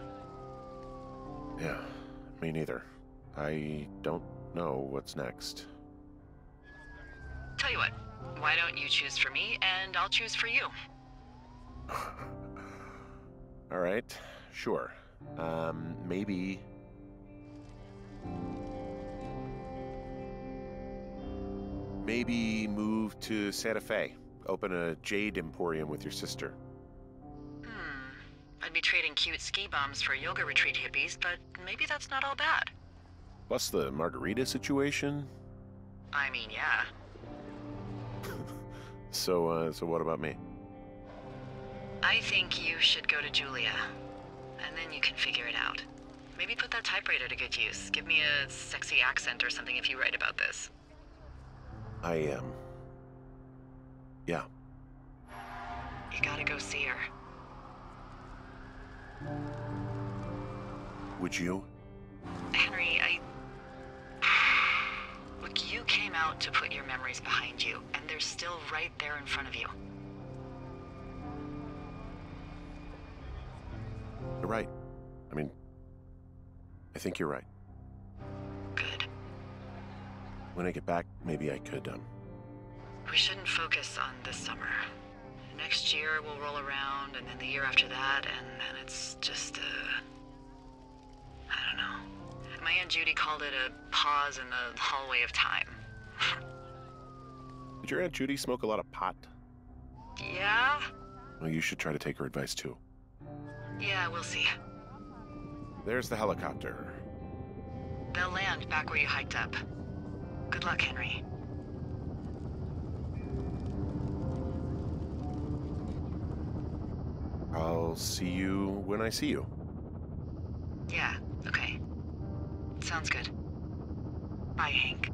Yeah, me neither. I don't know what's next. Tell you what, why don't you choose for me and I'll choose for you? All right, sure. Um, maybe. Maybe move to Santa Fe. Open a jade emporium with your sister. Hmm. I'd be trading cute ski bombs for yoga retreat hippies, but maybe that's not all bad. Plus the margarita situation. I mean, yeah. So, uh, so what about me? I think you should go to Julia. And then you can figure it out. Maybe put that typewriter to good use. Give me a sexy accent or something if you write about this. I am. yeah. You gotta go see her. Would you? Henry, I. Look, you came out to put your memories behind you, and they're still right there in front of you. You're right. I mean, I think you're right. When I get back, maybe I could, um. We shouldn't focus on this summer. Next year we'll roll around, and then the year after that, and then it's just, uh. I don't know. My Aunt Judy called it a pause in the hallway of time. Did your Aunt Judy smoke a lot of pot? Yeah? Well, you should try to take her advice too. Yeah, we'll see. There's the helicopter. They'll land back where you hiked up. Good luck, Henry. I'll see you when I see you. Yeah, okay. Sounds good. Bye, Hank.